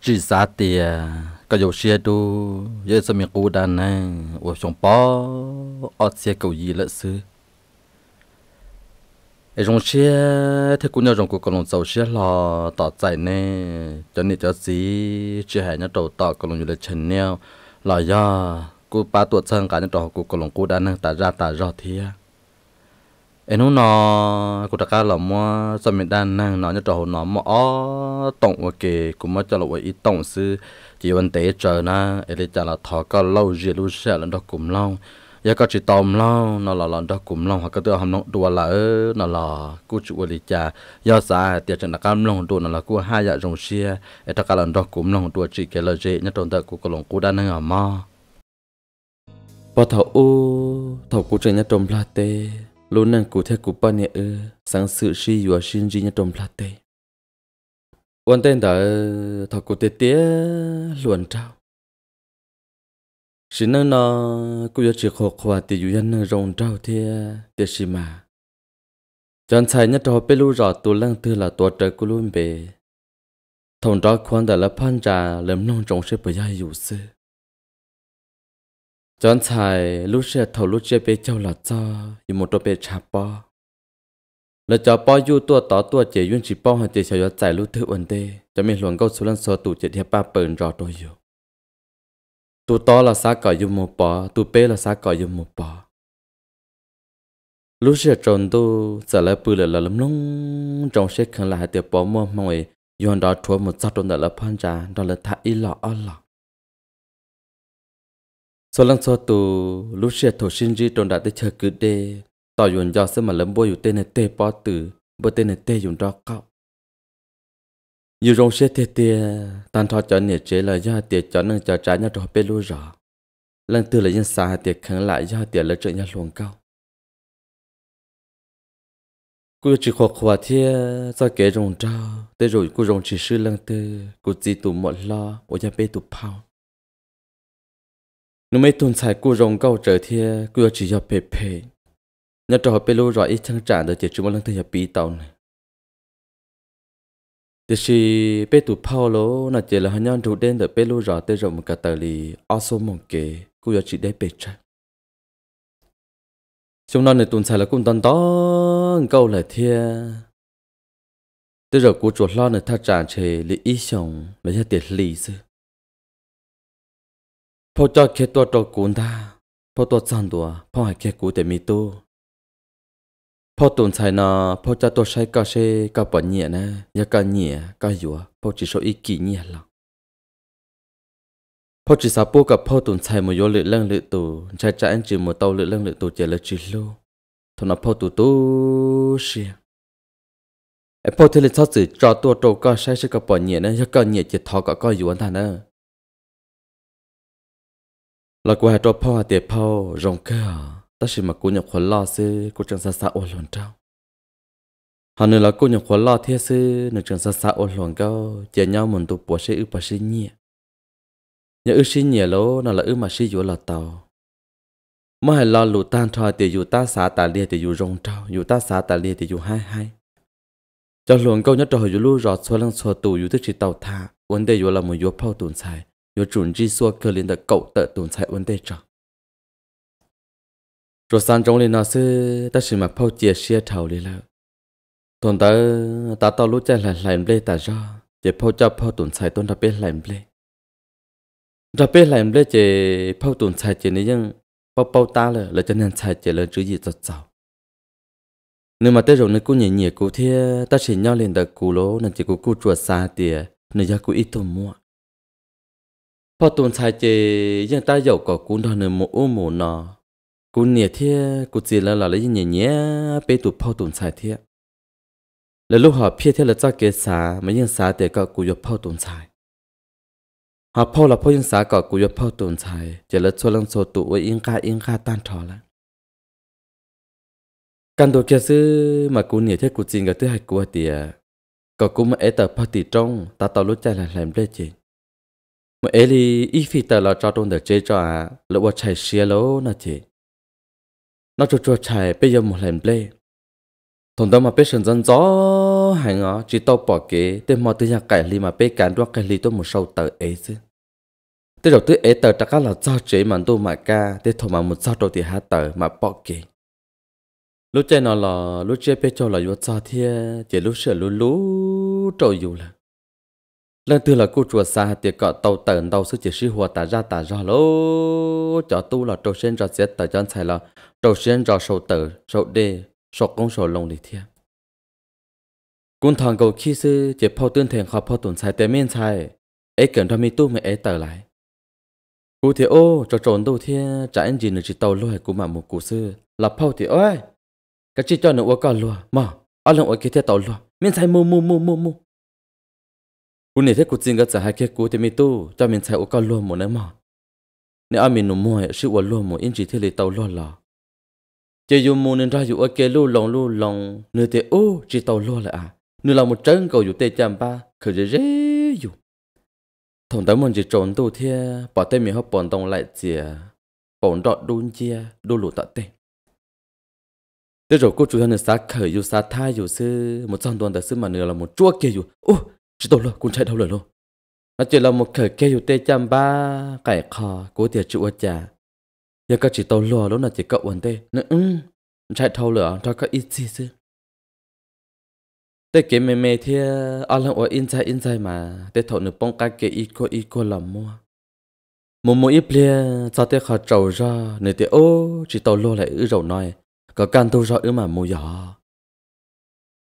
chỉ giá tiền có dầu xe tu giờ sẽ mình cố đàn này ở trong bó ở xe cầu gì lỡ xứ ở trong xe thì cũng nhớ trong cuộc còn dầu xe lò tỏ chạy nè cho nên cho gì chỉ hay nhớ đầu tỏ còn như là chân neo là do cô ba tuổi chân cả nhớ đầu cuộc còn cố đàn ta ra ta ra thiệt em nó cô ta cá là mua cho mình đang năng nó như trò nó mà ó tổng ok kì cũng mới cho là ít tổng sư. Chỉ vấn đề chờ na em cho là thọ có lâu gì lâu sẽ là đó cũng lâu giờ có chỉ tôm lâu nó là lần đó cũng lâu hoặc cái tôi hầm nó đùa là nó là cú chủ đi cha. Do sao tiền trận đặc cam lâu đùa, nó là cú hai dạ giờ rong xia. Em ta cả lần đó cũng lâu đùa chỉ cái lời dễ nhất trong đó cô có lòng cô đang năng ở mà bỏ thầu u thầu cú chơi nhất trong la tê luôn năng cụ thể cụ bao nhiêu ư sáng sự suy yếu sinh gì nhất trong lát tê quan tên đã thọ cụ tê tía luôn trao xin năng nó cụ giờ chỉ khổ khoa thì yếu nhân rong trao thì để xí mà chọn sai nhất trò bê lu rõ tù lăng tư là tua trời cụ luôn bề thông đó khoan đã là phan trà lấm nông trồng sẽ bởi gia yếu sư chọn xài lúc xe thầu lúc xe bê châu là cho, thì một đôi bê chà bò là cho bò yu tua, tỏ tua, chế yun chỉ bò hay chế xài giải lúc thứ ổn đề cho mình luận câu số lần số tụ chế thiệp ba bẩn rõ đôi yu tụ to là xa cỏ yu một bò tụ bê là xa cỏ yu một bò lúc xe tròn tu, giờ lại bự là lắm lông trong xe khăn là tiệp bò mua mong ấy yun đó thua một sát tròn là phan trà đó là thà ít lọ ở lọ số lần số tù, lúc xe thổ sinh di trong đã tới chờ cứ đê. Tỏ yuan do sẽ mà lấm bôi tên là tê bó tử bôi tên là tê dùng đó cao dù rong xe tê tê tan thọ cho nhiệt chế là do tiệt cho nâng cho trái nhau cho bê lúa rõ. Lần từ là nhân xa tiệt khẳng lại do tiệt là trợ nhau luồng cao cô chỉ khó khóa thế do kế rong trao, tới rồi cô rong chỉ sư lần từ cô chỉ tụ một lo ở nhà bê tụ phao nó mấy tuần sai cô rồng câu trở thì cô chỉ cho phê phê nhà trò bê lô rõ ít chẳng trả được chỉ chúng lần thứ bí tàu này thì si bê tụ phao lô nó chỉ là hắn nhân trụ đen được bê lô rõ tới rộng một cả tờ lì ao số một kế cô chỉ để bê trái chúng nó này tuần sai là cũng tần to câu lại thiên tới rồi cô chuột lo này thắt trả chỉ lì ít xong mà cái tiền lì xưa chứ cho kia tua trâu cuốn ta phô tua chăn tua phô hai kia cú để mi tu. Phô tuần chai na, phô cho tua sai cả xe cả bỏ nhẹ nè. Ya cả nhẹ cả dùa phô chỉ số ý kỳ nhẹ lắm. Phô chỉ sao bố gặp phô tuần chai một vô lự lự tù. Chạy chạy anh chỉ một tàu lự lăng lự tù chỉ là chỉ lô thôi nó phô tu tu xia em thì lên sao chỉ cho tua trâu cả sai sẽ cả nhẹ nè. Ya cả nhẹ chỉ thọ cả cả dùa thằng nè là của hai trò phao tiệp phao rong cơ à. ta chỉ mà cô nhập khuẩn lo sư cô chẳng xa xa ô luận trao hà nữa là cô nhập khuẩn lo thế sư nữa chẳng xa xa ô luận cao chỉ nhau mình tụ bỏ sẽ ư bà sẽ nhẹ. Nhớ ư sinh nhẹ lỗ, nó là ư mà sẽ dụ là tàu. Mà hay lo lụ tan thoa thì dù ta xả tà lia thì dù rong trao dù ta xả tà lia thì dù hai hai. Cho luận câu nhất trò dù lu rọt xóa lăng xóa tù dù tức chỉ tàu tha vấn đề dù là một dù phao tồn xài yo chỉ rồi sang trong lên nó sư ta chỉ mặc phao chia xe thầu đi là tồn ta ta tao lúc chạy lại lại lên ta ra chỉ phao cho phao tồn tại tồn ta biết lại lên ra biết lại chỉ phao tồn tại chỉ này nhưng bao bao ta là là cho nên chỉ là chữ gì rất nếu mà tới rồi nếu cũng nhẹ nhẹ cũng thế ta chỉ nhau lên được cú lỗ nên chỉ cũng cú chuột xa nên giờ cũng ít thôi mua. พอตุนชายเจยังตาหยกก็กูนทอนหมูอู้หมูนอกูเนี่ยเทียกูจีแล้วหล่ะเลยเนี่ยเนี่ยไปตุพ่อตุนชายเทียแล้วลูกหอบเพี้ยเทียละจ้าเกษาไม่ยังสาแต่ก็กูยกพ่อตุนชายหาบพ่อละพ่อยังสาก็กูยกพ่อตุนชายจะละชวนลังโซตุไว้อิงกาอิงกาต้านทอละกันตัวเกซื้อมากูเนี่ยเทียกูจีนก็ตื้อให้กูเตียก็กูมาเอตเอร์พอตีจ้งตาต่อรู้ใจหลายแหลมเล่จริง mà ấy thì ít phi tờ là cho tôi được chơi cho à là vợ chạy xe lỗ nó thì. Nó cho cho chạy bây giờ một lần play thằng đó mà biết sân dân gió hay ngó, chỉ tao bỏ kế tên mò từ nhà cải li mà biết cán đoạt cái li tôi một sâu tờ ấy chứ. Thế rồi tôi ấy tờ tất cả là do chế mà tôi mà ca thế thằng mà một sao đầu thì hát tờ mà bỏ kế. Lúc chơi nó là lúc chơi biết cho là vô sao thia, chỉ lúc sửa lúc lú trôi dù là lần thứ là cô chùa xa thì cọ tàu tần tàu sư chỉ sư hòa tả ra tả ra lô. Cho tu là trâu sen ra sẽ tờ chân xài là trâu sen ra sầu tử sầu đê, sầu công, sầu lồng đi thia. Cũng thằng cầu khi sư chỉ phao tương thèn khó phao tuần xài tế miên xài. Ấy cần cho mi tu mới ấy tờ lại. Cú thì ô, cho trốn đâu thiên trả anh gì nữa chỉ tàu lôi cú mà một cú sư. Là phao thì ơi cái chỉ cho nữa qua luôn mà ở lần ở kia theo tàu luôn miên sai mu mu mu mu mu cú này thế cú chính cái giờ hai kia cú thì mi tu cho mình chạy ô qua luôn một nữa mà nếu anh mình nụ mua sự ở luôn một in chỉ thế lấy tàu luôn là chỉ dùng mua nên ra dù ở kia lu lòng lu lòng nửa thế ô chỉ tàu luôn là à nửa là một chân cầu dù tê chạm ba khởi dễ dễ dù thằng đó mình chỉ trốn tu thế bỏ tay mình hấp bọn tông lại chìa bọn đọt đun chia đu lụt tận tê, thế rồi cô chủ nhân sát khởi dù sát thai dù sư một trăm tuần tại sư mà nửa là một chúa kia dù ô chỉ tôi lo, cũng chạy đâu rồi luôn. Nó chỉ là một khởi kia yêu tê chăm ba cải kho cố tiệt chịu cha giờ các chỉ tôi lo lúc nào chỉ cậu ổn tê. Nữa ừ chạy thâu lửa cho các ít gì chứ. Tê kiếm mê mê thì ở lần ở in sai in sai mà. Tê thầu nữa bông cái cái ít cô ít cô làm mua. Một mỗi ít lia cho tê khó trầu ra nữa tê ô chỉ tôi lo lại ư rầu nói có can tu ra ư mà mua gió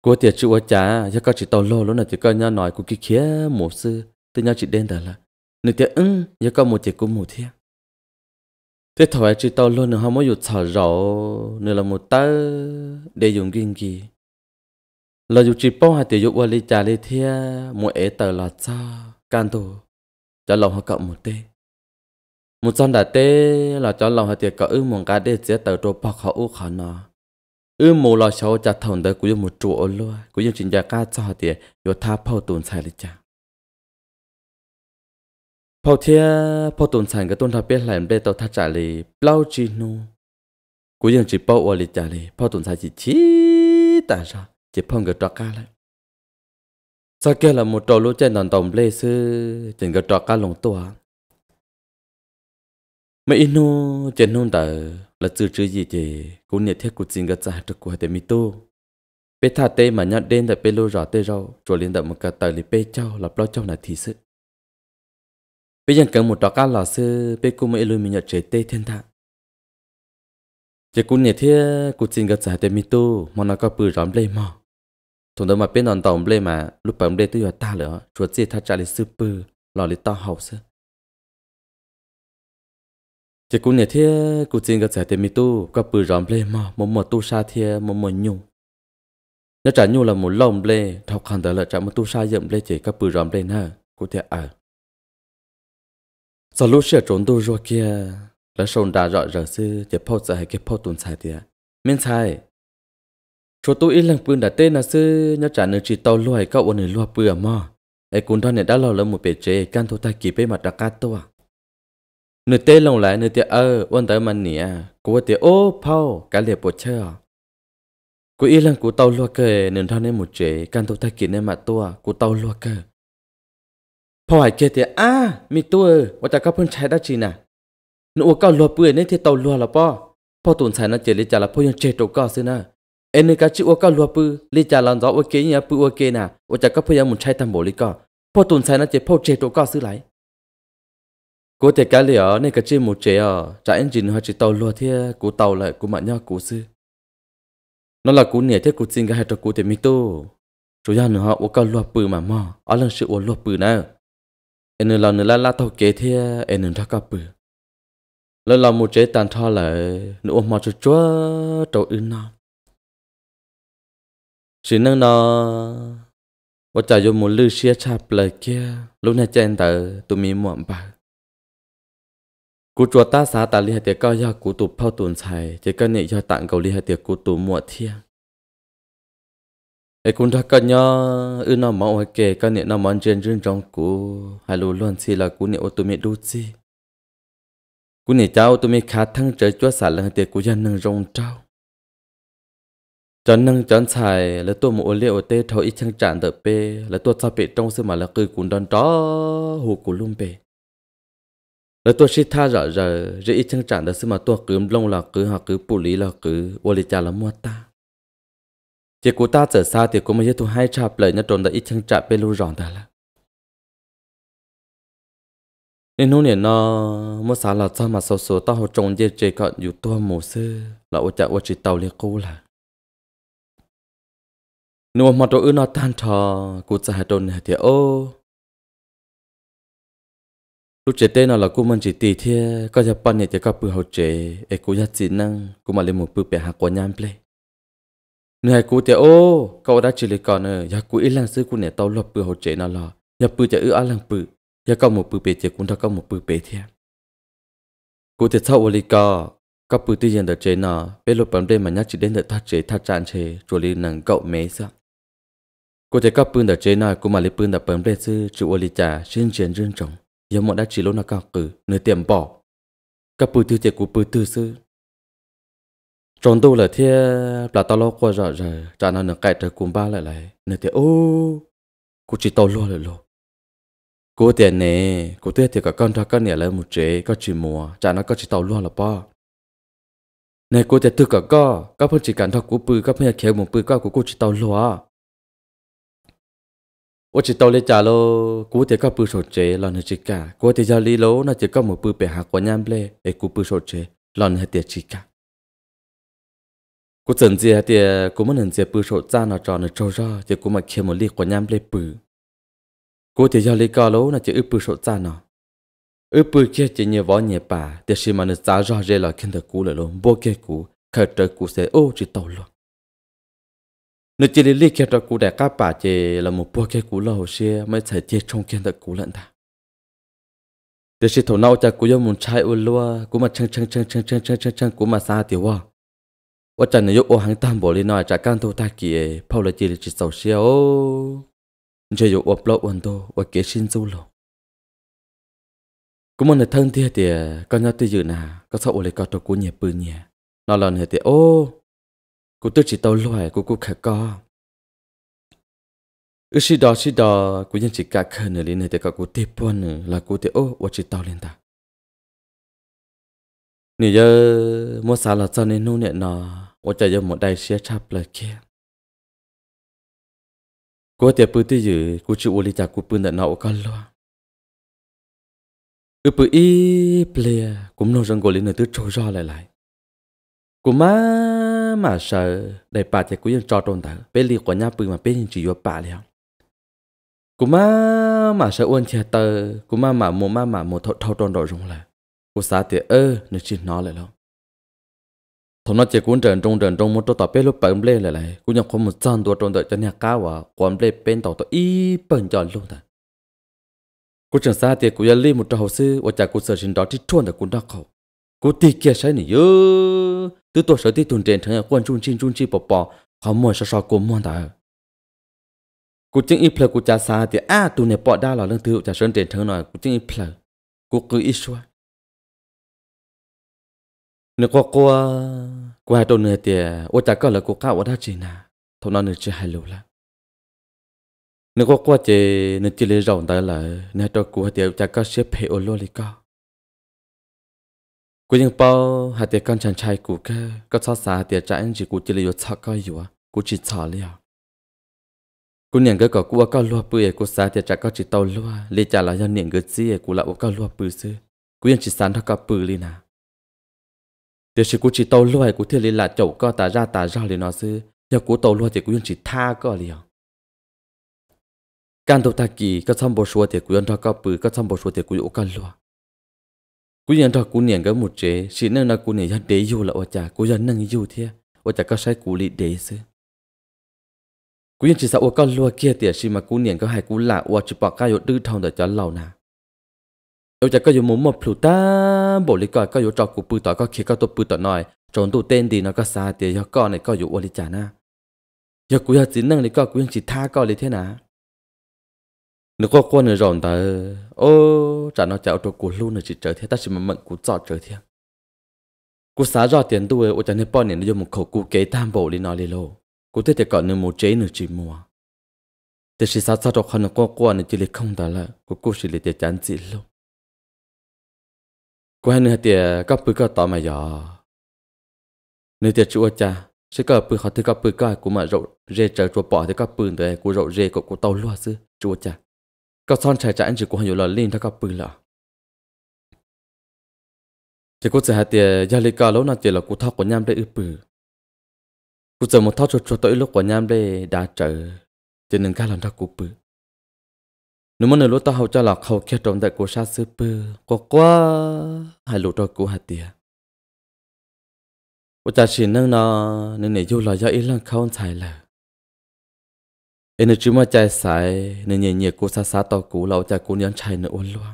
cô tiệt chịu cha cho con chỉ tàu lô lúc nào chỉ con nhau nói của cái khía, mù sư. Từ nhau chỉ đen đó là nửa tiệt ưng giờ con một tiệt của một thiệt thế thôi chỉ tàu lô nữa không có dùng thở rõ nửa là một tơ để dùng kinh kỳ là dù chỉ bao hai tiệt dụ qua lý trả lý thiệt mù ế tờ là cha can tu cho lòng họ cộng một tê. Một trăm đã tê là cho lòng họ tiệt có ưng một cái để chế tờ trộn bọc họ u khó nó ư mồ lò cháu chặt thằng đó cũng một chỗ luôn cũng như chính gia ca cho họ tiền rồi tha phao tuần sai lịch cha phao thia phao tuần sai cái tuần thà biết làm để tao thắt trả lì bao chi nu. Cũng như chỉ bao ở lịch trả lì phao tuần sai chỉ chi, ta sao chỉ phong cái trọ ca lại. Sau kia là một trò lúa trên đòn tổng lê sư chừng cái trọ ca lồng tua. Mấy inu trên nôn tờ là chữ chữ gì thì cũng nhận thiết của chính cái trả được của để mi tu. Bé thà tê mà nhận đến tại bé lô rõ tê rau rồi liên đậm một cái tờ li bé châu là bao châu là thì sự bây giờ cần một trò cá lò sư bé cũng mới lưu mình nhận chế tê thiên thạ, chỉ cũng nhận thiết của chính cái trả để mi tu mà nó có bự rõm lên mà thùng đó mà bé nón tàu lên mà lúc bấm lên tôi ta nữa chuột gì thà trả lại sư bự lò lì to hậu sư chỉ cũng nhớ thế cũng chỉ cái giải mi tu có bự rộng lên mà một một tu sa thế một một nhung. Nó trả nhung là một lồng lên thọc hẳn đó là trả một tu sa dậm lên chỉ có bự rộng lên ha cũng thế à. sau lúc sửa trốn tu rồi kia là sồn đã rõ rõ sư, chỉ phô giải cái phô tuần sai thế men sai. Chỗ tu ít lần bự đã tên là sư nhớ trả nửa chỉ tàu lùi các ôn nửa lùa bự mà ai cũng đó này đã lo lắm một bể chế căn thu ta kỳ bê mặt เนื้เต้ลงไหลเนื้อเตเออวันเต๋อมันเนียกูว่าเตโอ้เผากะเลียปวดเชื่อกูอีหลังกูเตาลวกเกอหนึ่งท่าในหมู่เจการตุกทกินในมาตัวกูเตาลวกเกอพอไอ้เกเตอ้ามีตัวว่าจะก็เพิ่นใช้ได้จีน่ะนูอวก็ลัวเปื่อยในที่เตาลัวละป้อพ่อตุนใส่นาเจลิจาละพ่อยังเจตก็ซื้อนะเอ็นกะชิอวก็ลัวปื้อลิจาลันจอวเกยเนี่ยปื้อวเกน่ะว่าจะก็พยายามหมุนใช้ทำโบลิก็พ่อตุนใส่ยนั่นเจพ่อเจตก็ซื้อไหล cô thể cái ở nên cái chim một chế ở, trả engine hơi chỉ tàu lùa thế, cú tàu lại cú mạng nhau cú sư. Nó là cú nhẹ thế cú xin cái hai trò cú thể mi tô. chủ nhà nữa họ ô cao lùa bự mà mò, ở lần sự ô lùa bự nào? Em là nữa là la tàu kế thế, em nữa ra cao bự. Lần là một chế tàn thọ lại nữa ô mò cho chúa trâu ư nó. chỉ nâng nó và trả cho một lư xia chạp lời kia. Lúc này chen tờ tụi mình muộn bạc. กูจัวตาสาตาลิหะเตียก็ยากูตุเผาตุนชัยเจก็เนี่ยยาต่างเกาลิหะเตียกูตุมัวเทียงไอ้คุณทักก็ย่ออือนอมเอาเกก็เนี่ยนอมันเจนจืนจงกูฮัลโหลล้วนสิละกูเนี่ยโอตุเมดูซีกูเนี่ยเจ้าตุเมขาทั้งเจอจัวสารลิหะเตียกูยันนึงจงเจ้าจนนึงจนชัยแล้วตัวมัวเลี้ยวเตะเท่าอีช่างจานเตอเปแล้วตัวซาเปต้องเสมาละคือกูดอนจ้อหูกูลุ่มเป แล้วตัวชิท่าจะจะจะอีช่างจานแต่ซึ่งมาตัวกึมลงละกึหักกึปุลีละกึวลิจาละมัวตาเจ้ากูตาเจอซาเจ้ากูไม่ใช่ตัวให้ชาเปลยนะจนแต่อีช่างจานไปรู้ร้อนแต่ละนี่นู่นเนี่ยนะเมื่อสาหลัดซามาสาวๆต้าหัวจงเย่เจก็อยู่ตัวหมูซื้อเราจะว่าจิตเตาเลี้ยกูละนัวมาตัวอื่นนอตันทอกูจะหาโดนเหตุโอ lúc chế tên là cô mình chỉ tì thế có thể ban nhẹ chỉ có bự hậu chế e cô nhất chỉ năng cô mà lên một bự bẻ hạt quả nhám ple nè cô thì ô, cậu đã chỉ lấy còn nữa giờ cô ít lần xưa cô này tàu lọp bự hậu chế nào là giờ bự chỉ ư ăn lần bự giờ có một bự bể chỉ cũng đã có một bự bể thế cô thì sau lấy có có bự tự nhiên được chế nào bé lúc bấm đây mà nhắc chỉ đến được thắt chế thắt chán chế rồi lên năng cậu mấy sao cô thấy các bự được chế nào cô mà lấy bự được bấm lên sư chủ ô lấy trả xin chiến rương trọng yếu mọi đã chỉ lúc nào cao cử nơi tiệm bỏ. Các bùi tư chế của bùi tư sư. Tròn tu là thế là tao lo qua rồi rồi trả nó nửa cải trở cùng ba lại lại. Nơi tiệm ô cô chỉ tao lo lại lo. Cô tiền nè cô tuyết thì cả con ra con nhẹ lại một chế có chỉ mùa trả nó có chỉ tao lo là ba này cô tiền tư cả co, các phần chỉ cần thọ của bùi các phần khéo một bùi các của cô chỉ tao lo ô chỉ tao lấy trả lô, cú thì có bự sổ chế lon hết chỉ cả. Cú thì giờ lý lố, nó chỉ có một bự bể hạt của nhám lê, để cú bự sổ chế lon hết tiệt chỉ cả. Cú dần gì hết thì, cú muốn dần gì bự sổ ra nó cho nó trâu ra thì cú mà kiếm một lì của nhám lê bự. Cú thì giờ lý cao lố, nó chỉ ướp bự sổ ra nó. Ướp bự kia chỉ nhiều võ nhẹ bà để xem mà nó giá ra rồi là kiếm được cú lại luôn bố kia cú khởi trời cú sẽ ô chỉ tàu luôn nó chỉ để liếc cho cụ đẹp các bà chè là một bước cái cụ lâu xe mới thể chê trong kia được cụ lận ta. Để sự thổ nâu cha cụ yêu muốn trai u lúa cụ mà chăng chăng chăng chăng chăng chăng chăng chăng cụ mà xa tiểu hoa. Và chẳng nếu ô hàng tâm bỏ lên nói chả can thâu ta kìa, bao là chỉ để chỉ sầu xe ô chỉ yêu ô lâu ổn đồ và kế xin du lộ. Cụ mà là thân thiết thì con nhau tự dự nà có sợ ô lấy có trò cụ nhẹ bự nhẹ. Nó lần thì ô Cô tôi chỉ tàu loài của cô khả co. Ừ xí đó xí đó, cô nhân chỉ cả khờ nửa lý này thì cả cô tiếp buồn là cô thì ô, ô chỉ tàu lên ta. Nì giờ mua xá là cho nên nụ nẹ nó, ô chạy giờ một đại xe chạp lời kia. Cô tiệp bự tư dự, cô chịu ô li chả cô bự nợ nó con loa. Ừ bự y ple, cũng nô răng cô lý nửa tư trôi ra lại lại. Cô má mà sợ đại bà thì cũng cho tròn ta bé li của nhà bự mà bé chỉ vô bà liền cú mà mà sợ uốn chia tờ, cú mà mà mua mà mà mua thâu thâu tròn đồ rung lại cú xã tiệt ơ, nó chỉ nó lại luôn thằng nó chỉ cuốn trần trong trần trong một tàu bé lúc bận lên lại lại cú nhập không một trăm tuổi tròn đợi cho nhà cá và quan lên bên tàu tàu y bận chọn luôn ta cú chẳng xa tiệt cú giờ li một trò hồ sư, và chả cú sợ xin đó chỉ chuồn được cú đau khẩu cô tì kia sai này yo từ tuổi sở tí tuần trên thằng quan trung chin trung chi bỏ bỏ. Họ mua sao sao cũng mua ta? Cô chính ít phật cô cha xa thì à tu này bỏ đa là lương thứ cha sơn trên thằng nói, cô chính ít phật cô cứ ít xua. Nếu có qua qua tuần này thì, ô cha có là cô cao ở đó chỉ nà thằng nó nữa chưa hài lâu lắm. Nếu có qua thì nếu chỉ lấy rộng đó là nếu cho cú thì cha có xếp hệ ô lô đi cao cúยังเป้าหาเดียกันฉันชายกูก็ก็ชอบสาเดียใจอันจีกูจะเลยอยู่ชักก็อยู่อ่ะกูจีชอเลยอ่ะกูเนี่ยก็ก็กูว่าก็ลัวปื้อกูสาเดียใจก็จีเตาลัวเลยจ่าละยันเนี่ยก็จีกูละว่าก็ลัวปื้อซื้อกูยังจีสันเท่ากับปื้อเลยนะเดี๋ยวสิกูจีเตาลัวกูเที่ยวเลยละเจ้าก็ตาราตาราเลยเนาะซื้ออย่ากูเตาลัวเดี๋ยวกูยังจีท่าก็เลยอ่ะการตัวตากีก็ทำบทชัวเดี๋ยวกูยังเท่ากับปื้อก็ทำบทชัวเดี๋ยวกูอยู่กันลัว cú nhận ra cú nhận cái một chế chỉ nên là cú nhận ra để yêu là ở chả cú nhận năng yêu thế ở chả có sai cú lý để chứ, cú nhận chỉ sao ở con lúa kia tiệt chỉ mà cú nhận có hai cú lạ ở chỉ bỏ cái yếu tư thông để cho lâu nà, ở chả có yếu muốn một phụ ta bộ lý coi có yếu cho cú bự tỏi có khi có tôi bự tỏi nói trốn tụ tên đi nó có xa tiệt cho con này có yếu ở lý chả na giờ cú nhận chỉ năng lý coi cú nhận chỉ tha coi lý thế nào nếu có quân rồi ta ô chả nó chào cho cô luôn là chỉ trở thế, ta chỉ mà mận cô chọn trở thế. Cú xá rõ tiền đuôi ô chả nên một khẩu cú kế tam bộ đi nói lì lô. Cú thấy thì còn nữa một chế nữa chỉ mua thì chỉ sao sao cho nó có quân nữa chỉ lấy không đó là cú cú chỉ lấy để chán chỉ lô. Cô hai nữa thì các bữa các tao mà giờ nếu thì chúa cha, sẽ có bữa họ thì các bữa cái cú mà rộ rê trở chúa bỏ thì các bữa đấy cú rộ rê của cú tàu loa sư chúa cha. ก็ซ่อนชายจ่าอันจีกูหันอยู่หล่อลินถ้าก็ปืนละจะกูจะหาเตียยาลิกาแล้วน่าเตียละกูท้ากูยามได้อือปืนกูจะมาท้าชดชดตัวอีลูกกูยามได้ด่าเจอจะหนึ่งก้าหลังถ้ากูปืนนึกมันเนี่ยรู้ตาเขาจะหลอกเขาแค่ตรงแต่กูชาซื้อปืนก็กว่าหายหลุดตัวกูหาเตียกูจะชินนั่งนอนในเนี่ยอยู่หล่อยาอีหลังเขาใช่เลย nên chỉ mà chạy sai nên nhẹ nhẹ cô sát sát tao cô lâu chạy cô nhắn chạy nữa ôn luôn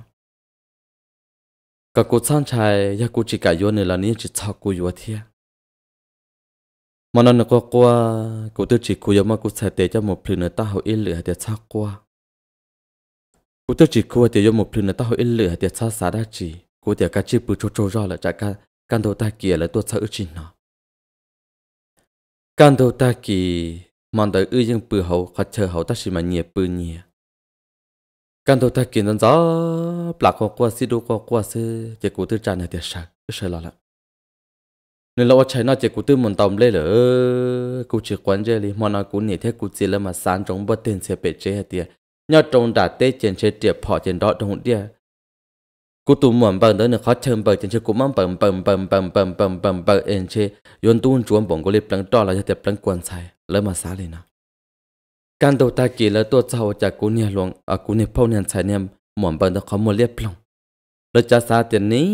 cả cô sang chạy ya cô chỉ cả vô này là nên chỉ chọc cô vô thiệt mà nó nó qua qua cô tôi chỉ cô yêu mà cô sai tệ cho một lần nữa ta hậu ít lửa để chọc qua cô tôi chỉ cô thì dùng một lần nữa tao hơi lửa để sao xả đã chỉ cô để cả chi bự trâu trâu ra là chạy cả căn đầu ta kia là tôi sợ ước chín nó căn đầu ta kia mong tới ư dân bự hậu khó chờ hậu ta chỉ mà nhẹ bự nhẹ căn đầu ta kiến dân gió bạc qua qua xí đu qua qua sư chỉ cô tôi trả này sạc, cứ sợ lo lắm nên lâu chạy nó chỉ cụ tư muốn tóm lê lỡ cụ chỉ quan chơi đi mà nó cụ nhẹ thế cụ chỉ là mà sáng trong bất tiền sẽ bị chế tiệt nhớ trong đã tê trên chế tiệt họ trên đó trong địa cú tụm mòn bằng đó nữa khó chừng bằng chân chế cú mang bằng bằng bằng bằng bằng bằng bằng bằng em chế yon tuôn chuông bông có liệp lăng to là tiệp lăng quan sai แล้วมาซาเลยนะการตัวตากีแล้วตัวเจ้าจากกูเนี่ยหลวงอากูเนี่ยพ่อเนี่ยใช้เนี่ยหมอนบันตะขอมเรียบพลงเราจะซาเตียนนี้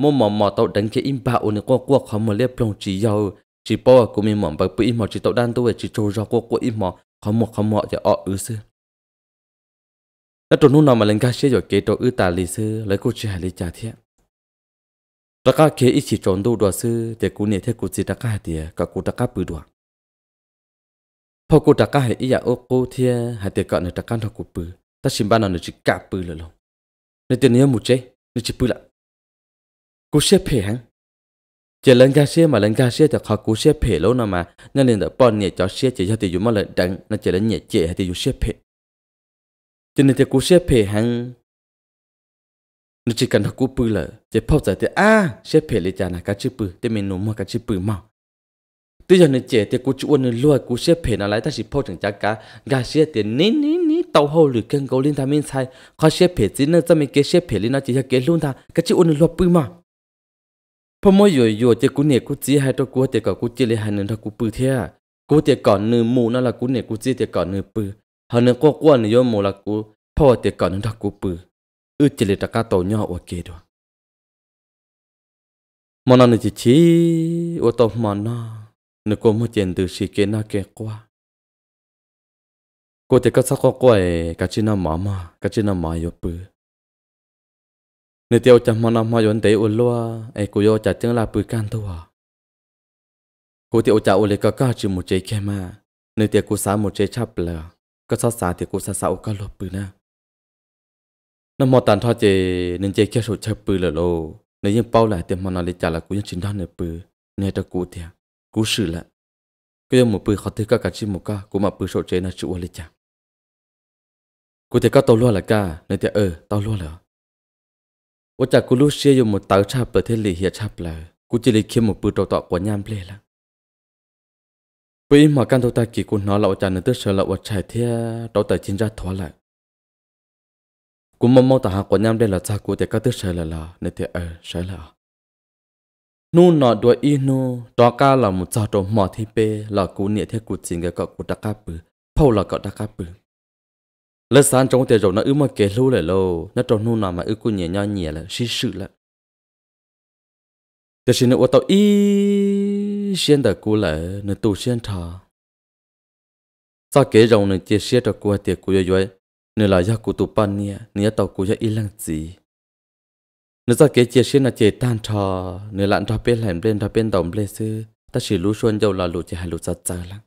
มุมหมอหมอตัวดังเกอิมบ่าอุนก็กลัวขอมเรียบพลงจีเยาจีป้อกูมีหมอนบันปีหมอจีโตด้านตัวจีโจรอกัวกลัวอิมหมอขอมหมอขอมหมอจะอ้ออื้อซื้อแล้วตัวนู้นนอนมาเล่นกาเชียอยู่เกตัวอื้อตาลีซื้อแล้วกูจะหาลีจ่าเทียตะก้าเคอิจีโจนดูดัวซื้อแต่กูเนี่ยเทียกูจีตะก้าเดียกับกูตะก้าปือดัว พอกูตะก้าเฮียโอกูเทียหาเตก่อนในตะก้าทอกูปือตาชิมบ้านนจิกาปือเลยลงในเตนี้มุเจนจิปือละกูเสียเพหังเจริญกาเสียมาเลิญกาเสียแต่ขอกูเสียเพลแล้วนะมานั่นเรียนแต่ป้อนเนี่ยจอเสียเจียติอยู่มาเลยดังนั่นเจริญเนี่ยเจียติอยู่เสียเพจนในเตกูเสียเพหังนึกจิกันทอกูปือเลยเจพบใจเตอ้าเสียเพลเลยจานะกาชิปือเตเมนูมากาชิปือมา tuy giờ nên trẻ thì cú chú ôn lùi cú sẽ phê nó lại ta chỉ phao chẳng chắc cả. Gà sẽ tiền ní ní ní, tàu hồ lử kênh gấu lên tham mình sai. Khó sẽ phê chỉ nên cho mình cái sẽ phê lên nó chỉ là cái luôn ta cái chữ ôn lùi bự mà. Phao mỗi rồi rồi thì cú nè cú chỉ hai đôi cú thì cả cú chỉ lấy hai nửa cú bự thế cú thì còn nửa mù nó là cú nè cú chỉ thì còn nửa bự hắn nên qua qua này mù là cú phao tiệt còn thằng cú bự ư chỉ là tất cả tổ nhỏ ở kia đó mà nó chỉ chỉ ô tô mà nó nó có một chuyện từ sự kiện nó kia qua cô thì có sắc qua quậy cả chuyện nó mà mà cả chuyện nó mà yếu bự. Nếu tiêu chẳng mà nó mà yếu tế ở loa ai cô yếu chả chẳng là bự can thôi à. cô tiêu chả ở lấy cả cả chỉ một chế kia mà. Nếu tiêu, cô sáng một chế chắp lờ. Có sao sáng thì cô sáng sao có lột bự nè. Nó mò tàn thoa chế nên chế kia sổ chập bự lờ lô. Nếu như bao lại tiền mà nó lấy trả là cô như chính đó nè bự. Nè cho cô thì cú xử lại cái một bữa khó thứ các cả chim một ca, cũng mà bữa sổ chế là chịu lấy trả cụ thì các tàu luôn là ca, nên thì ờ tàu luôn là. Ở chả cú lúc xưa dùng một tàu chạp ở thế lì hiện chạp là cú chỉ lì kiếm một bữa trâu tọa của nham lê là. Vì mà căn tàu ta kỳ cú nó là ở nên tức sợ là ở chả theo tàu tàu chính ra thoát lại. Cú mong mong tàu hàng của nhám đây là cha cú thì các tức sợ là là nên thì ờ sợ là nu nọ đuôi y nu đó ca là một trò trộm mỏ thi bê, là cú nhẹ theo cú chính cái cọ cú đắc cá bự phâu là cọ đắc cá bự. Lỡ sáng trong tiền rồi nó ư mà kể lâu lại lâu, nó trong nu nào mà ư cú nhẹ nhau nhẹ là xí sự là từ xin nó tao y xuyên đời cú lại nó tu xuyên thọ. Sao kể rồi nó chia xiết cho cú tiệt cú yếu yếu nó là do cú tu pan nhẹ nhớ tao cú cho y lăng gì nếu giờ kế chia xin là chế tan trò, nếu lặn trò bên lẻm bên, trò bên tổng lê sư, ta chỉ lú xuân dầu là lũ chỉ hai lũ giật giật lắm.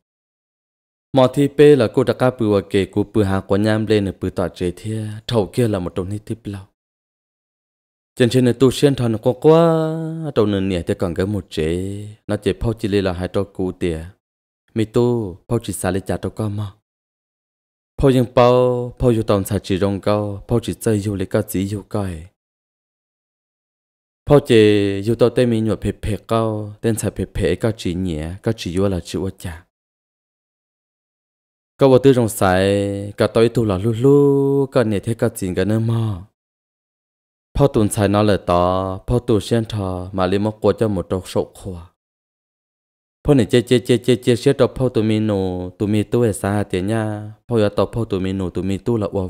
Mọi thi pê là cô đã cá bự và kế cú bự hà quá nham lên là bự tọa chế thia thầu kia là một trong những tiếp lâu. Chân trên này tu xuyên thằng nó quá quá đầu nửa nẻ thì còn cái một chế nó chế phao chỉ là hai trò cú tỉa mi tu, phao chỉ xả lấy trả trò con mà bao, phao dù tòng xả chỉ rong cao, phao chỉ chơi yêu lấy cao chỉ yêu cài ต่กูเลยในตู้เสียนทอสักเกจงในเจเสียตะกูเตียกูย่อยในหลายกูตุปันเนี่ยเนี่ยตัวกูจะอีหลังจีในสักเกเจเสียนเจตันทอในหลันทอเป็นแหลมเล่นทอเป็นดอมเลซื้อแต่ฉันรู้ชวนเจ้าลาลูจะให้รู้จัดใ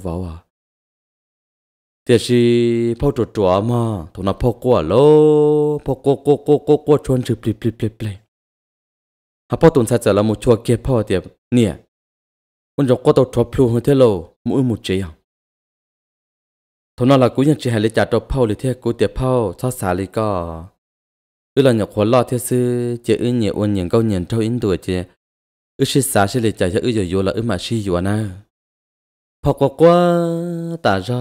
จละ แต่สิพ่อจดจ่อมาถูกนะพ่อกัวโลพ่อกัวกัวกัวกัวกัชวนสืบปลิบปลิบปลิบปลิบหาพ่อตุนซาจะละมุชัวเกียพ่อเตียเนี่ยมันจะก็ตัวทับพลูหัเทโลมุ่อมุดเจียงทนน่ะละกูยังจะหาเลยจัดตัวพ่อรือเทียกูเตียพ่อซาสาลีก็อือเราอยากหัวลอเทียซื้อเจอื้อเหนียวอ้วนเหนียงเกาเหนียงเท่าอินตัวเจอือชิสาชิเลยใจจะอืออยู่ยู่ละอือมาชีอยู่นะ họ có quá quá ra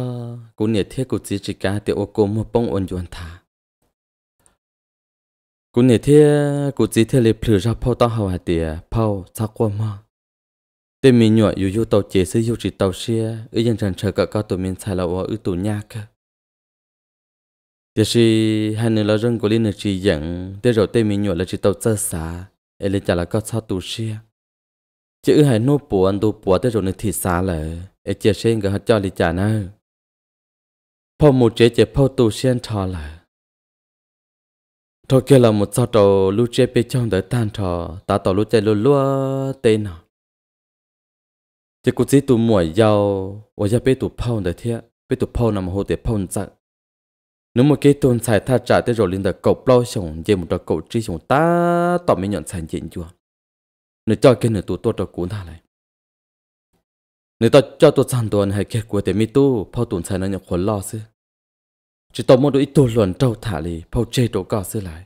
cú nhẹ thế cú chỉ chỉ cả tiệp ô cô một bông ôn yuan thả cú nhẹ thế cú chỉ thế lấy lửa ra phao tao hào hạt phao chắc quá mà tên mình nhọ yu yu tàu chế sử dụng chỉ tàu xe ở dân trần chờ cả cao tụi mình xài là ở tụi nhà cơ thì hai người là dân của linh chỉ dẫn để rồi tên mình nhọ là chỉ tàu chơi xa ấy là là có sao tụi xe chứ hãy nô bùa anh tu bùa tới rồi nên thì xa là ế chia sẻ gỡ họ cho đi trả nơ phô một chế chế phô tu xe thọ là thôi kia là một sao tàu lưu chế bê trong đỡ tan thọ ta tàu lưu chế lưu lúa tên nào chỉ cụ chỉ tụ mùa giàu và giờ bé tụ phao để thế bé tụ phao nằm hồ để phao giặc nếu mà cái tuần xài tha trả tới rồi lên được cậu bao sống dây một đợt cậu trí sống ta tỏ mình nhận xài diện chưa nếu cho cái nửa tụ tốt cho cuốn ta này. Nếu ta cho tôi san tuần hay kết của để mi tu phao tuần sai nó nhận khuẩn lo xứ chỉ tao muốn đôi tu luận trâu thả lì, phao chê đồ cao xứ lại.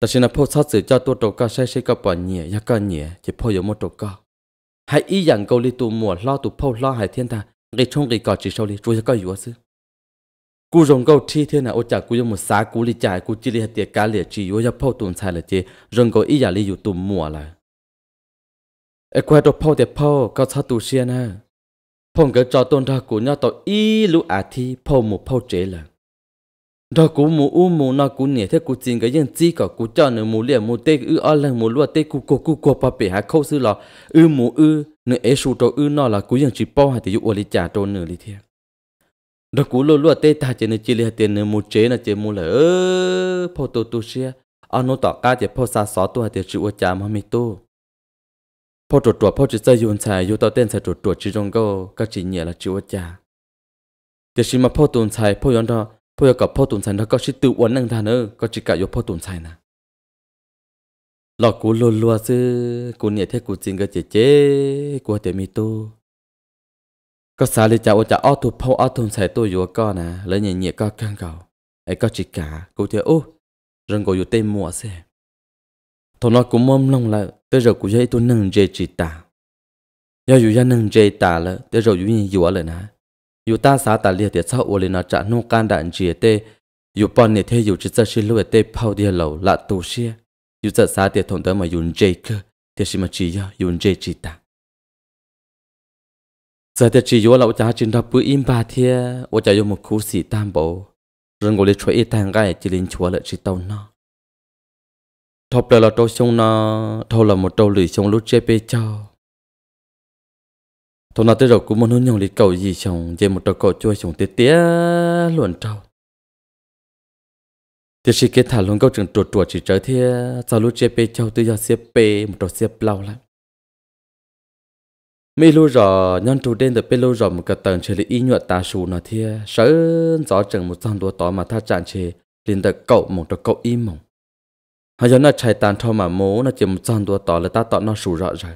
Ta xin là phao sát sự cho tôi đồ cao sai sai cái bỏ nhẹ ya cao nhẹ, chỉ phao 有 một đồ cao hay ý rằng câu li tu mùa lo tu phao lo hay thiên ta cái trong cái cỏ chỉ sau li chui có yếu xí cú rong câu thi thiên nào ô chả cú dùng một xã cú li chạy cú chỉ li hạt tiệt cá liệt chỉ yếu cho phâu tụn xài là chế rong câu ý giả li yếu tụ mùa là ai qua đồ phâu tiệt phâu có sao tụ xia na phong cái trò tôn ra của nhau tàu ý lũ à thi phâu một phâu chế là đó cú mù u mù nó cú nhẹ thế cú chính cái dân chỉ có cú cho nữa mù liền mù tê ư ở lần mù lúa tê cú cú cú cú bà bể hạ khâu sư lò ư mù ư nữa ế su trâu ư nó là cú dân chỉ bao hạt thì dụ oli trả trâu nữa đi theo đó cú lúa lúa tê ta chỉ nữa chỉ liền tiền nữa mù chế là chỉ mù là ơ phô tô tô xia ở nó tỏ cá chỉ phô sa sọ tôi thì chịu trả mà mi tô phô trộn trộn phô chỉ chơi dùng xài dùng tao tên xài trộn trộn chỉ trong câu các chỉ nhẹ là chịu trả thì khi mà phô tồn xài phô yon đó พวกกับพ่อตุนใส่แล้วก็ชิตัววันนั่งทานเออก็จิกะยกพ่อตุนใส่นะหลอกกูลัวลัวซื้อกูเนี่ยเท่กู đó cú lô lô tê ta chỉ nên chỉ là tiền nên chế là chỉ mua là ơ, phô tô tu xia anh nói tỏ cá chỉ phô sa só tu hay chỉ chịu cha mà mi tu. Phô trộn trộn phô chỉ chơi yun xài yun tao tên xài trộn trộn chỉ trong câu các chỉ nhẹ là chịu cha chỉ xí mà phô tuần xài phô yon đó phô yon gặp phô tuần xài nó có chỉ tự uốn năng thà ơ có chỉ cả yun phô tuần xài nè lọ cú lô lô xí cú nhẹ thế cú chính cái chế chế, cú hay mi tu có xa lì chả ô chả ô tu phô, ô tu sẽ tôi vừa con nè. Lấy nhẹ nhẹ có căng cầu. Ấy, có chỉ cả. Cô thì ô rừng cô vừa tên mua xe. Thằng nó cũng mong lòng là, tới giờ cũng dây tôi nâng dây chỉ ta giờ dù ra nâng dây ta là, tới giờ dù như vừa lại nè. Dù ta xã ta liệt thì sao ô lên nó trả nông can đạn chỉ tê. Dù bọn này thế, dù chỉ ra xin lỗi tê phao đi lầu là tù xe dù ra xã thì thằng tới mà dùng dây cơ thì xin mà chỉ giờ dùng dây chỉ giờ thì chỉ vô lão cha chính đó bữa im ba thia, tôi cha dùng một khu sĩ tam bộ, rồi ngồi lên chuỗi y tang gai chỉ lên chúa lại chỉ tàu nó. Thọc là trâu sông nó, thâu là một trâu lười sông lúc chế bê cho, thâu nó tới rồi cũng muốn hướng nhung đi cầu gì sông về một trò cầu chui sông tía tía luồn trâu. Thì chỉ kết thả luôn câu chuyện chuột chuột chỉ trở thia sau lúc chế bê cho tư do xếp bê một trò xếp lâu lắm mấy lu rò nhân chủ đen được bê lu rò một cái tầng chơi ý nhuận ta sù nó thia. Sớm gió chừng một trăm đua tỏ mà tha chạm chơi liền được cậu một được cậu im mộng. Hay giờ nó chạy tàn thâu mà mố, nó chỉ một trăm đua tỏ là ta tỏ nó sù rõ rồi.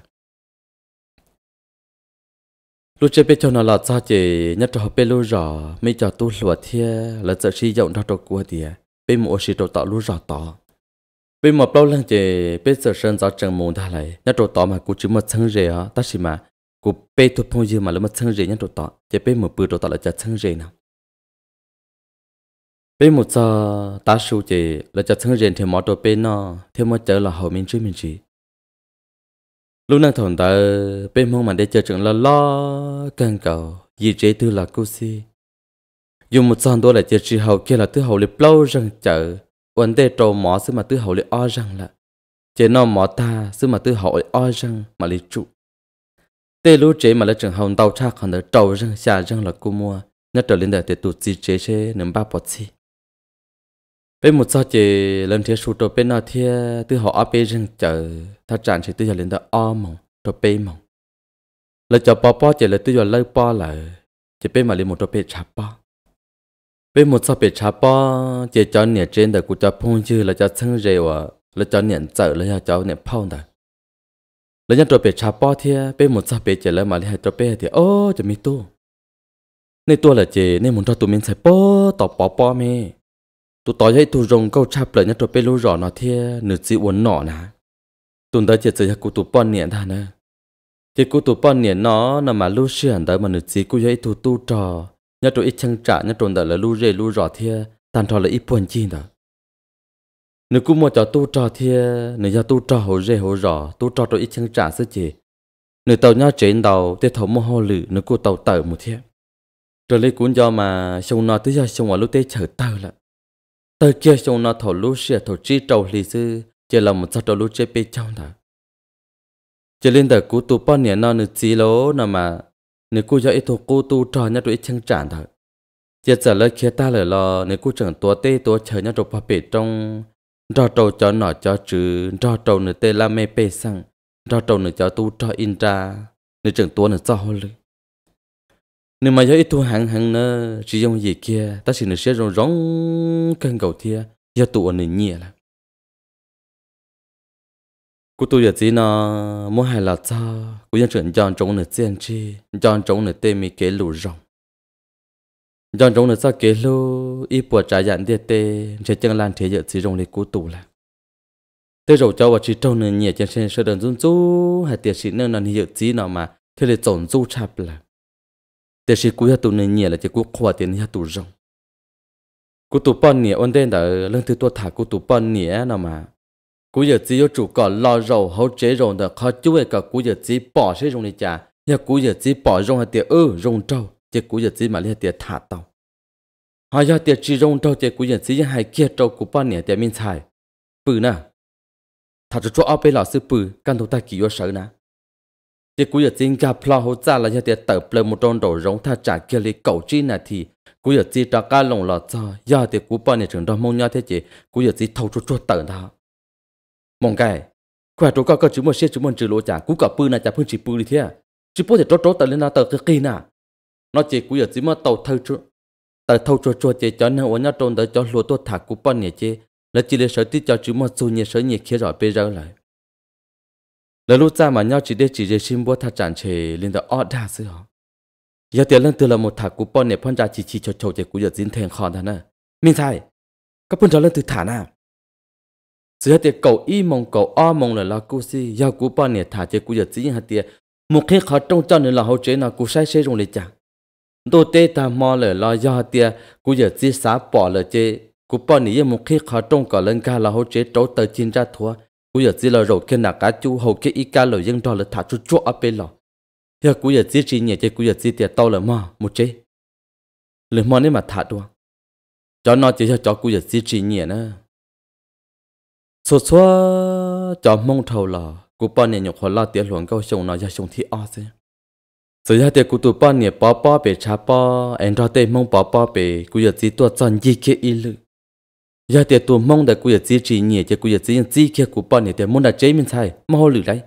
Lúc chơi bê cho nó là sao chỉ nhất cho bê lu rò mấy cho tu lùa thia là sợ sử dụng cho trâu cua thia bê mua sử dụng tỏ lu rò tỏ. Bê một lâu lần chỉ bê giờ sơn gió trần môn thà lại nhất đồ tỏ mà cũng chỉ một thân rể ta chỉ mà cũng bê thuộc phong dư mà lúc mà chân rể nhất trâu tỏ. Chế bê một bữa trâu tỏ là chỉ chân rể nào. Bê một giờ ta số chế là chỉ chân rể thì mỏ trâu bê nó. Thêm mỏ chợ là hậu minh chứ minh chỉ lúc nào thằng ta bê mong mà để chờ chừng là lo càng cầu gì chế tư là cô si. Dùng một son đôi là chờ chỉ hậu kia là tư hậu liệp lâu răng chợ vấn đề trâu mỏ xứ mà tư hậu liệp o răng là chế nó mỏ ta xứ mà tư hậu liệp o răng mà liệp trụ tê lũ chế mà là trường hồng tàu cha còn được trầu răng xa răng là cô mua, nhất trở lên đời để tụt gì chế chế nếm ba bọt xì. Bên một sao chế lần thứ số bên nào thì từ họ ở bên rừng chờ ta chán chỉ từ giờ lên đời o mong đồ bên mong là cho bò bò chế là từ giờ lấy bò là chế bên mà lên một đồ bên chả bò bên một sao bên chả bò chế cho nhẹ trên đời của cho phong chư là cho thân rêu à là cho nhẹ chờ là cho nhẹ phong đời แล้วยังตัวเป็ดชาป้อเทียเป็นหมดซาเป็ดเจแล้วมาเลยให้ตัวเป็ดเทียโอ้จะมีตัวในตัวละเจในหมุนทอวตัวมินใส่ป้อต่อป้อป้อเมตัวต่อใหญ่ตัวรงก็ชาเปลือยยังตัวเป็ดรู้รอเนาะเทียหนึ่งจีวนหน่อนะตุนเดาเจจะยากูตัวป้อนเนียยท่านะเจกูตัวป้อนเนียยเนาะนำมาลู่เชื่อเดามาหนึ่งจีกูให้ตัวตู้จอยังตัวอีช่างจ่ายังตัวเดาละลู่เร่ลู่รอเทียตันทอละอีป่วนจีเนา nếu cũng mua cho tu trò thì nếu cho tu trò hồ rê hồ rõ tu trò tôi ít chân trả sẽ gì nếu tàu nhau trên đầu thì thấu mua hồ lử nếu cô tàu tờ một thia rồi lấy cuốn do mà xong nó tới giờ xong ở lúc tê chở tờ lại tờ kia xong nó thổ lúc xe thổ chi trầu lì sư chỉ là một sao trầu lúc chế bê trong đó chỉ lên đời cú tu bao nhiêu nó nữa chỉ lỗ nào mà nếu cô cho ít thầu cú tu trò nhau tôi ít chân trả thôi chỉ giờ lấy kia ta lời lo nếu cô chẳng tua tê tua chờ nhau rồi bà bể trong Rõ trâu cho nó cho chứ rõ trâu nữa tê la mê bê sang rõ trâu nữa cho tu cho in ra nếu chẳng tua nữa cho hồ lư nếu mà ít thu hàng hàng nữa, chỉ dùng gì kia, ta chỉ được sẽ rong rong cân cầu thia, do tụ anh nhẹ là. Cú tu giờ chỉ nó muốn hài là cho cú dân trưởng chọn trống nữa tiền chi, chọn trống nữa tê mi kế lù rong dọn rong được sao kế lô ít bùa trả dặn địa tê sẽ chân lan thế giờ chỉ rong lấy cú tủ là thế rồi cho và chỉ trong nền nhẹ chân sen sơ đơn run rú hay tiệt sĩ nên nền hiệu chỉ nào mà thế là tổn du chạp là tiệt sĩ cú tụ nền nhẹ là chỉ cú khoa tiền nhà tụ rong cú tụ bọn nhẹ ổn định đã, lần thứ tôi thả cú tụ bọn nhẹ nào mà. Cú giờ chỉ có chủ có lo rầu hậu chế rồng được khó chú ấy cả cú giờ chỉ bỏ sẽ rong đi chả nhà cú giờ chỉ bỏ rong hay tiệt ư rong trâu chỉ cú giật gì mà liên tiệt thả tàu. Họ do tiệt chỉ rong trâu chỉ cú giờ chỉ hay kia trâu cú bọn nhẹ tiệt minh xài. Bự nè thà cho cho ao bê lão sư bự căn thủ ta kỳ vô sợ nè chỉ cú giật gì gặp lo hỗ trợ là giờ tiệt tờ lên một trong đầu rong tha trả kia lấy cầu chi nè thì cú giật gì trả cá lồng lọt cho, do tiệt cú bọn nhẹ trường đó mong nhau thế chị, cú giật gì thâu cho cho tờ đó mong cái khỏe chỗ có có chữ một xe chữ một chữ lỗ chả, cú cả bự nè chả phương chỉ bự đi thế chỉ bố thể trốt trốt tờ lên nào tờ cái kỳ nè nó chỉ cú giờ chỉ mà tàu thâu chú tại thâu chua chua chỉ cho nên uống nhau trôn tới cho lúa tôi thả cú bọn nhẹ chế là chỉ để sở tí cho chú mà số nhẹ sở nhẹ kia rồi bây giờ lại. Là lúc ra mà nhau chỉ để chỉ để xin bố thả chẳng chế lên tờ ọt đa sư họ. Giờ tiền lên từ là một thả cú bọn nhẹ phong ra chỉ chỉ cho chầu chỉ cú giờ dính thèn khó đó nè. Mình thay các bọn cho lên từ thả nào. Chỉ hạt cầu y mong cầu o mong là là cú si. Giờ cú bao nhẹ thả chơi cú giờ chỉ hạt tiền một khi khó trong cho nên là hậu chế nào cú sai sai trong lấy tê ta mò là lo do hạt cú giờ chỉ xả bỏ là chơi cú bao nhiêu một khi khó trong cả lên ca là hậu chế trâu tờ chín ra thua. Cú giờ chỉ là rồi khi nào cá chú hậu cái y ca là dân đó là thả chú chỗ ở bên lò. Giờ cú giờ chỉ chỉ nhẹ chơi cú giờ chỉ tiền tao là mò, một chế lời mò nên mà thả đua cho nó chỉ cho cú giờ chỉ chỉ nhẹ nữa số số cho mong thầu là cú bao nhiêu nhục hoa la tiền luồng cao sông nó ra sông thi o thế sự ra tiền của tụi bao nhiêu bao bao bể cha bao anh ra tiền mong bao bao bể. Cú giờ chỉ tua chân gì kia ý lự. Giờ tiền tụi mong để cú giờ chỉ chỉ nhẹ chứ cú giờ chỉ chỉ kia của bao nhiêu tiền mong đã chế mình sai. Mau lử đấy.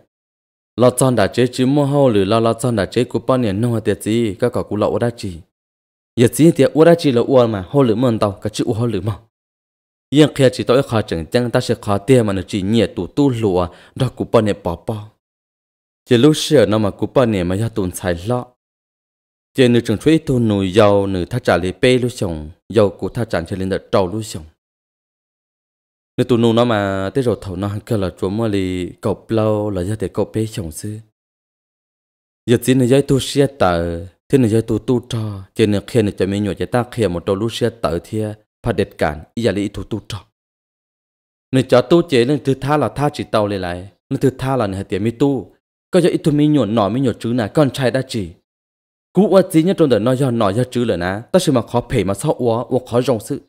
Lo chân đã chế chứ, mau hao lử lo lo chân đã chế của bao nhiêu nông tiền chỉ các cậu cú lo đã chỉ giờ chỉ tiền ở đã chỉ là ở mà hao lử mong tàu cái chữ hao lử mà yên kia chỉ tôi khó chừng, chăng ta sẽ khó tiền mà nó chỉ nhẹ tụi tu lùa đó của bao nhiêu bỏ bỏ chỉ lúc xưa nó mà cú ba nè mà ya tồn sai lọ chỉ nửa trường chuối tồn nụ giàu nửa thắt trả lấy bê lúc xong giàu cú thắt trả chơi lên đợt trâu lúc xong nửa tụ nụ nó mà tới rồi thầu nó hăng cơ là chúa mua lì cọc lâu là ra để cọc bê xong xứ. Giờ chỉ nửa giấy tu xia tờ, thế nửa giấy tu tu trò chỉ nửa khi nửa cho mình nhổ cho ta kia một trâu lúc xia tờ thia phát đẹp cản ý là lý tu tu trò nửa cho tu chế nửa thứ tha là tha chỉ tàu lại lại nửa thứ tha là nửa tiền mi tu có cho ít thôi mi nhổn nọ mi nhổn chứ nà con trai đã chỉ. Cú ở gì nhất trong đời nói do nọ do chứ lửa nà ta sự mà khó phê mà sao quá hoặc khó rộng sự.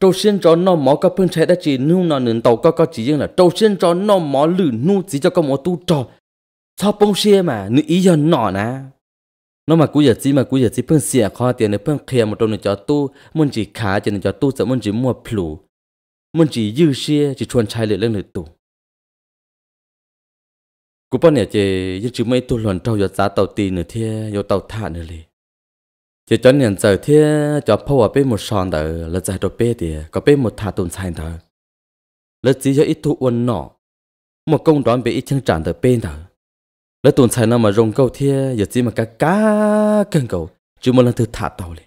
Trâu xuyên cho nó mỏ các phương trai đã chỉ nu nọ nướng tàu có có chỉ riêng là trâu xuyên cho nó mỏ lử nu chỉ cho con mỏ tu trò. Sao bông xe mà, nữ ý do nọ nà nó mà cú giờ chỉ mà cú giờ chỉ phương xìa khó tiền nữa phương kia một trong nữa cho tu, muốn chỉ khá chỉ nữa cho tu sợ muốn chỉ mua plu muốn chỉ dư xe chỉ chuẩn trai lửa lên lửa tu cú bao nhiêu chỉ chỉ mấy tu luận trâu giờ giá tàu tì nữa thế giờ tàu thả nữa liền chỉ cho nhận giờ thế cho phô ở bên một sòn đó là giải đồ bê thì có bên một thả tồn sai đó là chỉ cho ít thu uốn nọ, một công đoạn bị ít chân tràn từ bên đó là tồn sai nó mà rong câu thế giờ chỉ mà cá cá cần cầu, chứ một lần thứ thả tàu liền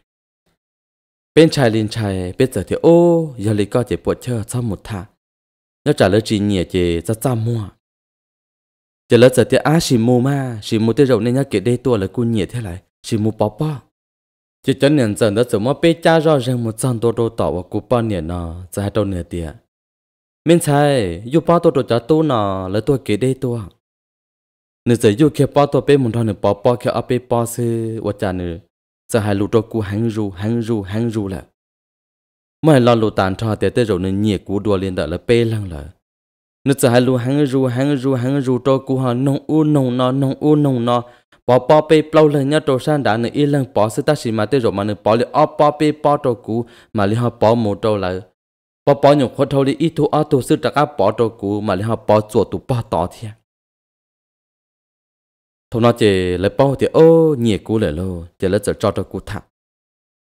bên trái liền trái bên giờ thì ô, giờ lì có chỉ bột chơi sau một thả. Nó trả lời chỉ nhẹ chỉ ra ra mua chỉ lỡ giờ thì á xì mua mà xì mua tới rộng nên nhá kể đây tua là cô nhỉ thế lại. Xì mua bó bó. Chỉ cho nhận dần đó sớm mà bê cha rõ ràng một trăm đô đô tỏ và cô bao nhiêu nó giờ hai đô nửa tiếc mình sai dù bao tôi đồ cho tôi nó là tôi kể đây tôi nửa giờ dù kia bao tôi bê một thằng nửa bó bó kia áp bê bó sư và cha nữa giờ hai lụt đô cú hăng rù, hăng rù, hăng rù là mà là lụt tàn thọ tiếc tới rộng nên nhỉ cô đua liền đợi là bê lăng là nó sẽ hai lu hàng ru hàng ru hàng ru cho cú họ nông u, nông nó nông u, nông nó bỏ bỏ bê bao lần nhá đồ sang đã nữa y lần bỏ sự ta chỉ mà tới rồi mà nữa bỏ li ở bỏ bê bỏ đồ cũ mà li họ bỏ một đồ lại bỏ bỏ nhục khó thâu đi ít thu ở thu sự ta áp bỏ đồ cũ mà li họ bỏ chuột tụ bỏ tỏ thiệt thôi nó chỉ lấy bao thì ô nhẹ cũ lại lo chỉ lấy cho cho đồ cũ thả.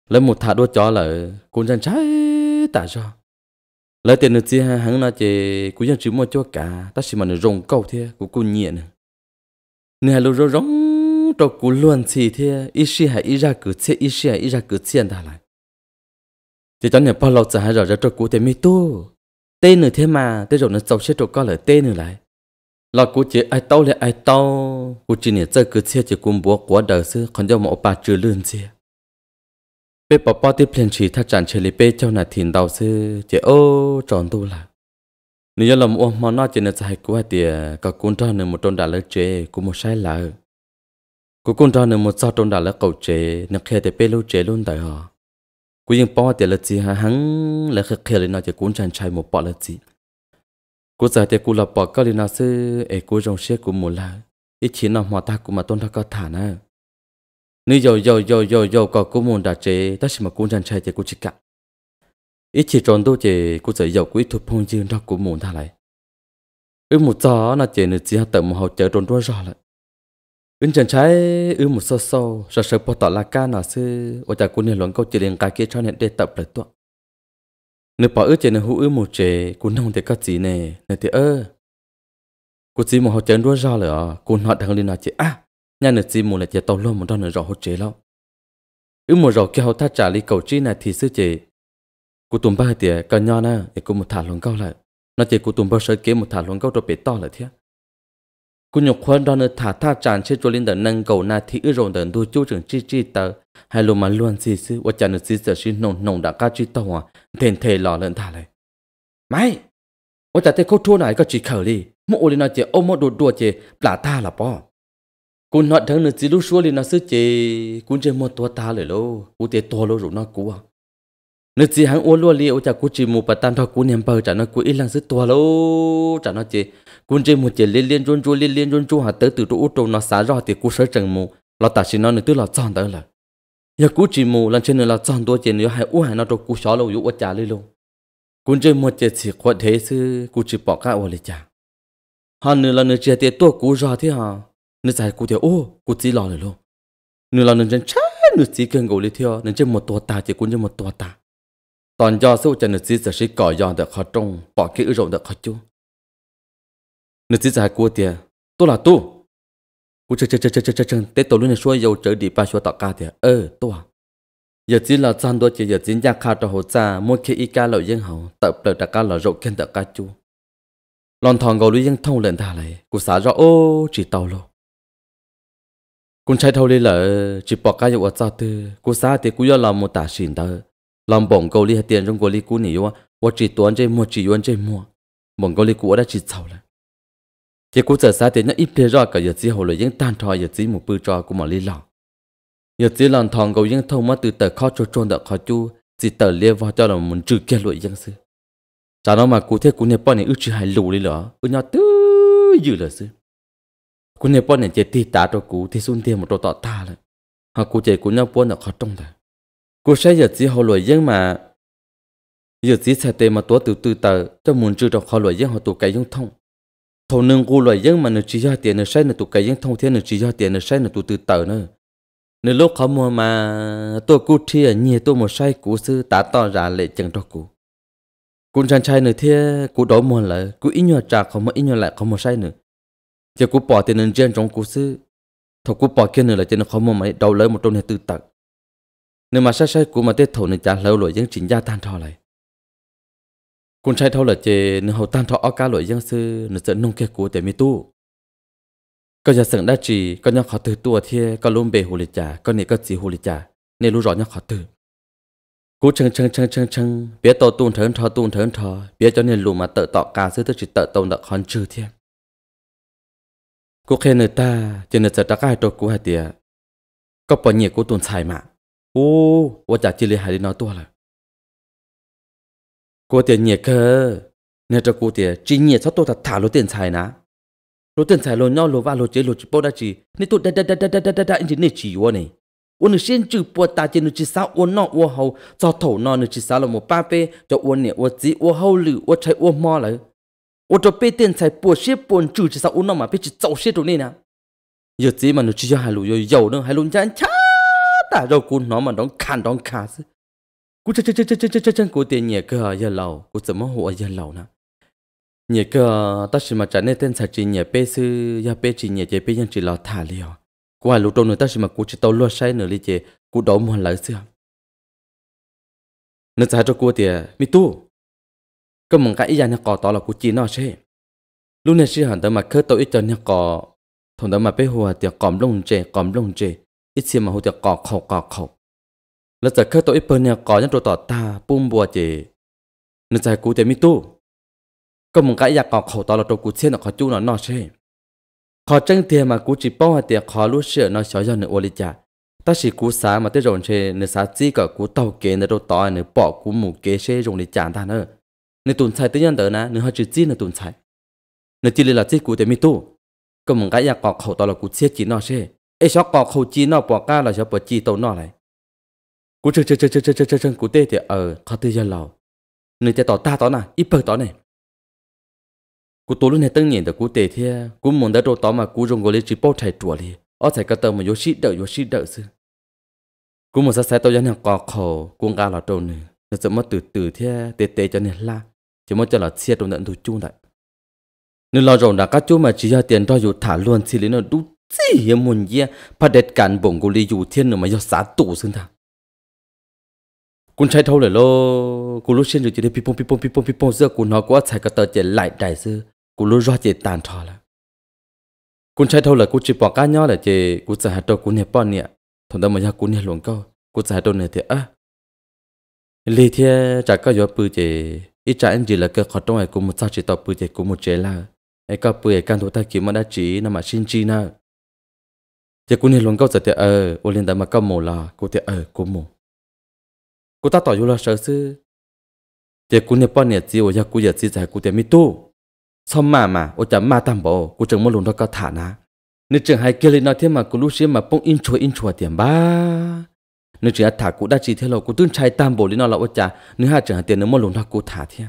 Lấy một thả đua chó lại cũng chân trái tại sao lấy tiền được chi hắn nói chị cũng dân chỉ mua cho cả ta chỉ mà nó rồng câu thế, của cô nhẹ nè, nè lúc rồi rong cho cú luôn chỉ thế ít xí hay ít ra cứ chết ít xí hay ít ra cứ chết ta lại. Thì cho nên bao lâu giờ hay rồi cho cú thế mi tu tên nữa thế mà thế rồi nó giàu chết cho có lời tên nữa lại. Là cú chỉ ai tao lại ai tao cú chỉ này chơi cứ chết chỉ cú bố quá đời xưa còn cho một bà chưa lương gì bé bỏ bỏ tiếp liền chỉ thắt chặt chơi li bé cho nà thìn đầu sư chỉ ô tròn tu là nếu làm ôm mà nó chỉ là chạy quá thì cả cuốn ra nữa một tròn đã lỡ chế cũng một sai lỡ cú con ra nữa một sao tròn đã lỡ cầu chế nó khe để bê lâu chế luôn tại họ cú yên bỏ thì là gì hả hắn là khờ khi lên nó chỉ cuốn chân trai một bỏ là gì cú giờ thì cú là bỏ cái lên nó sư ấy cú trong xe cú một là ít chỉ nó mà ta cũng mà tôn đã có thả nữa nếu giờ giờ giờ giờ giờ có cú muốn đặt chế ta sẽ mà quân chăn chạy thì cú chỉ cả ít chỉ tròn đâu chế cú sẽ giờ cũng ít thuộc phong dương đó cú muốn thay lại. Ư một gió là chế nữa chỉ hạt tầm một hậu chờ tròn đua rõ lại. Ư chân trái ư một sâu sâu sợ sợ bỏ tỏ là ca nào sư ở tại cô nên luận câu chỉ liền cái kia cho nên để tập lại tuột. nếu bỏ ư chỉ nên hú ư một chế cô nông thì có gì nè nên thì ơ. Cô chỉ một họ chờ đua lại à, cô họ đang lên nói chế à nhà nữa chỉ một là chỉ tàu luôn một đòn nữa rõ hỗ chế lâu ứ một rõ kia hậu ta trả lý cầu chi này thì sư chị. Cụ tụm ba thì cả nhau na để cụ một thả luôn câu lại. Nó chỉ cụ tụm ba sợi kế một thả luôn câu rồi bị to lại thế. Cụ nhục khoan đó nữa thả tha tràn chế cho linh đợt nâng cầu na thì ứ rộn đợt đu chú chừng chi chi tờ. Hay lô mà luôn gì sư và chả được gì giờ xí nồng nồng đã ca chi tàu à thèn thề lò lên thả lại. Mày! Và thua này có chỉ đi ôm là cú nọ thằng nữa chỉ lúc xuống liền nó sứ chỉ cú chơi một tua ta lại lô. Cú tiền to lô rồi nó cú à nếu chỉ hắn uốn liền ô chả cú chỉ một bát tan thôi cú niệm bờ, chả nó cú ít lăng sứ to lô. Chả nó chỉ cún chơi một chỉ liên liên run run, liên liên run run hạt tới từ chỗ ô nó xả ra, thì cú sợ chừng mù. Lo ta chỉ nó nữa tức là chọn tới là. Giờ cú chỉ mù, lần trên nữa là chọn đôi chỉ nữa hay u hay nó đâu cú xóa lâu ở chả đi luôn cún chơi một chỉ chỉ quan thế sư cú chỉ bỏ cả ô lấy chả. Hắn nữa là nữa chỉ tiền tua cú ra thế hả? Nữa giải cụ thì ô, cụ chỉ lo rồi luôn. Nữa lo nữa chân trái nữa chỉ cần ngồi lấy theo nữa chân một tua ta chỉ cũng trên một tua ta toàn do số chân nữa chỉ sẽ cỏ giòn được khó trông bỏ cái ư rộng được khó chú. Nếu chỉ giải cụ tiền tôi là tu. Cụ chơi chơi chơi chơi chơi chơi tết tối luôn này xuôi dầu trở đi ba xuôi tọt ca tiền ơ tôi giờ chỉ là chăn đôi chỉ, giờ chỉ nhà khá cho hồ cha mỗi khi y ca lợi dân hậu, tập lời đặc ca lợi rộng khen đặc ca chú. Lon thòng gầu lưu dân thông lên thà lại cụ xã rõ, ô chỉ tàu luôn cũng chạy thâu lên là, chỉ bỏ cái vụ sao tư cô xa thì cũng là một tả xin đó làm bổng câu li tiền trong cô li cũ nhiều và chỉ tuấn chơi mua, chỉ yuan chơi mua. Bổng câu li cũ đã chỉ sầu là thì cũng trở xa thì nó ít thế ra cả giờ chỉ hồ lời những tan thoi giờ chỉ một bự trò của mà li lòng giờ chỉ làm thằng câu những thâu mà từ tờ khó cho trôn đợt khó chu, chỉ tờ liên vào cho là muốn trừ kia lụi dân sự chả nó mà cụ thấy cụ này bao này ước chỉ hai lù đi lỡ ước nhau tư dữ là sự cú này bao này chỉ tì tá cho cú, thì xuân tiền một đồ tọt ta rồi họ cú chỉ cú nhau bao nó khó trông thôi cú sẽ giờ chỉ hồ lười dân mà. Giờ chỉ sẽ tê mà tổ từ từ tờ, cho muốn trừ cho khó lười dân họ tụ cái dung thông. Thầu nương cú lười dân mà nó chỉ cho tiền nó sai nó tụ cái dân thông thiên nó chỉ cho tiền nó sai nó tụ từ tờ nữa. Nếu lúc họ mua mà, tôi cú thi ở nhiều tôi một sai cú sư đã to ra lệ chẳng cho cú. Cú chàng trai nữa thế cú đổ mua lại, cú ít nhau trả không mà ít nhau lại không một sai nữa giờ cú bỏ tiền nên trên trong cú sư thầu cú bỏ kia nữa là trên không mua máy đầu lấy một trong này tư tật nếu mà sai sai cú mà tết thầu nên trả lâu rồi dân chính gia tan thọ lại con trai thâu là chê nếu hậu tan thọ ở cá lội dân sư nên dẫn nông kia cú để mi tu có nhà sừng đã chỉ có nhà khó từ tua thiê có luôn bề hồ lịch trà có này có chỉ hồ lịch trà nên lúc rõ nhà khó từ cú chân chân chân chân chân biết tổ tuôn thớn thọ tuôn thớn thọ biết cho nên lù mà tự tọ cá sư tức chỉ tự tông đã khon chư thiê cô khen người ta, cho nên sẽ trả cái trò của hai tiệt có bao nhiêu của tuần xài mà. Ô ô, chả chỉ lấy hai đi nói tua là. Cô tiền nhiệt cơ. Nên cho cô tiền chỉ nhiệt sao tôi thật thả lô tiền xài ná lô tiền xài lô nhau lô va lô chế, lô chỉ bao đã chỉ. Nên tôi đã đã đã đã đã đã đã anh chỉ nên chỉ vô này ôn được xin chữ bùa ta chỉ nên chỉ sao ôn nọ ôn hậu cho thổ nọ nên chỉ sao là một ba pe cho ôn nè ôn chỉ ôn hậu lử ôn chạy ôn mò lử. 我这被电才不些不住至少我那嘛被去早些着呢。有这嘛，你只要还路有有呢，还路人家大肉骨那嘛都看当卡死。cú chân chân chân chân chân chân chân cú tiền nhẹ cơ giờ lâu cú怎么 ก็มึงก็อีอย่างนี้ก่อต่อเรากูจีนอ่ะใช่ลูกเนี่ยชื่อหันเดิมมาเคยตัวอีจนเนี่ยก่อถงเดิมมาไปหัวเตียกอมลงเจกอมลงเจอีเสียมาหัวเตียก่อเข่าก่อเข่าแล้วจะเคยตัวอีเปิ้ลเนี่ยก่อยันตัวต่อตาปุ้มบัวเจนึกใจกูจะมีตู้ก็มึงก็อยากก่อเข่าต่อเราตัวกูเชี่ยนอ่ะขอจู้หน่อยนอใช่ขอจังเตียมากูจีป้อเตียขอรู้เชื่อน้อยเฉยๆหนึ่งโอลิจ่า ta chỉ cú xá mà tới rộn chê nửa xá chỉ cả cú tàu kế nửa đồ tỏi nửa bỏ cú mù kế chê rộn để chán ta nữa nên tồn tại tới nhân tử na nên họ chỉ chi là tồn tại nên chỉ là chỉ của để mi tu. Có một cái nhà cọ khẩu tao là của chết chỉ nó xe ai sao cọ khẩu chỉ nó bỏ ca là sao bỏ chỉ tàu nó lại. Cú chơi chơi chơi chơi chơi chơi chơi chơi cú tê thì ở khó tư dân lầu. Nên tê tỏ ta tỏ nà ít bờ tỏ này cú tu luôn này tân nhìn được cú tê thì cú muốn đỡ đồ tỏ mà cú dùng gọi lấy chỉ bao chạy chuột đi ở chạy cái tờ mà yoshi đợi yoshi đợi sư. Cú muốn sát sát tàu dân hàng cọ khẩu cú ga là trâu nữa nó sẽ mất từ từ thì, tê tê cho nên là chỉ muốn cho là xe đồ nhận thủ chung đấy nếu lo rồi đã các chú mà chỉ ra tiền cho dù thả luôn thì lấy nó đủ gì hiếm muốn gì phát đẹp cản bổng của lý dù thiên nữa mà do xã tụ xưng thằng cún chạy thâu lại lo, cú lúc xin rồi chỉ để pipon pipon pipon pipon giữa cú nó quá chạy cái tờ chạy lại đại sư cú lúc ra chỉ tàn thọ là cún chạy thâu là cú chỉ bỏ cá nhỏ là chỉ cú chạy hạt đâu cú nè bọn nè thằng đó mà ra cú nè luồng câu cú chạy hạt đâu nè thì à lý thế chả có gió bự chỉ ít trả anh chỉ là cái khó trong này cũng một sao chỉ tập bùi thì cũng một chế là ai có bùi ai can thủ ta kiếm mà đã chỉ nằm mà xin chi na. Thì cũng nên luôn câu giờ thì ờ ô liên mà câu mồ là cô thì ờ cô mồ. Cô ta tỏ vô là sợ sư thì cũng nên bao nhiêu gì ở nhà cô giờ gì giải cú thì mi tu. Sao mà mà ô chả mà tam bộ cú chẳng muốn luôn đó có thả na nếu chẳng hay kia lên nói thế mà cú lúc xưa mà bông in chua in chua tiền ba. นึกถึงถากูได้จีเทโลกูตื่นชาตามโบลินอเราว่าจะนึกหาจังเตียนนึกมอลงทักกูถาเทีย